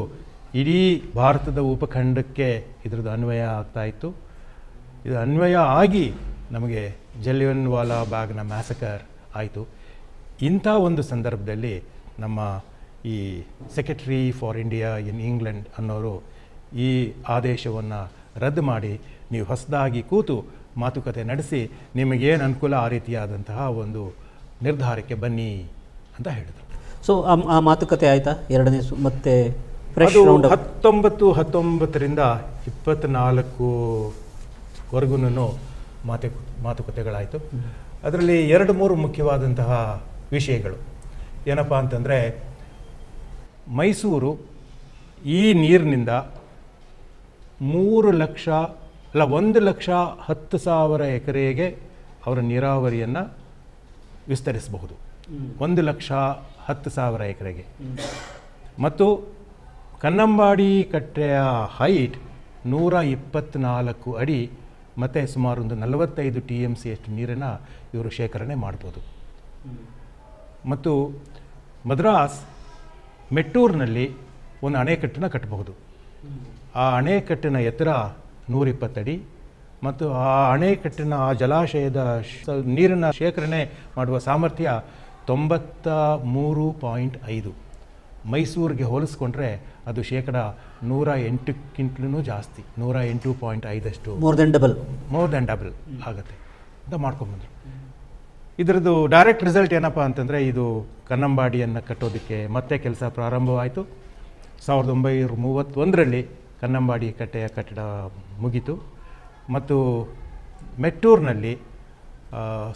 ಇಡೀ ಭಾರತದ ಉಪಖಂಡಕ್ಕೆ ಇದರದ್ದು ಅನ್ವಯ ಆಗ್ತಾ ಇತ್ತು. ಇದು ಅನ್ವಯ ಆಗಿ ನಮಗೆ ಜಲಿಯನ್ ಬಾಗ್ನ ಮ್ಯಾಸಕರ್ ಆಯಿತು. ಇಂಥ ಒಂದು ಸಂದರ್ಭದಲ್ಲಿ ನಮ್ಮ ಈ secretary for India in England ಅನ್ನೋರು ಈ ಆದೇಶವನ್ನು ರದ್ದು ಮಾಡಿ, ನೀವು ಹೊಸದಾಗಿ ಕೂತು ಮಾತುಕತೆ ನಡೆಸಿ ನಿಮಗೇನು ಅನುಕೂಲ ಆ ರೀತಿಯಾದಂತಹ ಒಂದು ನಿರ್ಧಾರಕ್ಕೆ ಬನ್ನಿ ಅಂತ ಹೇಳಿದರು. ಸೊ ಆ- ಮಾತುಕತೆ ಆಯಿತಾ? ಎರಡನೇ ಸು ಮತ್ತೆ ಹತ್ತೊಂಬತ್ತು ಹತ್ತೊಂಬತ್ತರಿಂದ ಇಪ್ಪತ್ತ್ನಾಲ್ಕು ವರ್ಗು ಮಾತು ಮಾತುಕತೆಗಳಾಯಿತು. ಅದರಲ್ಲಿ ಎರಡು ಮೂರು ಮುಖ್ಯವಾದಂತಹ ವಿಷಯಗಳು. ಏನಪ್ಪ ಅಂತಂದರೆ ಮೈಸೂರು ಈ ನೀರಿನಿಂದ ಮೂರು ಲಕ್ಷ ಅಲ್ಲ, ಒಂದು ಲಕ್ಷ ಹತ್ತು ಸಾವಿರ ಎಕರೆಗೆ ಅವರ ನೀರಾವರಿಯನ್ನು ವಿಸ್ತರಿಸಬಹುದು. ಒಂದು ಲಕ್ಷ ಹತ್ತು ಸಾವಿರ ಎಕರೆಗೆ. ಮತ್ತು ಕನ್ನಂಬಾಡಿ ಕಟ್ಟೆಯ ಹೈಟ್ ನೂರ ಇಪ್ಪತ್ತ್ನಾಲ್ಕು ಅಡಿ, ಮತ್ತು ಸುಮಾರು ಒಂದು ನಲವತ್ತೈದು ಟಿ ಎಂ ಸಿ ಅಷ್ಟು ನೀರನ್ನು ಇವರು ಶೇಖರಣೆ ಮಾಡ್ಬೋದು. ಮತ್ತು ಮದ್ರಾಸ್, ಮೆಟ್ಟೂರಿನಲ್ಲಿ ಒಂದು ಅಣೆಕಟ್ಟನ್ನು ಕಟ್ಟಬಹುದು. ಆ ಅಣೆಕಟ್ಟಿನ ಎತ್ತರ ನೂರಿಪ್ಪತ್ತಡಿ ಮತ್ತು ಆ ಅಣೆಕಟ್ಟಿನ ಆ ಜಲಾಶಯದ ನೀರಿನ ಶೇಖರಣೆ ಮಾಡುವ ಸಾಮರ್ಥ್ಯ ತೊಂಬತ್ತ ಮೂರು ಪಾಯಿಂಟ್ ಐದು. ಮೈಸೂರಿಗೆ ಹೋಲಿಸ್ಕೊಂಡ್ರೆ ಅದು ಶೇಕಡ ನೂರ ಎಂಟಕ್ಕಿಂತಲೂ ಜಾಸ್ತಿ ನೂರ ಎಂಟು point ಐದಷ್ಟು. More than double more than double ಆಗುತ್ತೆ. ಅಂತ ಮಾಡ್ಕೊಂಬಂದರು ಇದರದ್ದು ಡೈರೆಕ್ಟ್ ರಿಸಲ್ಟ್ ಏನಪ್ಪ ಅಂತಂದರೆ ಇದು ಕನ್ನಂಬಾಡಿಯನ್ನು ಕಟ್ಟೋದಕ್ಕೆ ಮತ್ತೆ ಕೆಲಸ ಪ್ರಾರಂಭವಾಯಿತು. ಸಾವಿರದ ಒಂಬೈನೂರ ಮೂವತ್ತೊಂದರಲ್ಲಿ ಕನ್ನಂಬಾಡಿ ಕಟ್ಟೆಯ ಕಟ್ಟಡ ಮುಗಿತು. ಮತ್ತು ಮೆಟ್ಟೂರಿನಲ್ಲಿ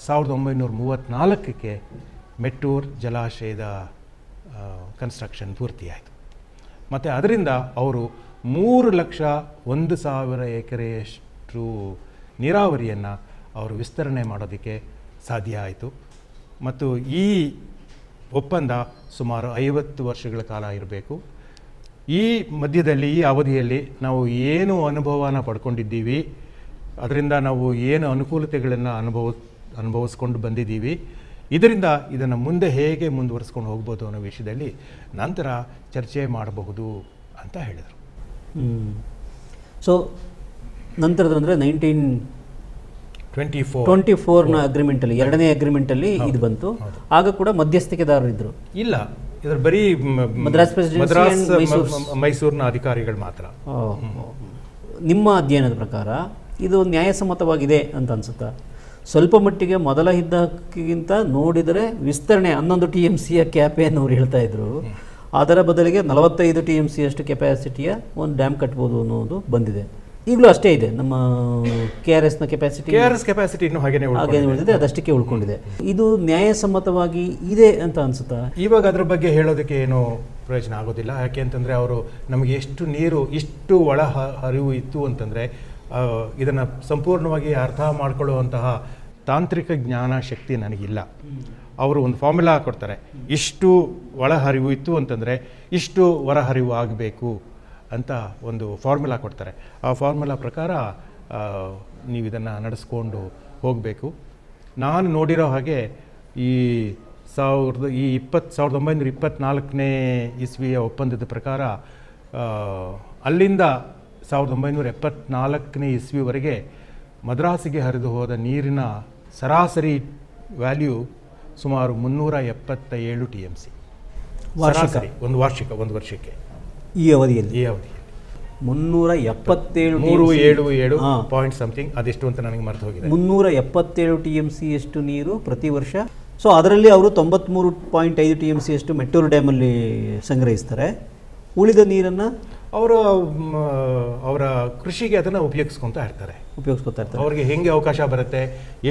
ಸಾವಿರದ ಒಂಬೈನೂರ ಮೂವತ್ತ್ನಾಲ್ಕಕ್ಕೆ ಮೆಟ್ಟೂರ್ ಜಲಾಶಯದ ಕನ್ಸ್ಟ್ರಕ್ಷನ್ ಪೂರ್ತಿಯಾಯಿತು. ಮತ್ತು ಅದರಿಂದ ಅವರು ಮೂರು ಲಕ್ಷ ಒಂದು ಸಾವಿರ ಎಕರೆಯಷ್ಟು ನೀರಾವರಿಯನ್ನು ಅವರು ವಿಸ್ತರಣೆ ಮಾಡೋದಕ್ಕೆ ಸಾಧ್ಯ ಆಯಿತು. ಮತ್ತು ಈ ಒಪ್ಪಂದ ಸುಮಾರು ಐವತ್ತು ವರ್ಷಗಳ ಕಾಲ ಇರಬೇಕು. ಈ ಮಧ್ಯದಲ್ಲಿ ಈ ಅವಧಿಯಲ್ಲಿ ನಾವು ಏನು ಅನುಭವನ ಪಡ್ಕೊಂಡಿದ್ದೀವಿ ಅದರಿಂದ ನಾವು ಏನು ಅನುಕೂಲತೆಗಳನ್ನು ಅನುಭವ ಅನುಭವಿಸ್ಕೊಂಡು ಬಂದಿದ್ದೀವಿ ಇದರಿಂದ ಇದನ್ನು ಮುಂದೆ ಹೇಗೆ ಮುಂದುವರಿಸ್ಕೊಂಡು ಹೋಗ್ಬೋದು ಅನ್ನೋ ವಿಷಯದಲ್ಲಿ ನಂತರ ಚರ್ಚೆ ಮಾಡಬಹುದು ಅಂತ ಹೇಳಿದರು. ಸೊ ನಂತರದ ಅಂದರೆ ನೈನ್ಟೀನ್ ಟ್ವೆಂಟಿ ಫೋರ್ ಟ್ವೆಂಟಿ ಫೋರ್ನ ಅಗ್ರಿಮೆಂಟಲ್ಲಿ ಎರಡನೇ ಅಗ್ರಿಮೆಂಟಲ್ಲಿ ಇದು ಬಂತು. ಆಗ ಕೂಡ ಮಧ್ಯಸ್ಥಿಕೆದಾರರು ಇದ್ದರು ಇಲ್ಲ. ಇದರ ಬರೀ ಮದ್ರಾಸ್ ಮದ್ರಾಸ್ ಮೈಸೂರು. ಮೈಸೂರಿನ ಅಧಿಕಾರಿಗಳು ಮಾತ್ರ. ನಿಮ್ಮ ಅಧ್ಯಯನದ ಪ್ರಕಾರ ಇದು ನ್ಯಾಯಸಮ್ಮತವಾಗಿದೆ ಅಂತ ಅನ್ಸುತ್ತಾ? ಸ್ವಲ್ಪ ಮಟ್ಟಿಗೆ ಮೊದಲ ಇದ್ದಕ್ಕಿಂತ ನೋಡಿದರೆ ವಿಸ್ತರಣೆ ಹನ್ನೊಂದು ಟಿ ಎಂ ಸಿಯ ಕ್ಯಾಪೆ ಅವ್ರು ಹೇಳ್ತಾ ಇದ್ರು. ಅದರ ಬದಲಿಗೆ ನಲವತ್ತೈದು ಟಿ ಎಂ ಸಿ ಅಷ್ಟು ಕೆಪಾಸಿಟಿಯ ಒಂದು ಡ್ಯಾಮ್ ಕಟ್ಬೋದು ಅನ್ನೋದು ಬಂದಿದೆ. ಈಗಲೂ ಅಷ್ಟೇ ಇದೆ. ನಮ್ಮ ಕೆ ಆರ್ ಎಸ್ನ capacity K R S capacity ಇನ್ನೂ ಹಾಗೇನೆ. ಉಳಿದಿದೆ ಅದಷ್ಟಕ್ಕೆ ಉಳ್ಕೊಂಡಿದೆ. ಇದು ನ್ಯಾಯಸಮ್ಮತವಾಗಿ ಇದೆ ಅಂತ ಅನ್ಸುತ್ತಾ? ಇವಾಗ ಅದ್ರ ಬಗ್ಗೆ ಹೇಳೋದಕ್ಕೆ ಏನು ಪ್ರಯೋಜನ ಆಗೋದಿಲ್ಲ. ಯಾಕೆ ಅಂತಂದರೆ ಅವರು ನಮಗೆ ಎಷ್ಟು ನೀರು ಇಷ್ಟು ಒಳ ಹರಿವು ಇತ್ತು ಅಂತಂದರೆ ಇದನ್ನು ಸಂಪೂರ್ಣವಾಗಿ ಅರ್ಥ ಮಾಡ್ಕೊಳ್ಳುವಂತಹ ತಾಂತ್ರಿಕ ಜ್ಞಾನ ಶಕ್ತಿ ನನಗಿಲ್ಲ. ಅವರು ಒಂದು ಫಾರ್ಮುಲಾ ಕೊಡ್ತಾರೆ. ಇಷ್ಟು ಒಳಹರಿವು ಇತ್ತು ಅಂತಂದರೆ ಇಷ್ಟು ಹೊರಹರಿವು ಆಗಬೇಕು. ಅಂತ ಒಂದು ಫಾರ್ಮುಲಾ ಕೊಡ್ತಾರೆ. ಆ ಫಾರ್ಮುಲಾ ಪ್ರಕಾರ ನೀವು ಇದನ್ನು ನಡೆಸ್ಕೊಂಡು ಹೋಗಬೇಕು. ನಾನು ನೋಡಿರೋ ಹಾಗೆ ಈ ಸಾವಿರದ ಈ ಇಪ್ಪತ್ತು ಸಾವಿರದ ಒಂಬೈನೂರ ಇಪ್ಪತ್ತ್ನಾಲ್ಕನೇ ಇಸ್ವಿಯ ಒಪ್ಪಂದದ ಪ್ರಕಾರ ಅಲ್ಲಿಂದ ಸಾವಿರದ ಒಂಬೈನೂರ ಎಪ್ಪತ್ತ್ನಾಲ್ಕನೇ ಇಸ್ವಿವರೆಗೆ ಮದ್ರಾಸಿಗೆ ಹರಿದು ಹೋದ ನೀರಿನ ಸರಾಸರಿ ವ್ಯಾಲ್ಯೂ ಸುಮಾರು ಮುನ್ನೂರ ಎಪ್ಪತ್ತ ಏಳು ಟಿ ಎಂ ಸಿ ವಾರ್ಷಿಕ. ಒಂದು ವಾರ್ಷಿಕ ಒಂದು ವರ್ಷಕ್ಕೆ. ಈ ಅವಧಿಯಲ್ಲಿ. ಈ ಅವಧಿ ಮುನ್ನೂರ ಎಪ್ಪತ್ತೇಳು ಮೂರು. ಏಳು ಏಳು. ಪಾಯಿಂಟ್ ಸಮಥಿಂಗ್ ಅದೆಷ್ಟು ಅಂತ ನನಗೆ ಮರೆತು ಹೋಗಿದೆ. ಮುನ್ನೂರ ಎಪ್ಪತ್ತೇಳು ಟಿ ಎಂ ಸಿ ಅಷ್ಟು ನೀರು ಪ್ರತಿ ವರ್ಷ. ಸೊ ಅದರಲ್ಲಿ ಅವರು ತೊಂಬತ್ತ್ಮೂರು ಪಾಯಿಂಟ್ ಐದು ಟಿ ಎಂ ಸಿ ಅಷ್ಟು ಮೆಟ್ಟೂರು ಡ್ಯಾಮಲ್ಲಿ ಸಂಗ್ರಹಿಸ್ತಾರೆ. ಉಳಿದ ನೀರನ್ನು? ಅವರು ಅವರ ಕೃಷಿಗೆ ಅದನ್ನು ಉಪಯೋಗಿಸ್ಕೊತಾ ಇರ್ತಾರೆ. ಉಪಯೋಗಿಸ್ಕೊತಾ ಇರ್ತಾರೆ. ಅವ್ರಿಗೆ ಹೆಂಗೆ ಅವಕಾಶ ಬರುತ್ತೆ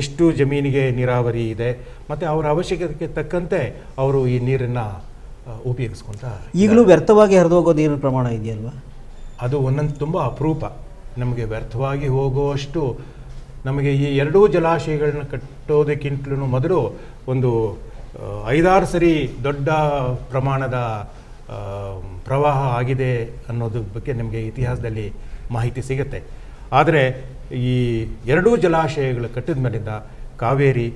ಎಷ್ಟು ಜಮೀನಿಗೆ ನೀರಾವರಿ ಇದೆ ಮತ್ತು ಅವರ ಅವಶ್ಯಕತೆಗೆ ತಕ್ಕಂತೆ ಅವರು ಈ ನೀರನ್ನು ಉಪಯೋಗಿಸ್ಕೊತಾ ಈಗಲೂ ವ್ಯರ್ಥವಾಗಿ ಹರಿದು ಹೋಗೋದು ಏನು ಪ್ರಮಾಣ ಇದೆಯಲ್ವಾ? ಅದು ಒಂದೊಂದು ತುಂಬ ಅಪರೂಪ. ನಮಗೆ ವ್ಯರ್ಥವಾಗಿ ಹೋಗುವಷ್ಟು ನಮಗೆ ಈ ಎರಡೂ ಜಲಾಶಯಗಳನ್ನ ಕಟ್ಟೋದಕ್ಕಿಂತಲೂ ಮೊದಲು ಒಂದು ಐದಾರು ಸರಿ ದೊಡ್ಡ ಪ್ರಮಾಣದ ಪ್ರವಾಹ ಆಗಿದೆ ಅನ್ನೋದ್ರ ಬಗ್ಗೆ ನಮಗೆ ಇತಿಹಾಸದಲ್ಲಿ ಮಾಹಿತಿ ಸಿಗುತ್ತೆ. ಆದರೆ ಈ ಎರಡೂ ಜಲಾಶಯಗಳು ಕಟ್ಟಿದ ಮೇಲಿಂದ ಕಾವೇರಿ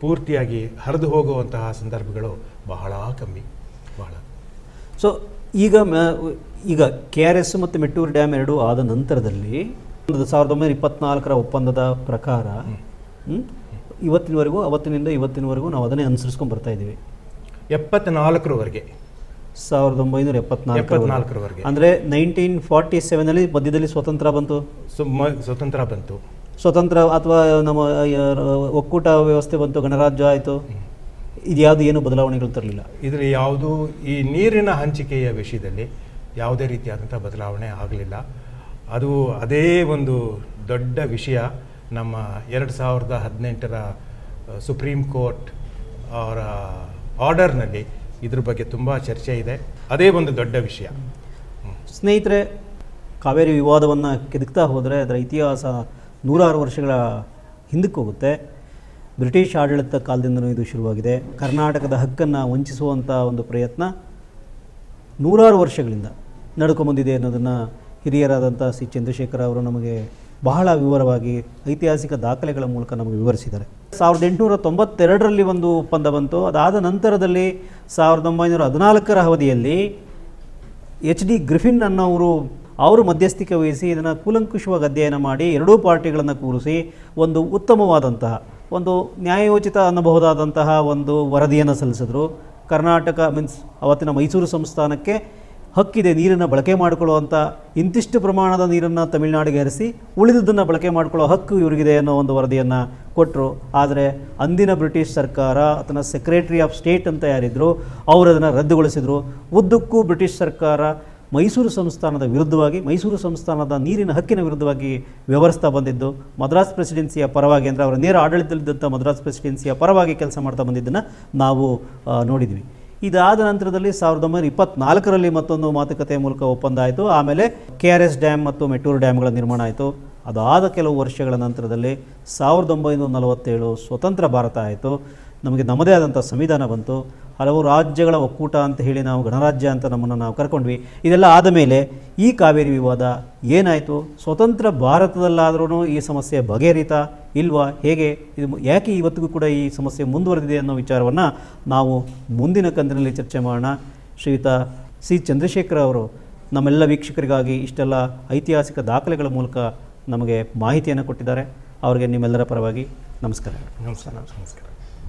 ಪೂರ್ತಿಯಾಗಿ ಹರಿದು ಹೋಗುವಂತಹ ಸಂದರ್ಭಗಳು ಬಹಳ ಕಮ್ಮಿ. ಸೊ ಈಗ ಈಗ ಕೆ ಆರ್ ಎಸ್ ಮತ್ತು ಮೆಟ್ಟೂರು ಡ್ಯಾಮ್ ಎರಡೂ ಆದ ನಂತರದಲ್ಲಿ ಒಂದು ಸಾವಿರದ ಒಂಬೈನೂರ ಇಪ್ಪತ್ನಾಲ್ಕರ ಒಪ್ಪಂದದ ಪ್ರಕಾರ ಇವತ್ತಿನವರೆಗೂ ಅವತ್ತಿನಿಂದ ಇವತ್ತಿನವರೆಗೂ ನಾವು ಅದನ್ನೇ ಅನುಸರಿಸ್ಕೊಂಡು ಬರ್ತಾ ಇದ್ದೀವಿ. ಎಪ್ಪತ್ನಾಲ್ಕರವರೆಗೆ. ಸಾವಿರದ ಒಂಬೈನೂರ ಎಪ್ಪತ್ನಾಲ್ಕು ಎಪ್ಪತ್ನಾಲ್ಕರವರೆಗೆ. ಅಂದರೆ ನೈನ್ಟೀನ್ ಫಾರ್ಟಿ ಸೆವೆನಲ್ಲಿ ಮಧ್ಯದಲ್ಲಿ ಸ್ವತಂತ್ರ ಬಂತು? ಸ್ವತಂತ್ರ ಬಂತು. ಸ್ವತಂತ್ರ ಅಥವಾ ನಮ್ಮ ಒಕ್ಕೂಟ ವ್ಯವಸ್ಥೆ ಬಂತು ಗಣರಾಜ್ಯ ಆಯಿತು? ಇದ್ಯಾವುದು ಏನು ಬದಲಾವಣೆಗಳು ತರಲಿಲ್ಲ. ಇದರಲ್ಲಿ ಯಾವುದು ಈ ನೀರಿನ ಹಂಚಿಕೆಯ ವಿಷಯದಲ್ಲಿ ಯಾವುದೇ ರೀತಿಯಾದಂಥ ಬದಲಾವಣೆ ಆಗಲಿಲ್ಲ. ಅದು ಅದೇ ಒಂದು ದೊಡ್ಡ ವಿಷಯ. ನಮ್ಮ ಎರಡು ಸಾವಿರದ ಹದಿನೆಂಟರ ಸುಪ್ರೀಂ ಕೋರ್ಟ್ ಅವರ ಆರ್ಡರ್ನಲ್ಲಿ ಇದ್ರ ಬಗ್ಗೆ ತುಂಬ ಚರ್ಚೆ ಇದೆ. ಅದೇ ಒಂದು ದೊಡ್ಡ ವಿಷಯ. ಸ್ನೇಹಿತರೆ ಕಾವೇರಿ ವಿವಾದವನ್ನು ಕೆದಕ್ತಾ ಹೋದರೆ ಅದರ ಇತಿಹಾಸ ನೂರಾರು ವರ್ಷಗಳ ಹಿಂದಕ್ಕೆ ಹೋಗುತ್ತೆ. ಬ್ರಿಟಿಷ್ ಆಡಳಿತ ಕಾಲದಿಂದಲೂ ಇದು ಶುರುವಾಗಿದೆ. ಕರ್ನಾಟಕದ ಹಕ್ಕನ್ನು ವಂಚಿಸುವಂಥ ಒಂದು ಪ್ರಯತ್ನ ನೂರಾರು ವರ್ಷಗಳಿಂದ ನಡ್ಕೊಂಬಂದಿದೆ ಅನ್ನೋದನ್ನು ಹಿರಿಯರಾದಂಥ ಸಿ ಚಂದ್ರಶೇಖರ ಅವರು ನಮಗೆ ಬಹಳ ವಿವರವಾಗಿ ಐತಿಹಾಸಿಕ ದಾಖಲೆಗಳ ಮೂಲಕ ನಮಗೆ ವಿವರಿಸಿದ್ದಾರೆ. ಸಾವಿರದ ಎಂಟುನೂರ ತೊಂಬತ್ತೆರಡರಲ್ಲಿ ಒಂದು ಒಪ್ಪಂದ ಬಂತು. ಅದಾದ ನಂತರದಲ್ಲಿ ಸಾವಿರದ ಒಂಬೈನೂರ ಹದಿನಾಲ್ಕರ ಅವಧಿಯಲ್ಲಿ ಎಚ್ ಡಿ ಗ್ರಿಫಿನ್ ಅನ್ನೋರು ಅವರು ಮಧ್ಯಸ್ಥಿಕೆ ವಹಿಸಿ ಇದನ್ನು ಕೂಲಂಕುಷವಾಗಿ ಅಧ್ಯಯನ ಮಾಡಿ ಎರಡೂ ಪಾರ್ಟಿಗಳನ್ನು ಕೂರಿಸಿ ಒಂದು ಉತ್ತಮವಾದಂತಹ ಒಂದು ನ್ಯಾಯೋಚಿತ ಅನ್ನಬಹುದಾದಂತಹ ಒಂದು ವರದಿಯನ್ನು ಸಲ್ಲಿಸಿದ್ರು. ಕರ್ನಾಟಕ ಮೀನ್ಸ್ ಅವತ್ತಿನ ಮೈಸೂರು ಸಂಸ್ಥಾನಕ್ಕೆ ಹಕ್ಕಿದೆ, ನೀರನ್ನು ಬಳಕೆ ಮಾಡಿಕೊಳ್ಳುವಂಥ ಇಂತಿಷ್ಟು ಪ್ರಮಾಣದ ನೀರನ್ನು ತಮಿಳುನಾಡಿಗೆ ಹರಿಸಿ ಉಳಿದುದನ್ನು ಬಳಕೆ ಮಾಡಿಕೊಳ್ಳೋ ಹಕ್ಕು ಇವರಿಗಿದೆ ಅನ್ನೋ ಒಂದು ವರದಿಯನ್ನು ಕೊಟ್ಟರು ಆದರೆ ಅಂದಿನ ಬ್ರಿಟಿಷ್ ಸರ್ಕಾರ ಅದನ್ನು ಸೆಕ್ರೆಟರಿ ಆಫ್ ಸ್ಟೇಟ್ ಅಂತ ಯಾರಿದ್ರು, ಅವರು ಅದನ್ನು ರದ್ದುಗೊಳಿಸಿದರು. ಉದ್ದಕ್ಕೂ ಬ್ರಿಟಿಷ್ ಸರ್ಕಾರ ಮೈಸೂರು ಸಂಸ್ಥಾನದ ವಿರುದ್ಧವಾಗಿ, ಮೈಸೂರು ಸಂಸ್ಥಾನದ ನೀರಿನ ಹಕ್ಕಿನ ವಿರುದ್ಧವಾಗಿ ವ್ಯವಹರಿಸ್ತಾ ಬಂದಿದ್ದು, ಮದ್ರಾಸ್ ಪ್ರೆಸಿಡೆನ್ಸಿಯ ಪರವಾಗಿ ಅಂದರೆ ಅವರ ನೇರ ಆಡಳಿತದಲ್ಲಿದ್ದಂಥ ಮದ್ರಾಸ್ ಪ್ರೆಸಿಡೆನ್ಸಿಯ ಪರವಾಗಿ ಕೆಲಸ ಮಾಡ್ತಾ ಬಂದಿದ್ದನ್ನು ನಾವು ನೋಡಿದ್ವಿ. ಇದಾದ ನಂತರದಲ್ಲಿ ಸಾವಿರದ ಒಂಬೈನೂರ ಇಪ್ಪತ್ನಾಲ್ಕರಲ್ಲಿ ಮತ್ತೊಂದು ಮಾತುಕತೆ ಮೂಲಕ ಒಪ್ಪಂದ ಆಯಿತು. ಆಮೇಲೆ ಕೆ ಆರ್ ಎಸ್ ಡ್ಯಾಮ್ ಮತ್ತು ಮೆಟ್ಟೂರು ಡ್ಯಾಮ್ಗಳ ನಿರ್ಮಾಣ ಆಯಿತು. ಅದಾದ ಕೆಲವು ವರ್ಷಗಳ ನಂತರದಲ್ಲಿ ಸಾವಿರದ ಒಂಬೈನೂರ ನಲವತ್ತೇಳು ಸ್ವತಂತ್ರ ಭಾರತ ಆಯಿತು. ನಮಗೆ ನಮ್ಮದೇ ಆದಂಥ ಸಂವಿಧಾನ ಬಂತು. ಹಲವು ರಾಜ್ಯಗಳ ಒಕ್ಕೂಟ ಅಂತ ಹೇಳಿ ನಾವು ಗಣರಾಜ್ಯ ಅಂತ ನಮ್ಮನ್ನು ನಾವು ಕರ್ಕೊಂಡ್ವಿ. ಇದೆಲ್ಲ ಆದ ಮೇಲೆ ಈ ಕಾವೇರಿ ವಿವಾದ ಏನಾಯಿತು? ಸ್ವತಂತ್ರ ಭಾರತದಲ್ಲಾದ್ರೂ ಈ ಸಮಸ್ಯೆ ಬಗೆಹರಿತ ಇಲ್ವಾ? ಹೇಗೆ? ಇದು ಯಾಕೆ ಇವತ್ತಿಗೂ ಕೂಡ ಈ ಸಮಸ್ಯೆ ಮುಂದುವರೆದಿದೆ ಅನ್ನೋ ವಿಚಾರವನ್ನು ನಾವು ಮುಂದಿನ ಕಂತಿನಲ್ಲಿ ಚರ್ಚೆ ಮಾಡೋಣ. ಶ್ರೀಯುತ ಸಿ ಚಂದ್ರಶೇಖರ್ ಅವರು ನಮ್ಮೆಲ್ಲ ವೀಕ್ಷಕರಿಗಾಗಿ ಇಷ್ಟೆಲ್ಲ ಐತಿಹಾಸಿಕ ದಾಖಲೆಗಳ ಮೂಲಕ ನಮಗೆ ಮಾಹಿತಿಯನ್ನು ಕೊಟ್ಟಿದ್ದಾರೆ. ಅವರಿಗೆ ನಿಮ್ಮೆಲ್ಲರ ಪರವಾಗಿ ನಮಸ್ಕಾರ. ನಮಸ್ಕಾರ ನಮಸ್ಕಾರ.